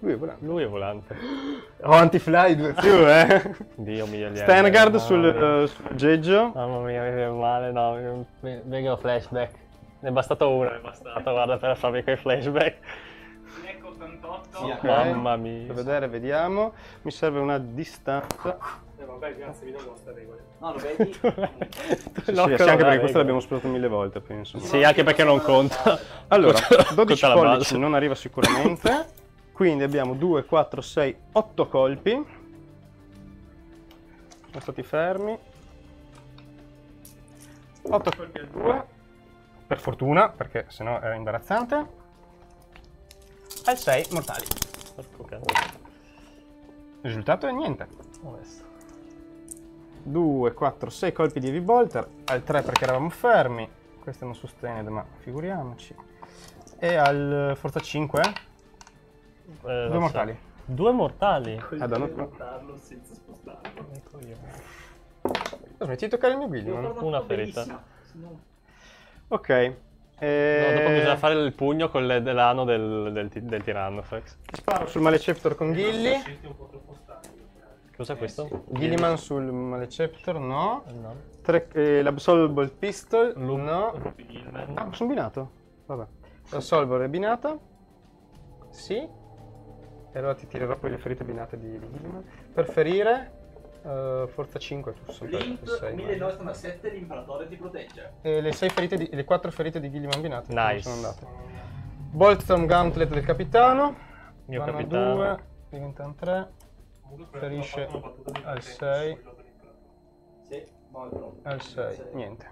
Lui è volante. Lui è volante. Ho anti-fly 2 più, eh. Dio mio. gli Stengard sul, eh, sul geggio. Mamma mia, mi viene male, no, mi- vengo flashback. Ne è bastato uno, è bastato, guarda, per farmi quei flashback. Ecco 88. Sì, Ok. Mamma mia. Per vedere, vediamo. Mi serve una distanza. Eh, vabbè, grazie, vi do queste regole. No, lo vedi? Sì, sì, sì, anche perché questo l'abbiamo esplorato mille volte, penso. Sì, anche perché non conta. Allora, Conta- 12 conta la pollici non arriva sicuramente. Quindi abbiamo 2, 4, 6, 8 colpi. Sono stati fermi. 8 colpi al 2. Per fortuna, perché sennò era imbarazzante. Al 6 mortali. Il risultato è niente. Onesto. 2, 4, 6 colpi di heavy bolter. Al 3 perché eravamo fermi. Questo un sustained, ma figuriamoci. E al forza 5. Eh, Due mortali. Due mortali? Ah, danno- portarlo senza spostarlo. Ecco io. Oh, smetti di toccare il mio Io Guilliman. Una ferita. no- Ok. No, eh, dopo bisogna fare il pugno con le dell'ano del, del, ti- del Tyrannosax. Sparo sul Maleceptor con Gilly. Scelti un po' troppo stanchi. Cos'è questo? Gilliman sul Maleceptor, no. Eh, No. Tre, eh, l'Absolvable Pistol, Lu- no. Ah, sono binato. Vabbè. L'Absolvable è binata. Sì. E allora ti tirerò poi le ferite binate di, di Gilliman. Per ferire, eh, forza 5 tu sei, 1997 l'imperatore ti protegge. E le, sei ferite di, le 4 ferite di Gilliman binate Nice. sono andate. Boltstorm Gauntlet del capitano. Mio Vanno capitano. 2, diventano 3. Comunque, Ferisce al presenza sei. sullo dell'imperatore. Sì, molto. Al 6, Sì. niente.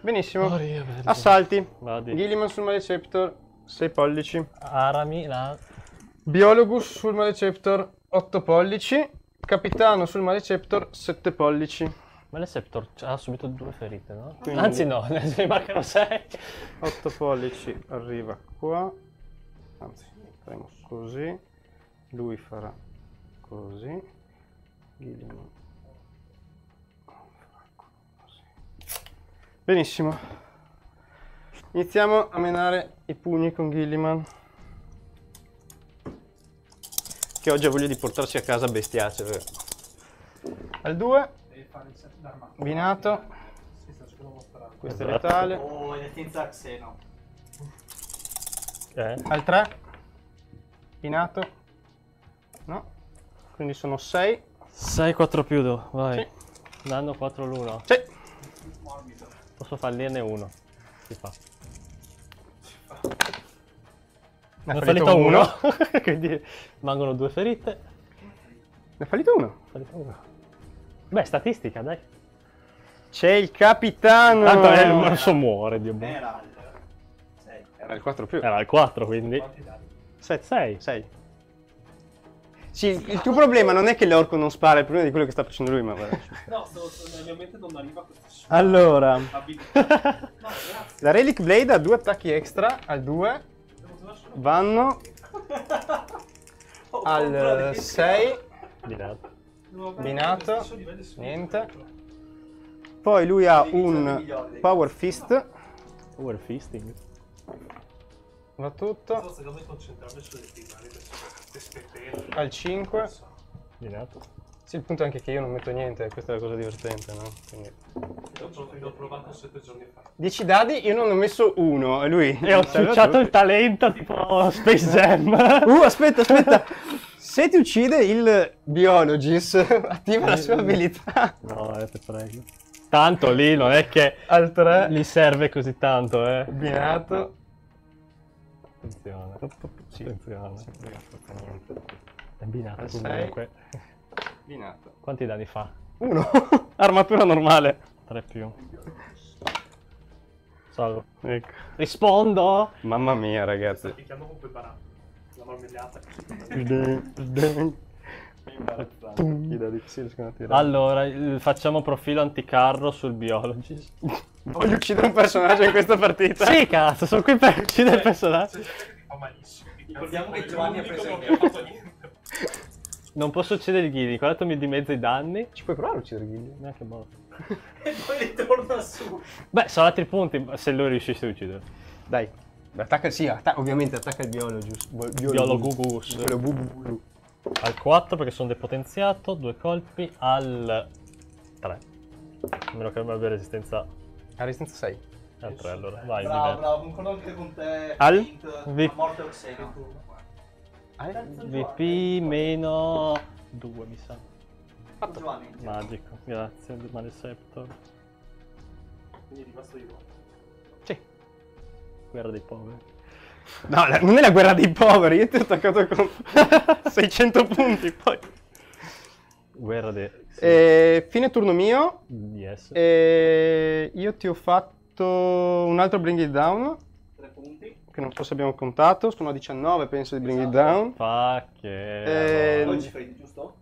Benissimo. Oh. Assalti. Gilliman sul Maleceptor, 6 pollici. Arami, là. Biologus sul Maleceptor, 8 pollici. capitano sul Maleceptor 7 pollici. Maleceptor ha subito due ferite, no? Quindi- Anzi no, ne mancano sei. 8 pollici arriva qua. Anzi, faremo così. Lui farà così. Gilliman farà così. Benissimo. Iniziamo a menare i pugni con Gilliman. Che oggi ha voglia di portarsi a casa bestiace? Al 2, Devi fare il set d'armato. binato. Questo è letale. Oh, il Tinza Xeno. Eh? Al 3, binato. No. Quindi sono 6. 6, 4 più 2, vai. Sì. Danno 4 l'1. Sì. Posso fallirne uno. Si fa. Ne Ne ha fallito fallito uno. uno. Quindi rimangono due ferite. Ne ha fallito uno. Fallito uno. Beh, statistica, dai. C'è il capitano. Tanto è il morso muore, Dio buono. Era il 6. Era il 4 più. Era il 4, quindi. Quanti dadi? 6. 6. Sì, il tuo problema non è che l'orco non spara, il problema è di quello che sta facendo lui, ma vabbè. No, sto, sto- nella mia mente non arriva questo Allora. No, la Relic Blade ha due attacchi extra, al 2 Devo usare solo- vanno Oh, al 6, Binato. binato, niente. poi lui ha un Power Fist, Power fisting. va tutto, al 5. Binato. Sì, il punto è anche che io non metto niente, questa è la cosa divertente, no? Quindi... L'ho prov- l'ho provato sette giorni fa. 10 dadi, io non ne ho messo uno, e lui... E ho tutti. il talento tipo Space Jam. Uh, aspetta, aspetta. Se ti uccide il Biologist, attiva la sua abilità. No, eh, te prego. Tanto lì non è che Al 3, gli serve così tanto, eh. binato. Attenzione. Attenzione. È binato comunque. Binato. Quanti danni fa? 1. Armatura normale. 3 più. Salvo. Ecco. Rispondo? Mamma mia, ragazzi. picchiando con quel baratto. La marmellata. Allora, facciamo profilo anticarro sul biologist. Voglio uccidere un personaggio in questa partita. Sì, cazzo, sono qui per uccidere il personaggio. Ti. Ricordiamo che Giovanni ha preso il non mi ha fatto niente. Non posso uccidere il Ghini, guardate mi dimezza i danni. Ci puoi provare a uccidere Ghigli? Neanche morto. E poi ritorna su. Beh, sono altri punti se lui riuscisse a uccidere. Dai. Attacca, sì, atta- ovviamente attacca il Biologist. Bo- Biologugus. Quello bu- bu- bu- Al 4 perché sono depotenziato, due colpi, al 3. A meno che non abbia resistenza Ha resistenza 6. al 3 allora. Vai, Bravo, bravo, concordo anche con te. Al? Vi- A morte o Xeno. VP meno 2 mi sa. Giovanni. Magico, grazie, Maleceptor. Quindi è rimasto nuovo. Sì. Guerra dei poveri. No, la- non è la guerra dei poveri, io ti ho attaccato con 600 punti poi. Guerra dei... sì. E, fine turno mio, Yes. e io ti ho fatto un altro Bring It Down. Che non so se abbiamo contato, sono a 19 penso di Bring It Esatto. Down. Fa che... Eh, 12 feriti, giusto?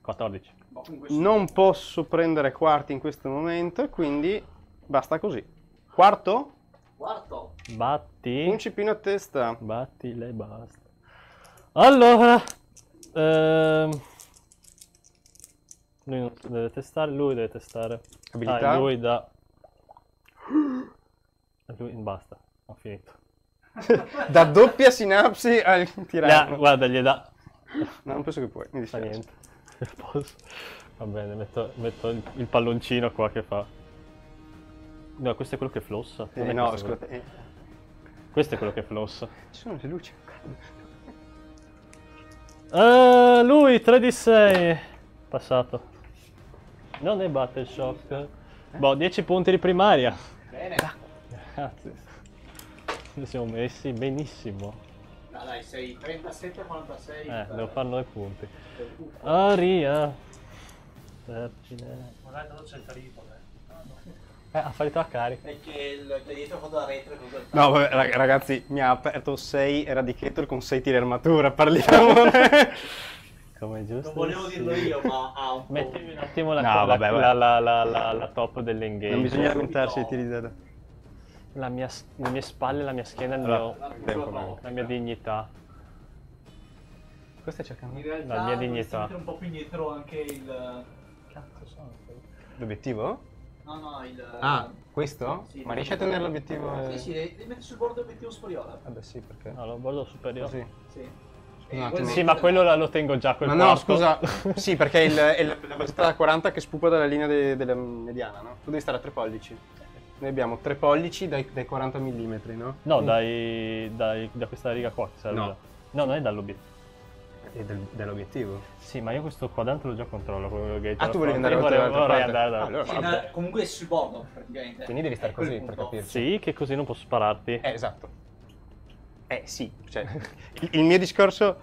14. No, comunque Non posso prendere quarti in questo momento, quindi basta così. Quarto, Quarto. Batti. un cipino a testa. Batti le basta. Allora, ehm, lui non deve testare, lui deve testare. Abilità. Ah, lui da... Lui, basta, ho finito. Da doppia sinapsi al tiranno. guarda, gli dà... No, non penso che puoi, mi Fa dispiace. niente. Posso. Va bene, metto, metto il, palloncino qua che fa. No, questo è quello che flossa. Eh, no, questo quello- scusate, eh, Questo è quello che flossa. ci sono le luci. Eh, lui 3 di 6. Passato. Non è Battle Shock. Boh, 10 punti di primaria. Bene. Grazie. Ci siamo messi benissimo. Dai, dai, sei 37 46. Eh, devo fare 9 punti. Aria. Vergine. Ma dai, tanto c'è il ferito, eh. Eh, ha fallito la carica. È che il gladiator fa da retro con quel No, vabbè, rag- ragazzi, mi ha aperto 6 Eradicator con 6 tiri armatura, parliamone. Come giusto? Non volevo dirlo io, ma ha un po'. Mettimi un attimo la, No, la, vabbè, la, la, la, la- la top dell'engage. Non bisogna lamentarsi ai tiri da... La mia, le mie spalle, la mia schiena, il Allora, mio- la mia dignità. Cosa stai cercando? In realtà La mia dignità. mettere un po' più indietro anche il. Cazzo sono? L'obiettivo? No, no, il. Ah, questo? Sì, Ma riesci a tenere l'obiettivo? eh? Sì, sì, devi mettere sul bordo l'obiettivo superiore. Vabbè sì, perché... No, lo bordo superiore. Così. Sì. Quello- Sì, ma quello la- lo tengo già quel Ma no, quarto. scusa, sì, perché è, il, è la velocità da 40 che spupa dalla linea de- della mediana, no? Tu devi stare a 3 pollici. Noi abbiamo 3 pollici dai, dai 40 mm, no? No, dai, dai- da questa riga qua. che serve No. già. No, non è dall'obiettivo. E del- dell'obiettivo. Sì, ma io questo quadrante lo già controllo. Quello che Ah, tu volevi andare oltre vorrei parte? andare da... Allora, Sì, comunque è sul bordo, praticamente. Quindi devi stare È così per capirci. Sì, che così non posso spararti. Eh, esatto. Eh, sì, cioè, il, il mio discorso...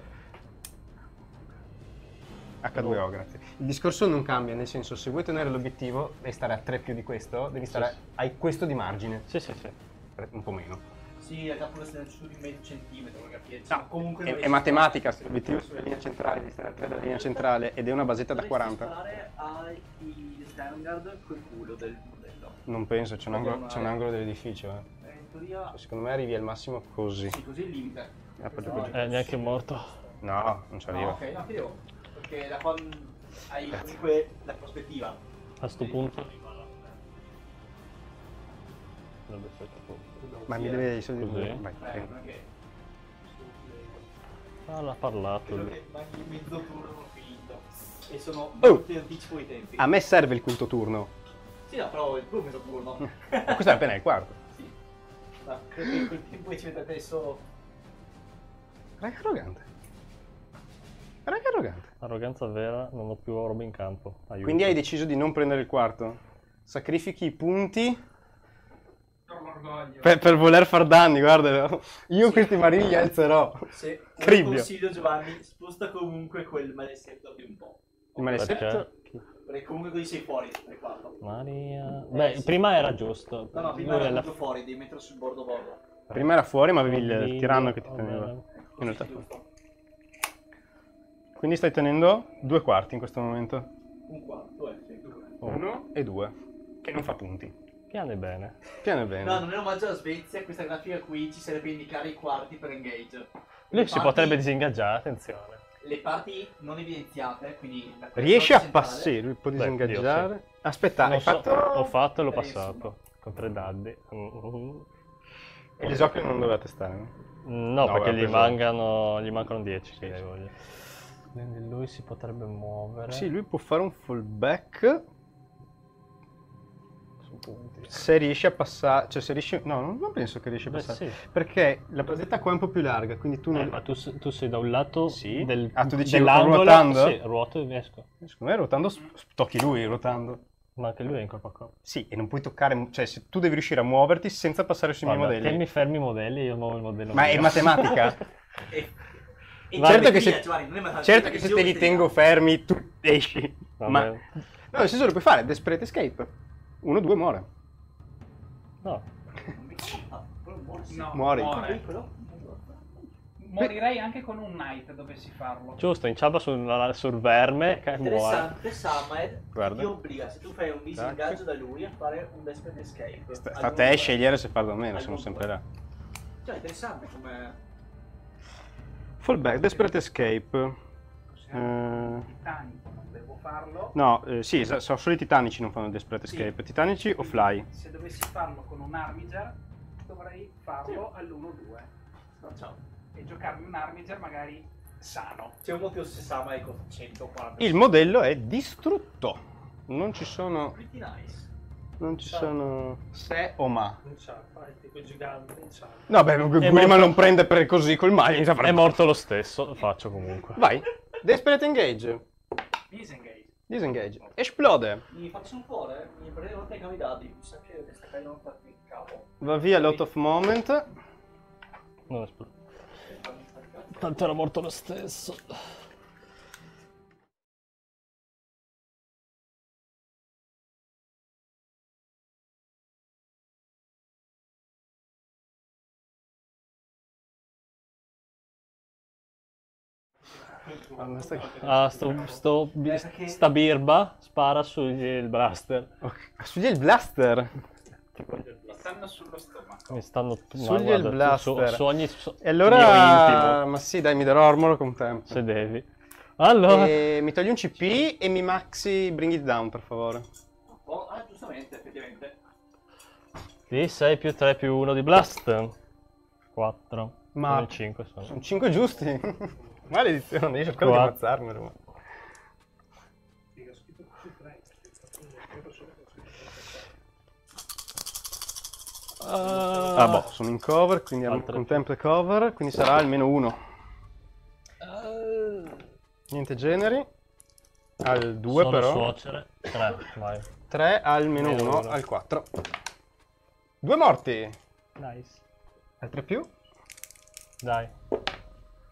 H2O, grazie. Il discorso non cambia, nel senso, se vuoi tenere l'obiettivo, devi stare a 3 più di questo, devi stare... sì. Hai questo di margine, Sì, sì, sì. un po' meno. Sì, è capo essere su di mezzo centimetro, per capirci. No, Ma comunque è, è matematica, se l'obiettivo è sulla linea centrale, devi stare a 3 dalla linea centrale ed è una basetta da dovresti 40. sparare ai standard col culo del modello. Non penso, c'è un angolo, c'è un angolo dell'edificio. Eh. Eh, teoria, Secondo me arrivi al massimo così. sì, così il limite. Ah, proprio No. È neanche morto. No, non ci No, arriva. ok, no, devo. Perché da quando hai comunque la prospettiva. A sto punto. Ma mi deve... Così? Vai, Eh, prego. non è che... Ah, l'ha parlato. Che manchi mezzo turno finito. E sono Oh! molto in anticipo i tempi. A me serve il quinto turno. Sì, no, però il tuo mezzo turno. Ma questo è appena il quarto. Sì. Ma credo che quel tempo che ci mettete solo... Raga arrogante. Raga arrogante. Arroganza vera, non ho più roba in campo. Aiuto. Quindi hai deciso di non prendere il quarto. Sacrifichi i punti Per l'orgoglio. per, voler far danni, guarda. Io questi marini li alzerò. Un Cribbio. consiglio Giovanni, sposta comunque quel maledetto di un po'. Il maledetto. Perché? Perché comunque così sei fuori dal quarto. Maria... Beh, prima era giusto. No, no, prima era tutto fuori, devi metterlo sul bordo bordo. Prima era fuori, ma avevi il tiranno che ti va teneva. bene. In Così realtà. Quindi stai tenendo due quarti in questo momento. Un quarto, eh, sì, due. Uno e due. Che non fa punti. Piano e bene. Piano bene. No, non è un omaggio alla Svezia, questa grafica qui ci serve per indicare i quarti per engage. Lui Le si parti- potrebbe disingaggiare, attenzione. Le parti non evidenziate, quindi... la Riesci a passare, lui può Beh, disingaggiare. Aspetta, Non hai so, fatto... Ho fatto e l'ho passato. Con tre daddi. Mm. E l'esocchio non doveva testare, no? No, perché aveva gli, preso- mancano, gli mancano 10. che hai voglia. Quindi lui si potrebbe muovere. Sì, lui può fare un fallback se riesce a passare, cioè se riesce, no, non penso che riesce a Beh, passare, sì. perché la basetta qua è un po' più larga, quindi tu Eh, non... ma tu, tu sei da un lato Sì. del, Ah, tu dici ruotando? Sì, ruoto e esco. Secondo me ruotando tocchi lui ruotando. Ma anche lui è in corpo a corpo. Sì, e non puoi toccare, cioè se tu devi riuscire a muoverti senza passare sui miei Guarda, modelli. te mi fermi i modelli e io muovo il modello. Ma è mio. matematica. E, e Guarda, certo che se, Giovanni, non è matematica, certo che se te li tengo fermi tu esci. Ma no, nel senso lo puoi fare, Desperate Escape. Uno, due, muore. No. Ah. No, Muori. muore. Morirei anche con un knight dovessi farlo. Giusto, inciampa sul, sul verme e muore. Interessante, Samed Guarda. ti obbliga, se tu fai un disingaggio da lui, a fare un desperate escape. Sta, sta a te scegliere se farlo o meno, sono numero. sempre là. Cioè, interessante come... Fallback, Desperate Escape. Eh, titanico non devo farlo. no, eh, sì, sa- sono solo i titanici non fanno Desperate Sì. Escape. Titanici o Fly? Se dovessi farlo con un Armiger, dovrei farlo all'1-2 No, ciao. e giocarmi un Armiger magari sano. C'è un motivo se Sama con 140. Il modello è distrutto. Non ci sono. Pretty nice. Non ci sono se o ma. Non c'ha, tipo gigante, non c'ha. No, beh, Gurima morto. non prende per così col maglio. È morto lo stesso, lo faccio comunque. Vai. Desperate Engage. Disengage. Disengage. Esplode. Mi faccio un cuore, mi prendevo te i dadi. Mi sa che questa cagliano farti il cavo. Va via l'out of moment. Non espl- Tanto era morto lo stesso. Ah, sto, sto- Eh, sta birba spara sugli il blaster. Ok. Sugli il blaster. Mi stanno sullo stomaco. Mi stanno ma Sugli il blaster. su- su ogni so- E allora... Ma sì, dai, mi darò armor con tempo. se devi. Allora, E mi togli un CP e mi maxi Bring It Down, per favore. Oh, ah, giustamente, effettivamente. di 6 più 3 più 1 di blast. 4. Ma- 5 sono. Sono 5 giusti. Maledizione, io cercavo di ammazzarmelo. ma- Ah, Ah, boh, sono in cover, quindi Altre. contempo e cover, quindi sarà almeno uno. Niente generi. Al 2 Sono però. suocere. 3, vai. 3 al meno Meno 1 uno. al 4. Due morti. Nice. Altre più. Dai.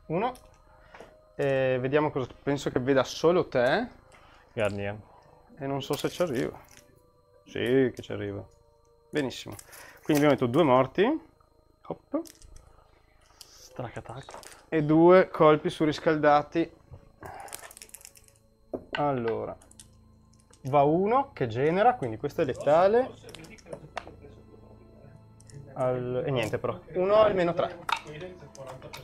Uno. E vediamo cosa. Penso che veda solo te. Garnier. E non so se ci arriva. Sì, che ci arriva. Benissimo. Quindi abbiamo detto due morti. Hop. Strack attack. E due colpi surriscaldati. Allora. Va uno che genera, quindi questo è letale. Al- E niente però. Uno almeno tre.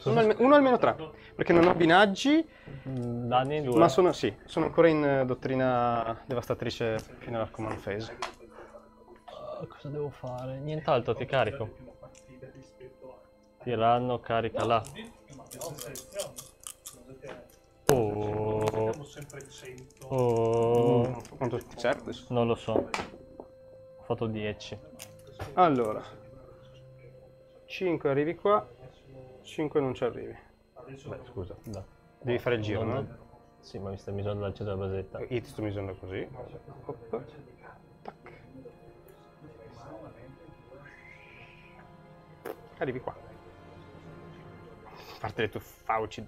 Uno, alme- uno almeno tre. Perché non ho binaggi, Danni 2. ma sono, sì, sono ancora in eh, dottrina devastatrice fino alla command phase. Ah, cosa devo fare? Nient'altro, ti carico. Tiranno, carica là. Oh. Oh. Quanto adesso? Non lo so. Ho fatto 10. Allora. 5 arrivi qua. 5 non ci arrivi. Beh, scusa. da- Devi fare il giro, non- no? Sì, ma mi stai misurando dal centro della basetta. Io ti sto misurando così. Hop. Tac. Arrivi qua. A parte le tue fauci.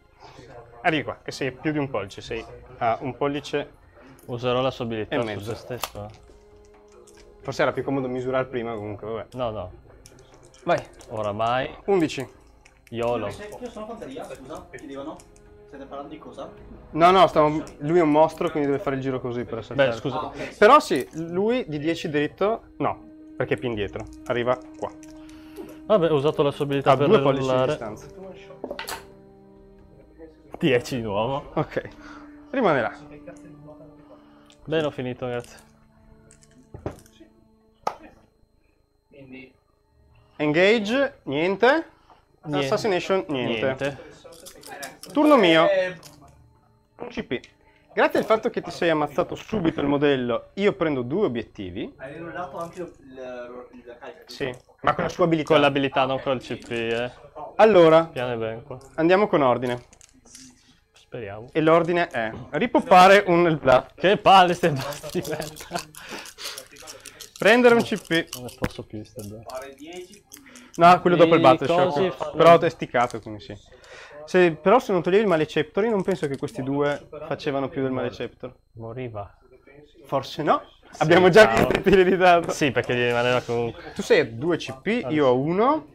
Arrivi qua, che sei più di un pollice, sei a un pollice. Userò la sua abilità su se stesso. Forse era più comodo misurare prima comunque, vabbè. No, no. Vai. Oramai, 11. Invece, io sono fanteria, scusa, chiedevano? Siete parlando di cosa? No, no, stavo- lui è un mostro, quindi deve fare il giro così per essere Beh, certo. scusa. Ah, ok. Però sì, lui di 10 dritto, no, perché è più indietro. Arriva qua. Vabbè, ho usato la sua abilità A per due pollici di distanza. 10 di nuovo. Ok. Rimanerà. Bene, ho finito, grazie. Quindi, Engage, niente. Niente. Assassination, niente. Niente. Turno mio. Un CP. Grazie al fatto che ti sei ammazzato subito il modello, io prendo due obiettivi. hai rullato anche la carica. Sì. Ma con la sua abilità. Con l'abilità, non col CP, eh. Allora, andiamo con ordine. Speriamo. E l'ordine è ripoppare un Che palle ste basti di merda. prendere un CP. Non ne posso più ste. Fare 10. No, quello dopo il I battle cosi shock. fanno- Però è sticato, quindi sì. Se- però se non toglievi il maleceptori, non penso che questi due facevano più del maleceptor. Moriva. Forse no. Abbiamo già ciao. visto i tiri di dado. Sì, perché gli rimaneva comunque. Tu sei a 2 CP, io ho 1.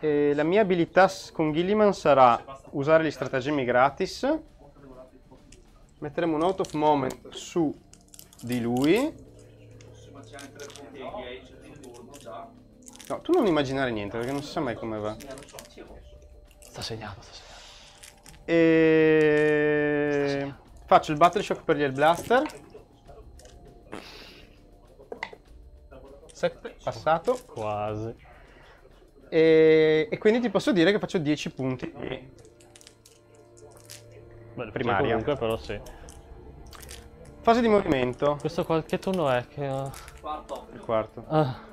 E la mia abilità con Gilliman sarà usare gli stratagemmi gratis. Metteremo un out of moment su di lui. Ma c'è anche 3 punti di engage nel turno già. No, tu non immaginare niente perché non si sa mai come va. Eh. Sta segnato, sta segnato. E faccio il battle shock per gli Blaster. 7, passato. Quasi. E, e quindi ti posso dire che faccio 10 punti Beh, Primaria. Comunque, però sì. fase di movimento. Questo qualche turno è che... Quarto. Il quarto. Ah.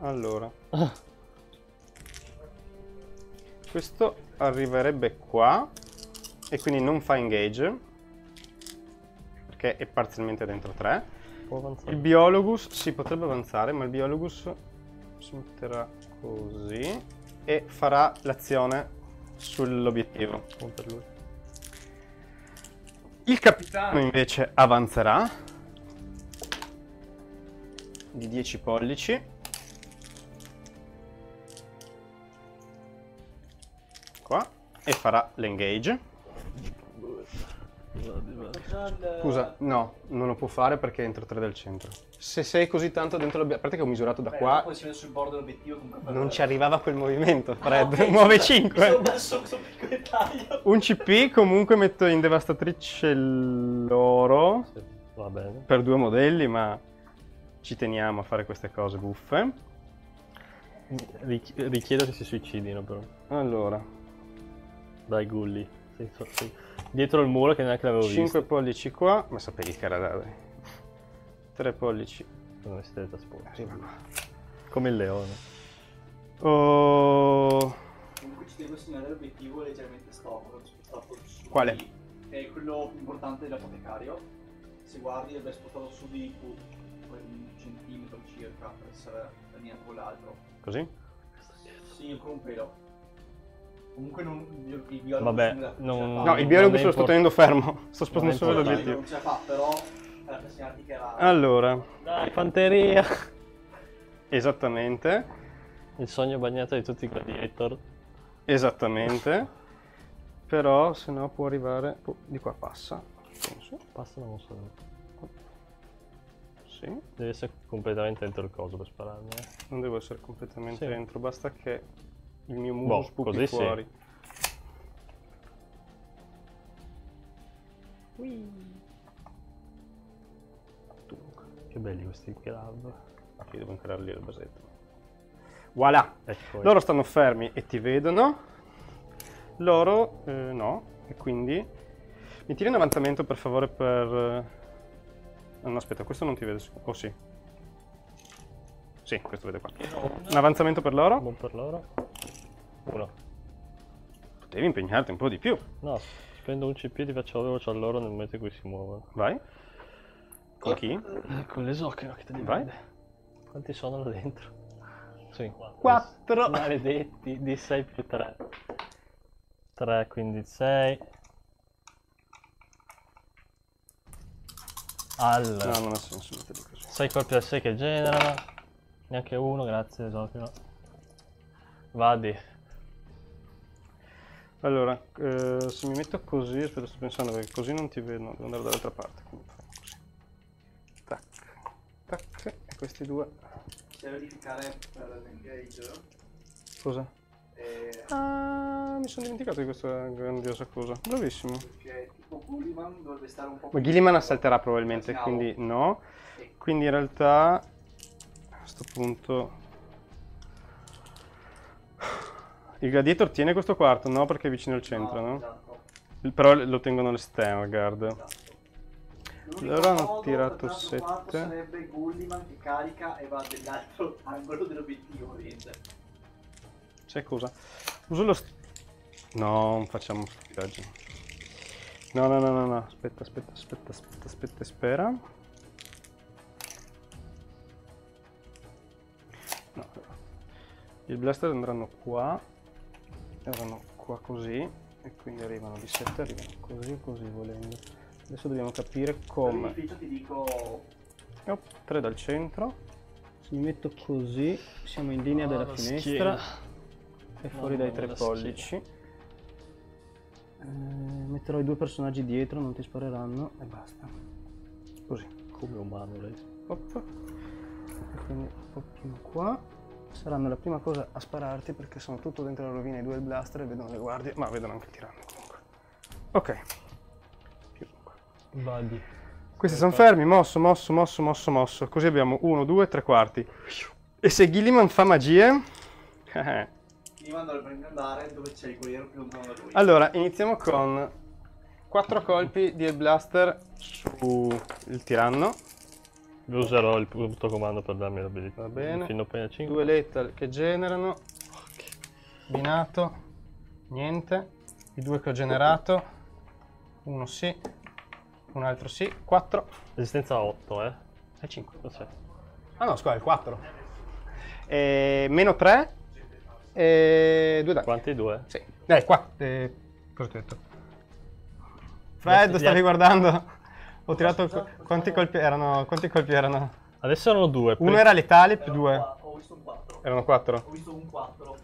Allora, Ah. questo arriverebbe qua e quindi non fa engage perché è parzialmente dentro 3. Può avanzare. Il biologus si potrebbe avanzare, ma il biologus si metterà così e farà l'azione sull'obiettivo. Il capitano invece avanzerà di 10 pollici. Qua e farà l'engage. Scusa, no, non lo può fare perché è entro 3 del centro. Se sei così tanto dentro l'obiettivo, a parte che ho misurato da Beh, qua, Poi si mette sul bordo dell'obiettivo comunque non ci arrivava quel movimento, Fred. Ah, ok, Muove scusa, 5. Mi sono messo questo piccolo dettaglio. Un CP comunque metto in devastatrice l'oro Va bene. per due modelli, ma ci teniamo a fare queste cose buffe. Richi- richiedo che si suicidino però. Allora, Dai gulli. Sì. Dietro il muro che neanche l'avevo 5 visto. pollici qua, ma sapevi che era da... 3 pollici Con le stelle sporche. arriva qua. Come il leone. Oh, Comunque ci devo segnalare l'obiettivo leggermente l'ho spostato su Quale? di- È quello più importante dell'apotecario. Se guardi l'ho spostato su di un centimetro circa per essere allineato con l'altro. così? Sì, con un pelo. Comunque non, il, il biologo Vabbè, non ce la- non- ce la fa. No, non il biologo se lo sto tenendo fermo. Sto spostando solo l'obiettivo. non ce la fa, però era per segnarti che era... Allora, Dai, fanteria! esattamente, Il sogno bagnato di tutti i gladiator. esattamente. Però se no può arrivare... oh, di qua passa, penso. Passano non so. Sì, Deve essere completamente dentro il coso per spararmi. eh. non devo essere completamente Sì. dentro, basta che il mio muro Boh, spuchi così sì. fuori. Dunque, Che belli questi club. ah, io devo incararli al basetto. Voilà! Ecco. Loro stanno fermi e ti vedono. Loro eh, no. E quindi mi tiri un avanzamento per favore per... eh, No, aspetta, questo non ti vede. Oh sì. Sì, questo vede qua. Un avanzamento per loro. Buon per loro. Uno. Potevi impegnarti un po' di più. No, spendo un CP e ti faccio veloce a loro nel momento in cui si muovono. Vai. Con chi? Con l'esochero che te li Vai. Quanti sono là dentro? Sono in quattro. Quattro. Maledetti, di 6 più 3. 3, quindi 6. Al. No, non ha senso metterli così. 6 colpi da 6 che generano. Neanche uno, grazie esocchero. Vadi. Allora, eh, se mi metto così, aspetta, sto pensando perché così non ti vedo, devo andare dall'altra parte. Quindi fai così. Tac, tac, e questi due. Da verificare per l'engage. Cosa? eh, Ah, mi sono dimenticato di questa grandiosa cosa. Bravissimo. perché tipo Gulliman dovrebbe stare un po' Ma Gilliman assalterà probabilmente, quindi no. Quindi in realtà a questo punto il gladiator tiene questo quarto, no? Perché è vicino al centro, no? Esatto, Però lo tengono le Stergard. esatto. Loro hanno tirato per l'altro quarto sette. Sarebbe Gulliman che carica e va dell'altro angolo dell'obiettivo, ovviamente. Sai cosa? Uso lo... no, non facciamo stupidaggini. No, no, no, no, no. Aspetta, aspetta, aspetta, aspetta, aspetta, spera. No. Il blaster andranno qua. Erano qua così. E quindi arrivano di 7, arrivano così o così volendo. Adesso dobbiamo capire come. l'edificio ti dico 3 dal centro. Se mi metto così, siamo in linea Oh, della la finestra. schiena. E fuori Mamma dai tre mia, la pollici. Eh, metterò i due personaggi dietro, non ti spareranno e basta. Così. Come umano lei. Hop. E quindi un pochino qua. Saranno la prima cosa a spararti perché sono tutto dentro la rovina i due blaster e vedono le guardie, ma vedono anche il tiranno comunque. Ok. Vadi. Questi sono fermi, mosso, mosso, mosso, mosso, mosso. Così abbiamo uno, due, tre quarti. E se Gilliman fa magie... Gulliman dovrebbe andare dove c'è il guerriero più lontano da lui. Allora, iniziamo con 4 colpi di Blaster sul tiranno, Userò il punto comando per darmi l'abilità. Va bene. Fino appena 5. 2 lethal che generano, binato, niente, i due che ho generato, uno sì, un altro sì, 4 Resistenza 8, eh. e 5. Cos'è? Ah no, scusa, il 4. E meno 3 e 2 danni. Quanti due? Sì. Eh, 4. Eh, cosa ho detto? Fred, stavi guardando? Ho tirato... qu- quanti colpi erano? Quanti colpi erano? Adesso erano due. Uno era letale più Erano 2. qua- Ho visto un 4. Erano 4. Ho visto un 4.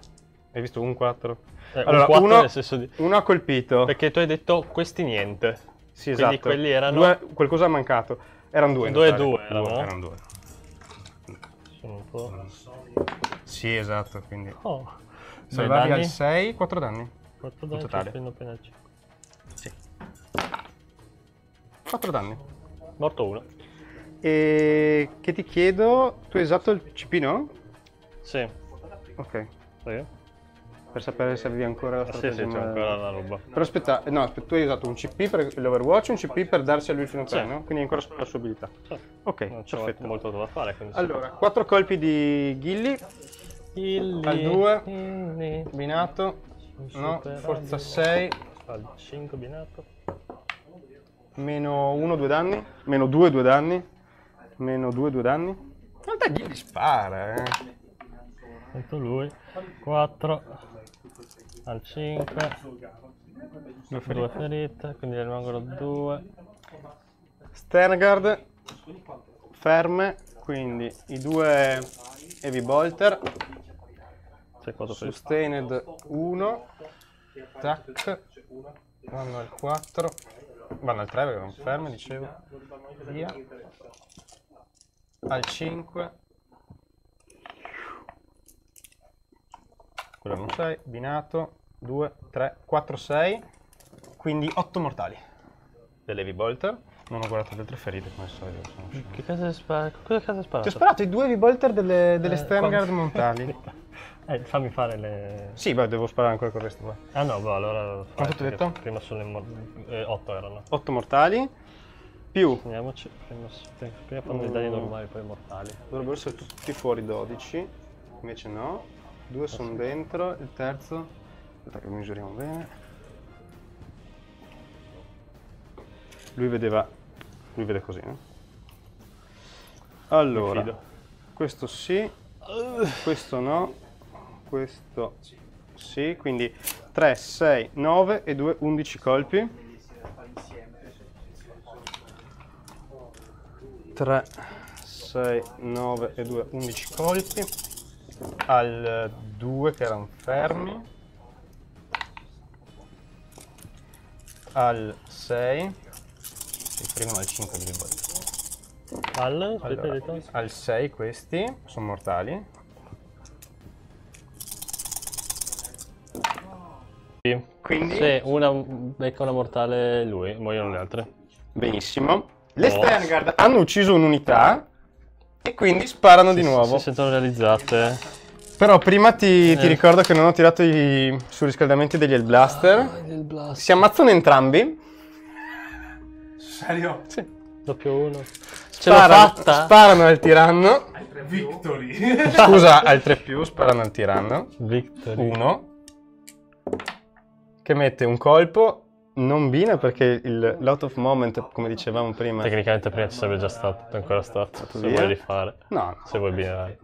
Hai visto un 4? eh, un allora, quattro uno- nel senso di... Uno ha colpito. Perché tu hai detto questi niente. Sì, Quindi esatto. quelli erano- Due- qualcosa ha mancato. Erano due. in Due e totale. due erano, no? Erano due. Sono un po'... Sì, esatto, quindi... Oh. Due Salvavi danni. al 6, 4 danni. 4 danni totale. 4 danni. Morto uno. E che ti chiedo, tu hai esatto il CP, no? Sì. Ok, Sì, per sapere se avevi ancora la Ah, sì, sì, c'è ancora la roba. Però aspetta, no, aspetta, tu hai usato un CP per l'Overwatch e un CP per darsi a lui il fino a Sì. 3, no? Quindi hai ancora la sua abilità. Sì. Ok, Non c'è perfetto. molto da fare. Allora, 4 colpi di Gilly, Illi, al due. Illi, binato, no, forza radio. 6, Al 5 binato. Meno 1, 2 danni, meno 2, 2 danni, meno 2, 2 danni. In realtà Gilly spara, eh. Sento lui. 4. Al 5. Due 2 ferite, quindi ne rimangono 2. Sterngard, ferme, quindi i due Heavy Bolter, 6, 4 ferite. Sustained 1, tac, vanno al 4, vanno al 3 perché erano ferme, dicevo, via, al 5, quello è un 6, binato, 2, 3, 4, 6, quindi 8 mortali delle Heavy Bolter. Non ho guardato le altre ferite come solito. Che cazzo hai sparato? Cosa hai Ti sparato? ho sparato i due Heavy Bolter delle, delle Eh, quando- montali. Eh, fammi fare le... Sì, beh, devo sparare ancora con resto. vai. Ah no, boh, allora... Quanto ti ho detto? Prima sono in 8 erano. 8 mortali più Andiamoci. Prima, prima fanno i danni normali, poi mortali. dovrebbero essere tutti fuori 12 invece no due sono dentro il terzo aspetta che misuriamo bene lui vedeva lui vede così no? allora questo sì questo no questo sì quindi 3 6 9 e 2 11 colpi 3, 6, 9 e 2, 11 colpi. Al 2 che erano fermi. Al 6. Il primo al 5 di. Al... Allora, al 6 questi sono mortali. Quindi? Se una becca una mortale lui, muoiono le altre. Benissimo. Le Oh. Sterngard hanno ucciso un'unità e quindi sparano di Si- nuovo. Si sentono realizzate. Però prima ti, ti Eh. ricordo che non ho tirato i surriscaldamenti degli Hellblaster. Si ammazzano entrambi. Serio? Sì. Doppio uno. Ce l'ho Sparano, fatta? sparano al tiranno. Victory. Scusa, al 3 più sparano al tiranno. Victory. Uno. Che mette un colpo. Non bina perché il lot of moment, come dicevamo prima. Tecnicamente prima ci sarebbe già stato, è ancora stato. Se via. vuoi rifare. No, Se vuoi binare.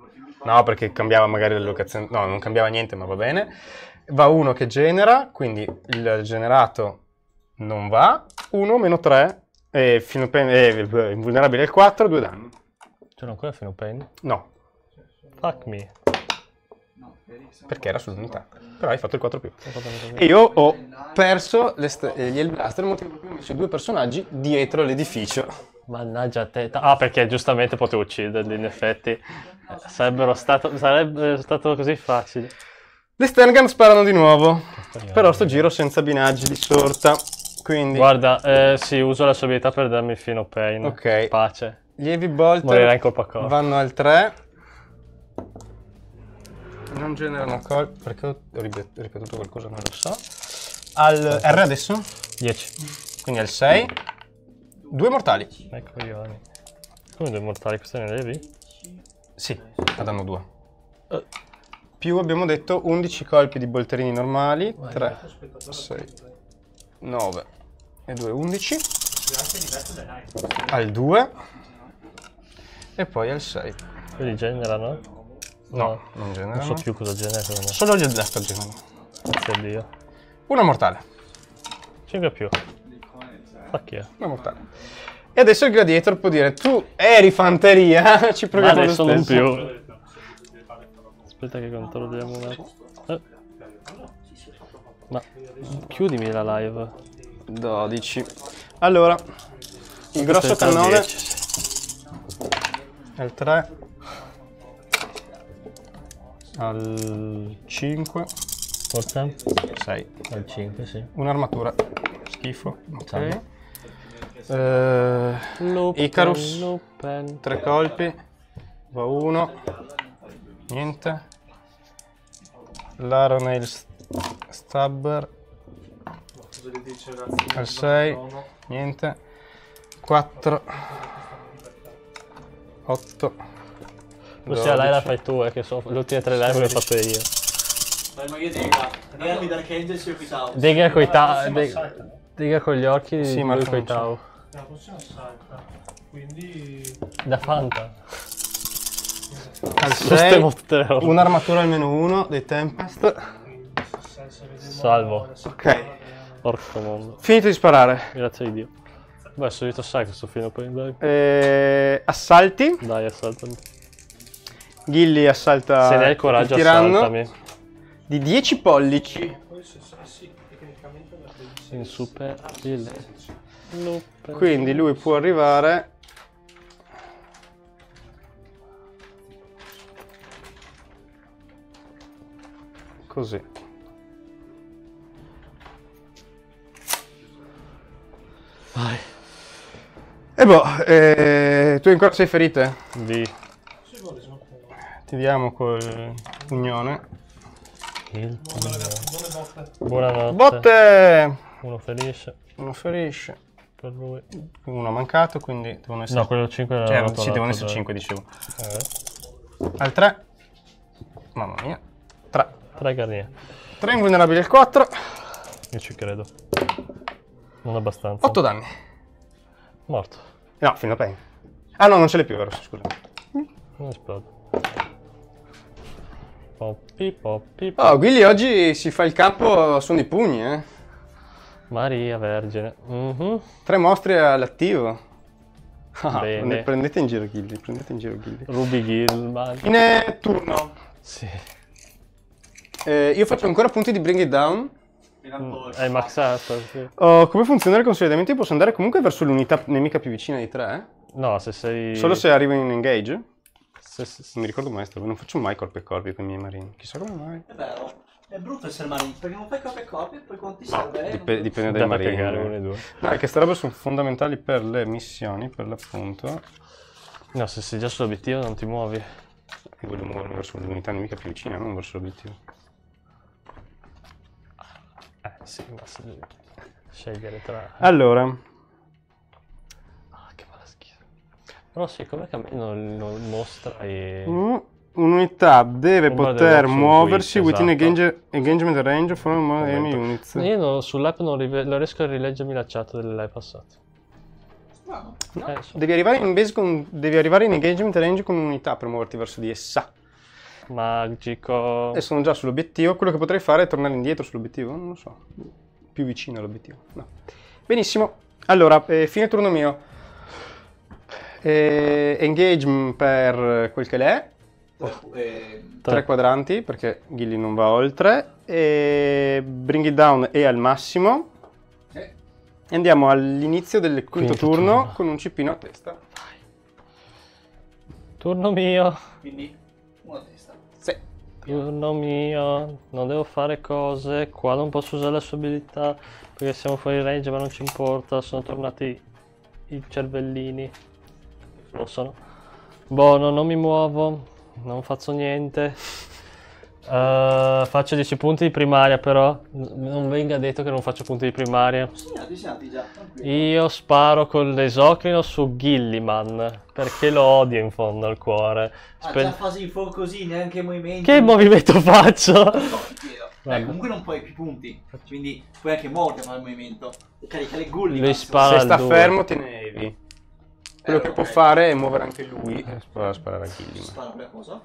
no, perché cambiava magari le locazioni. No, non cambiava niente, ma va bene. Va uno che genera, quindi il generato non va. 1 meno 3. E fino a è invulnerabile al 4, 2 danni. C'era ancora fino a pain? No, Fuck me. Perché era sull'unità. Però hai fatto il 4 più. E io ho perso le st- gli Hellblaster, motivo per cui ho messo i due personaggi dietro l'edificio. Mannaggia te. Ah, perché giustamente potevo ucciderli, in effetti. Eh, Sarebbero stato, sarebbe stato così facile. Le Sterngard sparano di nuovo, però sto giro senza binaggi di sorta, quindi Guarda, eh, sì, uso la sua abilità per darmi fino pain. Ok. Pace. gli Heavy corpo. vanno al 3. Non generano colpi, perché ho ripet- ripetuto qualcosa, non lo so. Al R adesso, 10. quindi al 6. Due mortali. Ai coglioni. Come due mortali, questi ne levi? Sì, ma danno 2. Eh. Più abbiamo detto 11 colpi di bolterini normali, 3, 6, 9 e 2, 11. Al 2 e poi al 6. Quelli generano? No, non Non generano. so più cosa genera. secondo me. Solo gli blaster generano. Grazie a Dio. Una mortale. 5 più. Fuck yeah. Una mortale. E adesso il gladiator può dire tu eri fanteria, ci proviamo lo adesso non stesso. più. Aspetta che controlliamo un attimo. Eh. Ma chiudimi la live. 12. Allora, il grosso cannone 10, sì. è il 3 al 5, Forza? 6. Al 5, sì. Un'armatura. Schifo. Ok. Eh, Lupin, Icarus. Lupin. tre colpi. Va uno. Niente. L'Aro Nail Stabber al 6. Niente. 4. 8. Ossia, lei la fai tu, eh, che so, le ultime tre live le ho fatte io. Dai, ma io dica. Andiamo Dark Angels e Pitao. Diga coi ta... prossima Diga, salta. diga con gli occhi Sì, di ma lui coi tau. La prossima salta. Quindi... Da Fanta. Al Sistemo 6. tutte le robe. Un'armatura almeno 1 dei Tempest. Salvo. Ok. che- Porco mondo. Finito di sparare. Grazie di Dio. Beh, solito sai questo film poi dai. Eh, assalti. Dai, assaltami. Ghilly assalta Se ne hai il coraggio, tiranno assaltami. di 10 pollici. Bellissima. Insuperabile. Lupin. Quindi lui può arrivare così. Vai. E boh, eh, tu ancora sei ferite? Di. Diamo col pugnone. Il Buone ragazzi, buone botte. Buonanotte. Botte! Uno ferisce Uno ferisce. per lui. Uno ha mancato, quindi devono essere... No, quello 5 era Cioè, andato sì, devono essere dai. 5, dicevo. Eh, Al 3. Mamma mia. 3. tre carnie. 3 invulnerabili al 4. Io ci credo. Non abbastanza. 8 danni. Morto. No, fino a pain. Ah no, non ce l'hai più, vero? Scusa. Non esplode. Poppi, poppi, Oh, Willy oggi si fa il campo su di pugni, eh. Maria Vergine. Mhm. Tre mostri all'attivo. Ah, Bene. prende- prendete in giro Gilly, prendete in giro Gilly. Ruby Gilman. Fine turno. Sì. Eh, io faccio ancora punti di Bring It Down. Hai maxato, sì. Oh, come funziona il consolidamento? Io posso andare comunque verso l'unità nemica più vicina di tre, No, se sei... eh? Solo se arrivo in engage? Se- se- Non mi ricordo mai, non faccio mai corpi e corpi con i miei marini. Chissà come mai. È vero. È brutto essere marino perché non fai corpi e corpi e poi quando ti serve. eh, Dip- non- dipende dai marini. cagare uno due. No, è che queste robe sono fondamentali per le missioni, per l'appunto. No, se sei già sull'obiettivo non ti muovi. Io voglio muovermi verso l'unità nemica più vicina, non verso l'obiettivo. Eh, sì, ma se devi scegliere tra... Allora, Però sì, com'è che a me non, non mostra i... mm, un'unità deve Ombra poter muoversi Witch, within esatto. engage- engagement range from enemy units. Io non- sull'app non, non riesco a rileggermi la chat delle live passate. No. Eh, so- Devi arrivare in base con, devi arrivare in engagement range con un'unità per muoverti verso di essa. Magico. E sono già sull'obiettivo. Quello che potrei fare è tornare indietro sull'obiettivo. Non lo so. Più vicino all'obiettivo. No. Benissimo. Allora, eh, fine turno mio. Eh, engage per quel che l'è. Eh, Tre quadranti perché Gilly non va oltre. E bring it down è al massimo. eh, E andiamo all'inizio del quinto Quinto turno, turno. con un cipino a testa. Turno mio. quindi una testa. Sì. Turno mio. Non devo fare cose. Qua non posso usare le sue abilità. Perché siamo fuori range, ma non ci importa. Sono tornati i cervellini. Lo sono. Boh, no, non mi muovo. Non faccio niente. Eh, faccio 10 punti di primaria, però. Non venga detto che non faccio punti di primaria. Già. Io sparo con l'esocrino su Gilliman perché lo odio in fondo al cuore. Ah, Spe- già fasi in fuoco così, neanche movimenti. che movimento faccio? No. Eh, comunque non puoi più punti, quindi puoi anche muoverti a fare il movimento. Carica le gulli. Lui massimo. spara Se sta due. fermo tiene Evi. Quello Eh, che può fare è muovere anche lui e sparare, sparare a Gilly. Spara quella cosa.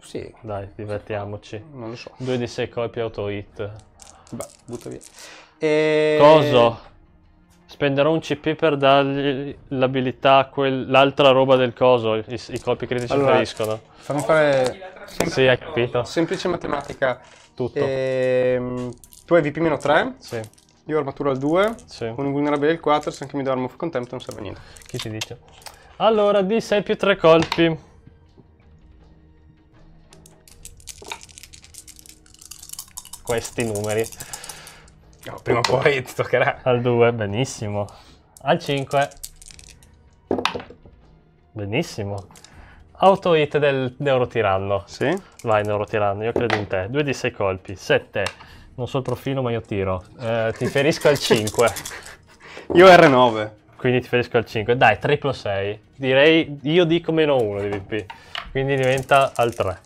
Sì, Dai, divertiamoci. non lo so. 2 di 6 colpi auto hit. Bah, butta via. E... Coso? Spenderò un CP per dargli l'abilità l'altra roba del coso. I, i colpi critici Allora- feriscono. Fammi fare Sì, hai capito? semplice matematica. Tutto. Ehm, tu hai VP-3, Sì. Io ho armatura al 2, Sì. un invulnerabile al 4, se anche mi do arma of contempt non serve a niente. Chi ti dice? Allora, D6 più 3 colpi. Questi numeri. No, prima o poi ti toccherà. Al 2, benissimo. Al 5. Benissimo. Auto hit del neurotiranno. Sì? Vai, neurotiranno, io credo in te. 2 di 6 colpi. 7. Non so il profilo, ma io tiro. Eh, ti ferisco al 5. Io R9. Quindi ti ferisco al 5. Dai, triplo 6. Direi, io dico meno 1 di VP. Quindi diventa al 3.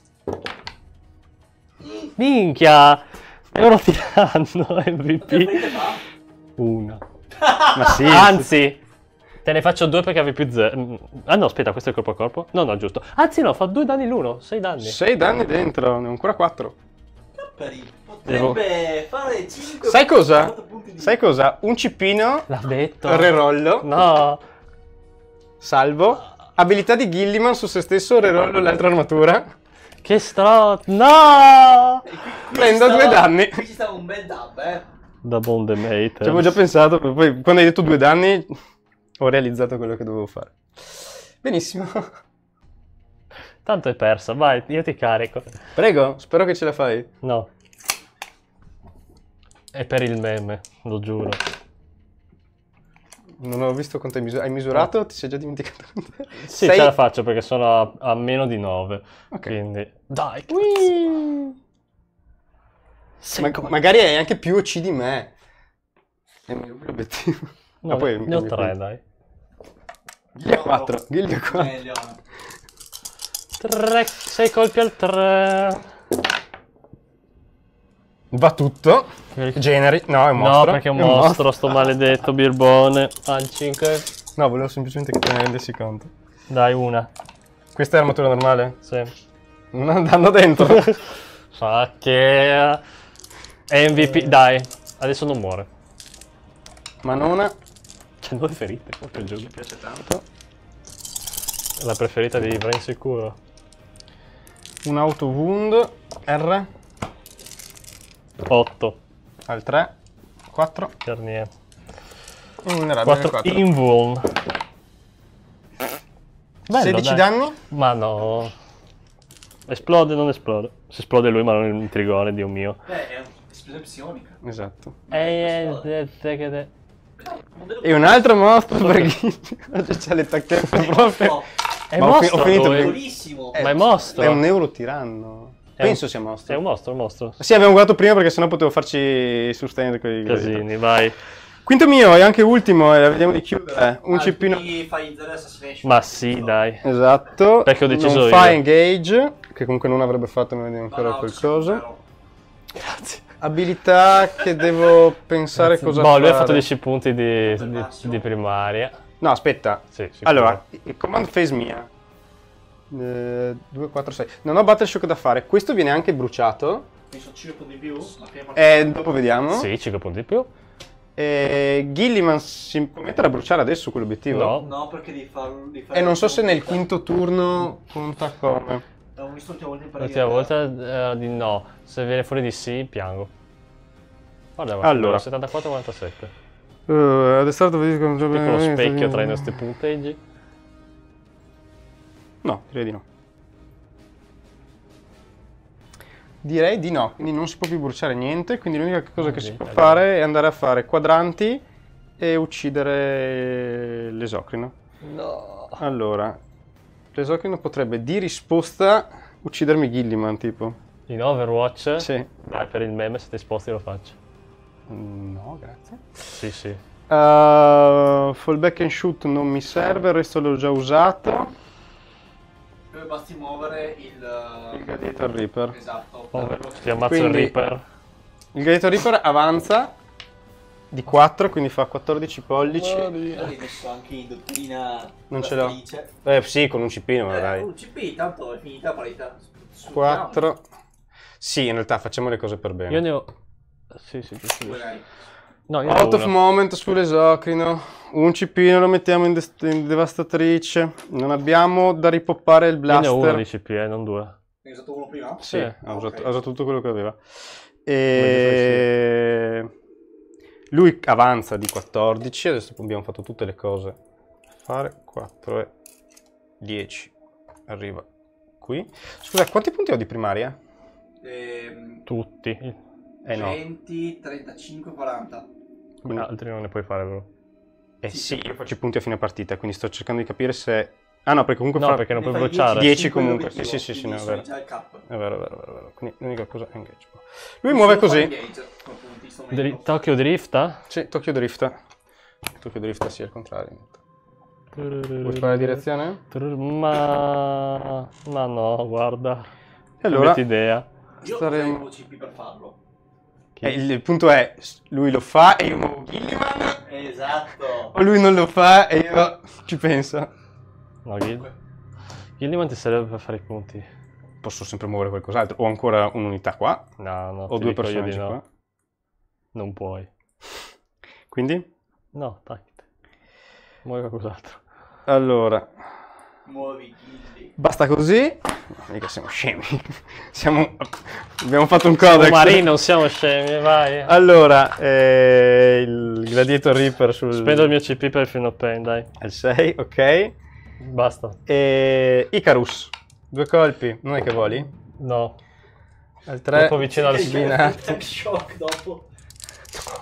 Minchia! Neurotiranno MVP. Che fa? 1. Ma sì. Anzi, te ne faccio 2 perché avevi più 0. Ah no, aspetta, questo è corpo a corpo? No, no, giusto. Anzi no, fa 2 danni l'uno, 6 danni. 6 danni dentro, ne ho ancora 4. Capperi, potrebbe fare 5 Sai cosa? punti di Sai cosa? Un cipino, L'ha detto. rerollo, No. salvo. Abilità di Gilliman su se stesso, rerollo l'altra armatura. Che stro... No! Prendo due danni. Qui ci stava un bel dab, eh. Double the mate. Ci avevo già pensato, poi quando hai detto due danni ho realizzato quello che dovevo fare. Benissimo. Tanto è persa, vai, io ti carico. Prego, spero che ce la fai. No. È per il meme, lo giuro. Non ho visto quanto hai misurato. Hai misurato? Ti sei già dimenticato? Sì, Sei- ce la faccio perché sono a, a meno di 9. Ok. Quindi... Dai, Ma- come- magari hai anche più OC di me. È il mio obiettivo. No, Ah, poi- ne ho 3, dai. Ghiglia 4. Ghiglia 4. Eh, 3, 6 colpi al 3. Va tutto. Generi. No, è un No, mostro. perché è un mostro, sto maledetto birbone. Al 5. No, volevo semplicemente che te ne rendessi conto. Dai, una. Questa è armatura normale? Sì. Non andando dentro. Fa che... MVP, dai. Adesso non muore. Manona. C'è due ferite. Mi piace tanto. La preferita di Brain sicuro. Un auto wound. R. 8. Al 3. 4. Carnier. Invulnerabile 4 4. invuln. Bello, 16 dai. danni. Ma no. Esplode o non esplode? Se esplode lui ma non il trigone, Dio mio. Beh, è un'esplosione psionica. Esatto. Eh, eh, eh, che te- Non vedo E un altro mostro perché c'ha le tacchette proprio. È Ma mostro ho finito lui. il- piccolissimo. Ma è mostro. È un neurotiranno. È un- Penso sia mostro. È un mostro, un mostro. Sì, abbiamo guardato prima perché sennò potevo farci sustain con i Casini, vai. Quinto mio e anche ultimo, e vediamo di chiudere. Un Ah, cipino. zero assassination. Ma sì, dai. Esatto. Perché ho deciso non io. fa engage, che comunque non avrebbe fatto, ma vediamo ancora No, qualcosa. Grazie. Abilità che devo pensare cosa boh, fare. lui ha fatto 10 punti di, di- di primaria. No, aspetta. Sì. Allora, il command phase mia. 2, 4, 6. Non ho battle shock da fare. Questo viene anche bruciato. Sono 5 punti in più. La prima E dopo vediamo. Sì, 5 punti in più. E Gilliman si può mettere a bruciare adesso quell'obiettivo? No. No, perché devi farlo. Devi E non so se nel quinto turno conta come. È un'ultima volta in L'ultima volta era di no. Se viene fuori di sì, piango. Guarda, guarda Allora. 74-47. Uh, addestrato vedi come Piccolo specchio tra i nostri punteggi. No, direi di no. Direi di no, quindi non si può più bruciare niente, quindi l'unica cosa che si può fare è andare a fare quadranti e uccidere l'esocrino. No. Allora, l'esocrino potrebbe di risposta uccidermi Gilliman, tipo. In Overwatch. Sì. Dai, per il meme, se ti sposti lo faccio. Mm, No, grazie. Sì, sì. Uh, fallback and shoot non mi serve, il resto l'ho già usato. Dove basti muovere il. Il Gladiator Reaper. Esatto. Over- ti ammazzo Quindi- il Reaper. Il Gladiator Reaper avanza di 4, quindi fa 14 pollici. Hai messo anche in dottrina. Non ce l'ho. Eh sì, con un cipino, ma Eh, dai. un CP, tanto è finita la parità. 4. Sì, in realtà facciamo le cose per bene. Io ne ho... Sì, sì, giusto. giusto. No, ne Out of moment sull'esocrino. Un cipino lo mettiamo in, dest- in devastatrice. Non abbiamo da ripoppare il Io ne ho uno blaster. di CP, eh, non due. Hai usato uno prima? Sì, Sì. ha, usato, ha usato tutto quello che aveva. E... Lui avanza di 14, adesso abbiamo fatto tutte le cose. Fare 4 e 10. Arriva qui. Scusa, quanti punti ho di primaria? Ehm, Tutti. Eh no. 20, 35, 40. Quindi- Altri non ne puoi fare, vero? Eh sì, io faccio i punti a fine partita, quindi sto cercando di capire se... Ah no, perché comunque No, fa... perché non puoi bruciare. 10 cinque comunque, sì, sì, sì, quindi no, è vero. già il cap. È vero, è vero, è vero. Quindi l'unica cosa è engage. Lui muove così. Engage, punti, Dri-. Tokyo drifta? Sì, Tokyo Drift. Tokyo Drift sì, al contrario. Vuoi fare la direzione? Ma... Ma no, guarda. E allora, idea. Io Staremo- CP per farlo. Eh, il, il punto è, lui lo fa e io muovo Gilliman, Esatto. o lui non lo fa e io ci penso. No, Gil- Gilliman ti serve per fare i punti. Posso sempre muovere qualcos'altro. Ho ancora un'unità qua, No, no, ho due personaggi no. qua. Non puoi. Quindi, No, tacchite. Muovi qualcos'altro. allora, Muovi Gilly. basta così. Mica siamo scemi. Siamo... Abbiamo fatto un codex. Marino, non siamo scemi, vai. Allora, eh, il Gladiator Reaper sul... Spendo il mio CP per il of Pain, dai. al 6, ok. Basta. E Icarus, due colpi, non è che voli? No. Al 3, Troppo vicino al sbinato. Tech shock dopo.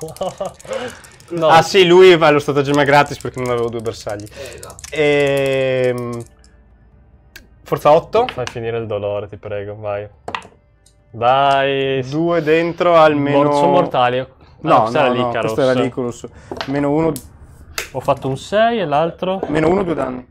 no. Ah sì, lui va allo stratagemma gratis perché non avevo due bersagli. Eh, esatto. Ehm, Forza 8, Fai finire il dolore, ti prego, vai. Dai. due dentro almeno... Mor- sono mortali. Ah, No, questo no, era no, questo era l'Icarus. Meno 1, Ho fatto un 6 e l'altro meno 1, 2 danni.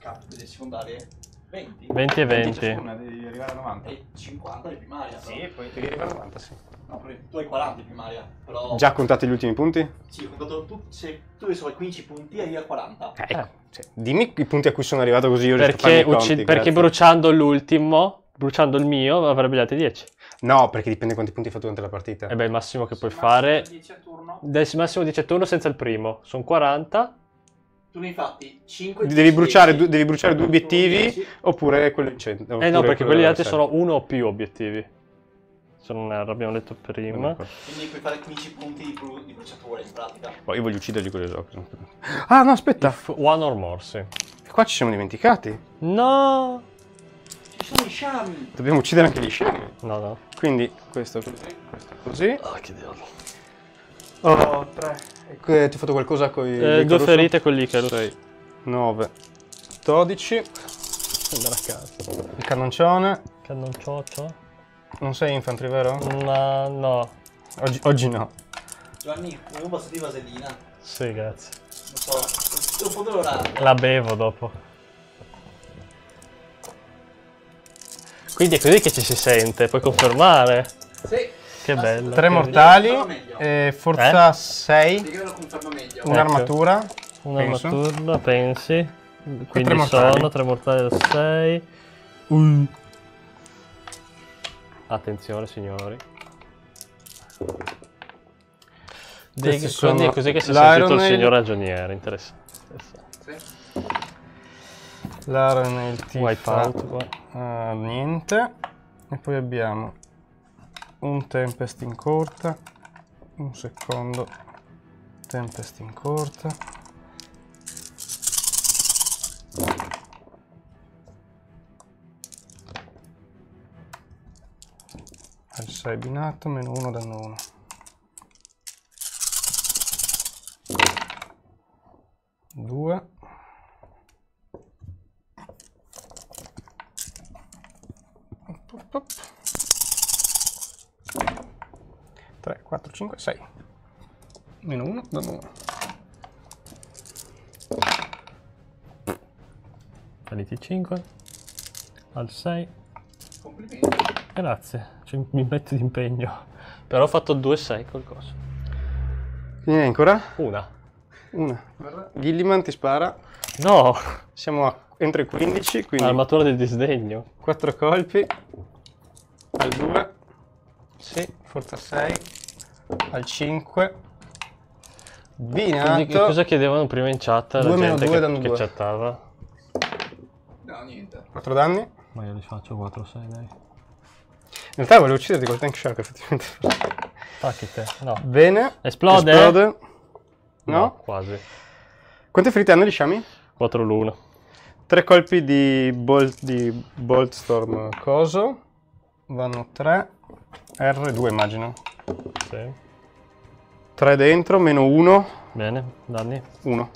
Cap delle secondarie. 20. 20 e 20. devi arrivare a 90. E 50 di primaria. però. Sì, poi devi arrivare a 90, sì. No, tu hai 40 di primaria. Però. Già contate gli ultimi punti? Sì, ho contato tu. Se tu adesso hai 15 punti e io a 40. Eh, ecco, cioè, dimmi i punti a cui sono arrivato così io Perché, ucci- conti, perché bruciando l'ultimo, bruciando il mio, avrebbe gli altri 10. No, perché dipende quanti punti hai fatto durante la partita. E beh, il massimo che puoi Sì, fare... massimo 10 a turno. Del massimo 10 a turno senza il primo. Sono 40. Tu ne hai fatti 5 devi, bruciare, due- devi bruciare due obiettivi oppure quello in centro. Eh no, perché quelli altri sono uno o più obiettivi. Se non erro, abbiamo detto prima. Quindi puoi fare 15 punti di, bru- di bruciatura in pratica. Poi io voglio ucciderli con l'esocrino. Ah, no, aspetta. If one or more, sì. Qua ci siamo dimenticati. No! Ci sono i sciami! Dobbiamo uccidere anche gli scemi. No, no. Quindi questo così, questo così. Ah, che diavolo. Oh, tre. ti ho fatto qualcosa con i... Eh, due ferite con l'Icarus. 9, 12. Andare a casa. Il cannoncione. Cannoncioccio? Non sei infantry, vero? No, no. Oggi, oggi no. Giovanni, un vaso di vasellina? Non Sì, grazie. so, non potrò orare. La bevo dopo. Quindi è così che ci si sente, puoi confermare. Sì. Che bello. Tre Che mortali. eh, forza Eh? 6. Spiega che lo conferma meglio. Un'armatura. Una penso. maturna, pensi. Quindi tre sono tre mortali da 6. Uh. Attenzione signori. Dei- quindi sono è così che si è l'Iron sentito il Nail. signor ragioniere, interessante. Sì. L'Aron e il Wipeout qua. Ah, niente. E poi abbiamo un Tempest in corta. Un secondo Tempest in corta. 6 binato, meno 1 danno 1. Due. Op, op, op. 3, 4, 5, 6. Meno 1, danno 1. Saliti 5. Al 6. Complimenti. Grazie, ci- mi metto d'impegno. Però ho fatto 2-6 col coso. Quindi ancora? Una. Una. Gilliman ti spara. No! Siamo a- entro i 15, quindi Armatura del disdegno. 4 colpi. Al 2. Sì, forza 6. Al 5. Binato. Quindi che cosa chiedevano prima in chat la Due meno gente due che, danno che chattava? No, niente. 4 danni. Ma io li faccio 4-6 dai. In realtà volevo ucciderti col tank shark, effettivamente. Attacchi te. No. Bene. Esplode? Esplode. No? Quasi. Quante ferite hanno gli sciami? 4 l'uno. Tre colpi di bolt, di bolt storm coso. Vanno 3. R2 immagino. Sì. 3 dentro, meno 1. Bene, danni. 1.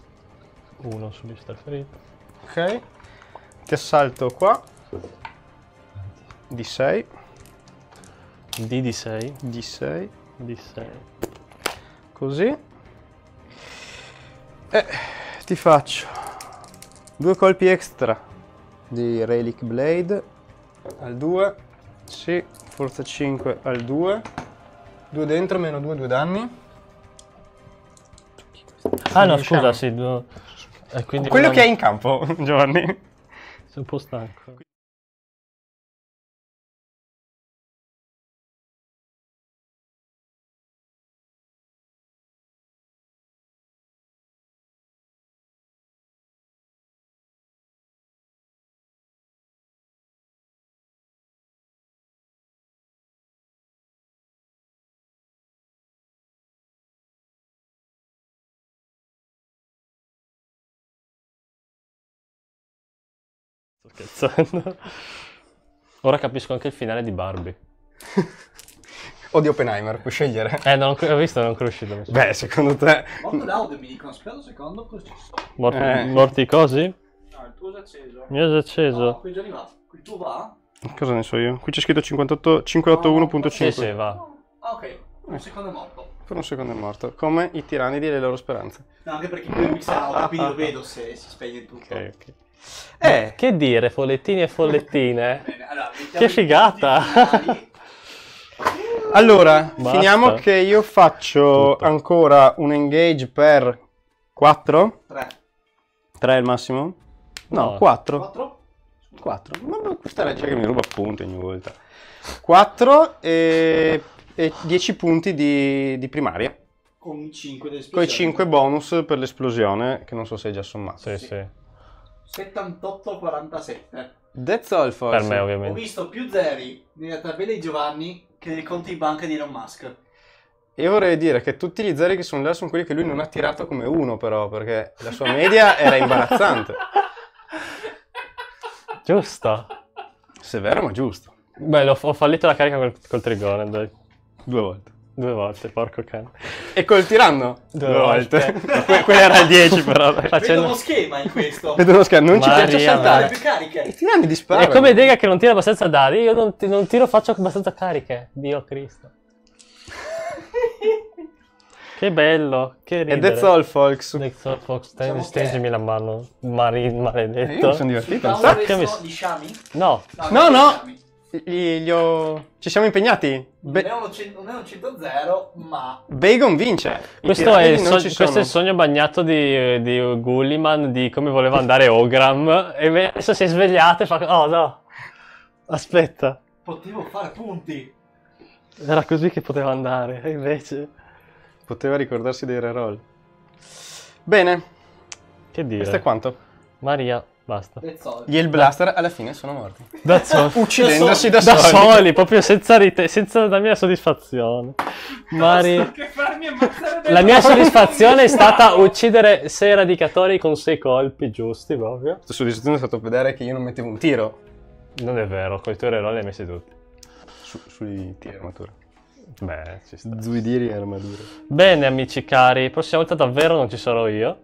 1 sugli star ferito. Ok. Ti assalto qua. D6. D di 6. D6. D 6. Così. E ti faccio due colpi extra di Relic Blade al 2. Sì, forza 5 al 2. 2 dentro, meno 2, 2 danni. Ah no, scusa, sì. due- E quindi Quello una- che è in campo, Giovanni. Sei un po' stanco. Scherzando. Ora capisco anche il finale di Barbie. O di Oppenheimer, puoi scegliere. Eh, non ho visto, non è ancora uscito. Beh, secondo te... Molto loud mi dicono, aspetta un secondo, cosa ci sono? Morti, Eh. morti cosi? No, il tuo è acceso. Mi è già acceso. No, qui già va. Qui tu va? Cosa ne so io? Qui c'è scritto 58 581.5. Sì, sì, va. Ah, ok. Un secondo è morto. Per un secondo è morto. Come i tirannidi e le loro speranze. No, anche perché qui mi sa quindi lo vedo se si spegne tutto. Ok, ok. Eh, Che dire, follettini e follettine? Allora, Che figata! allora, Basta. finiamo che io faccio Tutto. ancora un engage per 4. Tre. 3 è il massimo? No, No. 4. Quattro? 4. Ma ma questa legge che mi ruba punti ogni volta. 4 e, e 10 punti di, di primaria. Con i 5 del Con i 5 bonus per l'esplosione, che non so se hai già sommato. Sì, sì. 78-47. That's all, forse. Per me, Ho ovviamente. visto più zeri nella tabella di Giovanni che nei conti in banca di Elon Musk. Io vorrei dire che tutti gli zeri che sono là sono quelli che lui non ha tirato come uno, però, perché la sua media era imbarazzante. Giusto. Severo, ma giusto. Beh, l'ho- ho fallito la carica col, col trigone, dai. Due volte. Due volte, porco cane. E col tiranno? Due Due volte. volte. Que- quello era il 10, però. Facendo... uno schema in questo. Vedo uno schermo, non ci Maria, piace Fare saltare. più cariche. I tiranni disparano. È come Dega che non tira abbastanza dadi, io non, non tiro, faccio abbastanza cariche. Dio Cristo. Che bello, che E ridere. that's all, folks. That's all, folks. Diciamo che- Stringimi la mano, mari- Eh, maledetto. io mi sono divertito. Sacco. che mi- resto di sciami? No, No, non no. Gli, gli ho... Ci siamo impegnati. Be- Non è non un 100-0, ma Bagon vince. Questo è, il ci questo è il sogno bagnato di, di Gulliman di come voleva andare Ogram. E adesso si è svegliato e fa... Oh no, aspetta. potevo fare punti. Era così che poteva andare, e invece... Poteva ricordarsi dei reroll. Bene, Che dire? questo è quanto. Maria, basta. Gli il blaster alla fine sono morti. Da, so- Uccidendosi da, da soli. soli, proprio senza, rite- senza la soddisfazione. Mari... Che farmi ammazzare La mia soddisfazione è stata uccidere sei radicatori con sei colpi giusti proprio. La soddisfazione è stato vedere che io non mettevo un tiro Non è vero, con i tuoi eroi li hai messi tutti. su- sui tiri armatura. Beh, ci sta. Zuidiri e armature. Bene amici cari, prossima volta davvero non ci sarò io.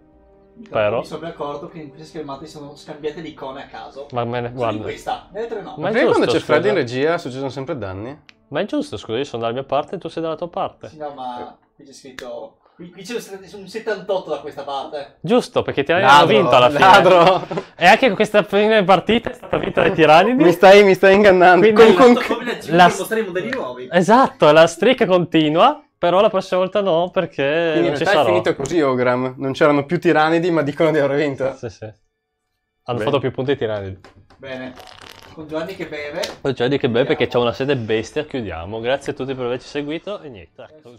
Però. Mi sono accorto che in queste schermate sono scambiate le icone a caso. Ma me ne guarda. questa, altre no. Ma Perché quando c'è Freddy in regia succedono sempre danni? Ma è giusto, scusa, io sono dalla mia parte e tu sei dalla tua parte. Sì, no, ma qui c'è scritto... Qui, qui c'è un 78 da questa parte. Giusto, perché i tirani hanno vinto alla fine. ladro. E anche questa fine partita è stata vinta dai tiranidi. mi, stai, mi stai ingannando. Quindi- Con- con- Fatto come la G la- per mostrare i modelli nuovi. Esatto, la streak continua, però la prossima volta no, perché Quindi in non ci realtà è sarò. finito così, Ogram. Non c'erano più tiranidi, ma dicono di aver vinto. Sì, sì. Hanno Bene. fatto più punti i tiranidi. Bene. Con Giovanni che beve. C'è di che beh perché c'è una sede bestia, chiudiamo. Grazie a tutti per averci seguito e niente. Ecco.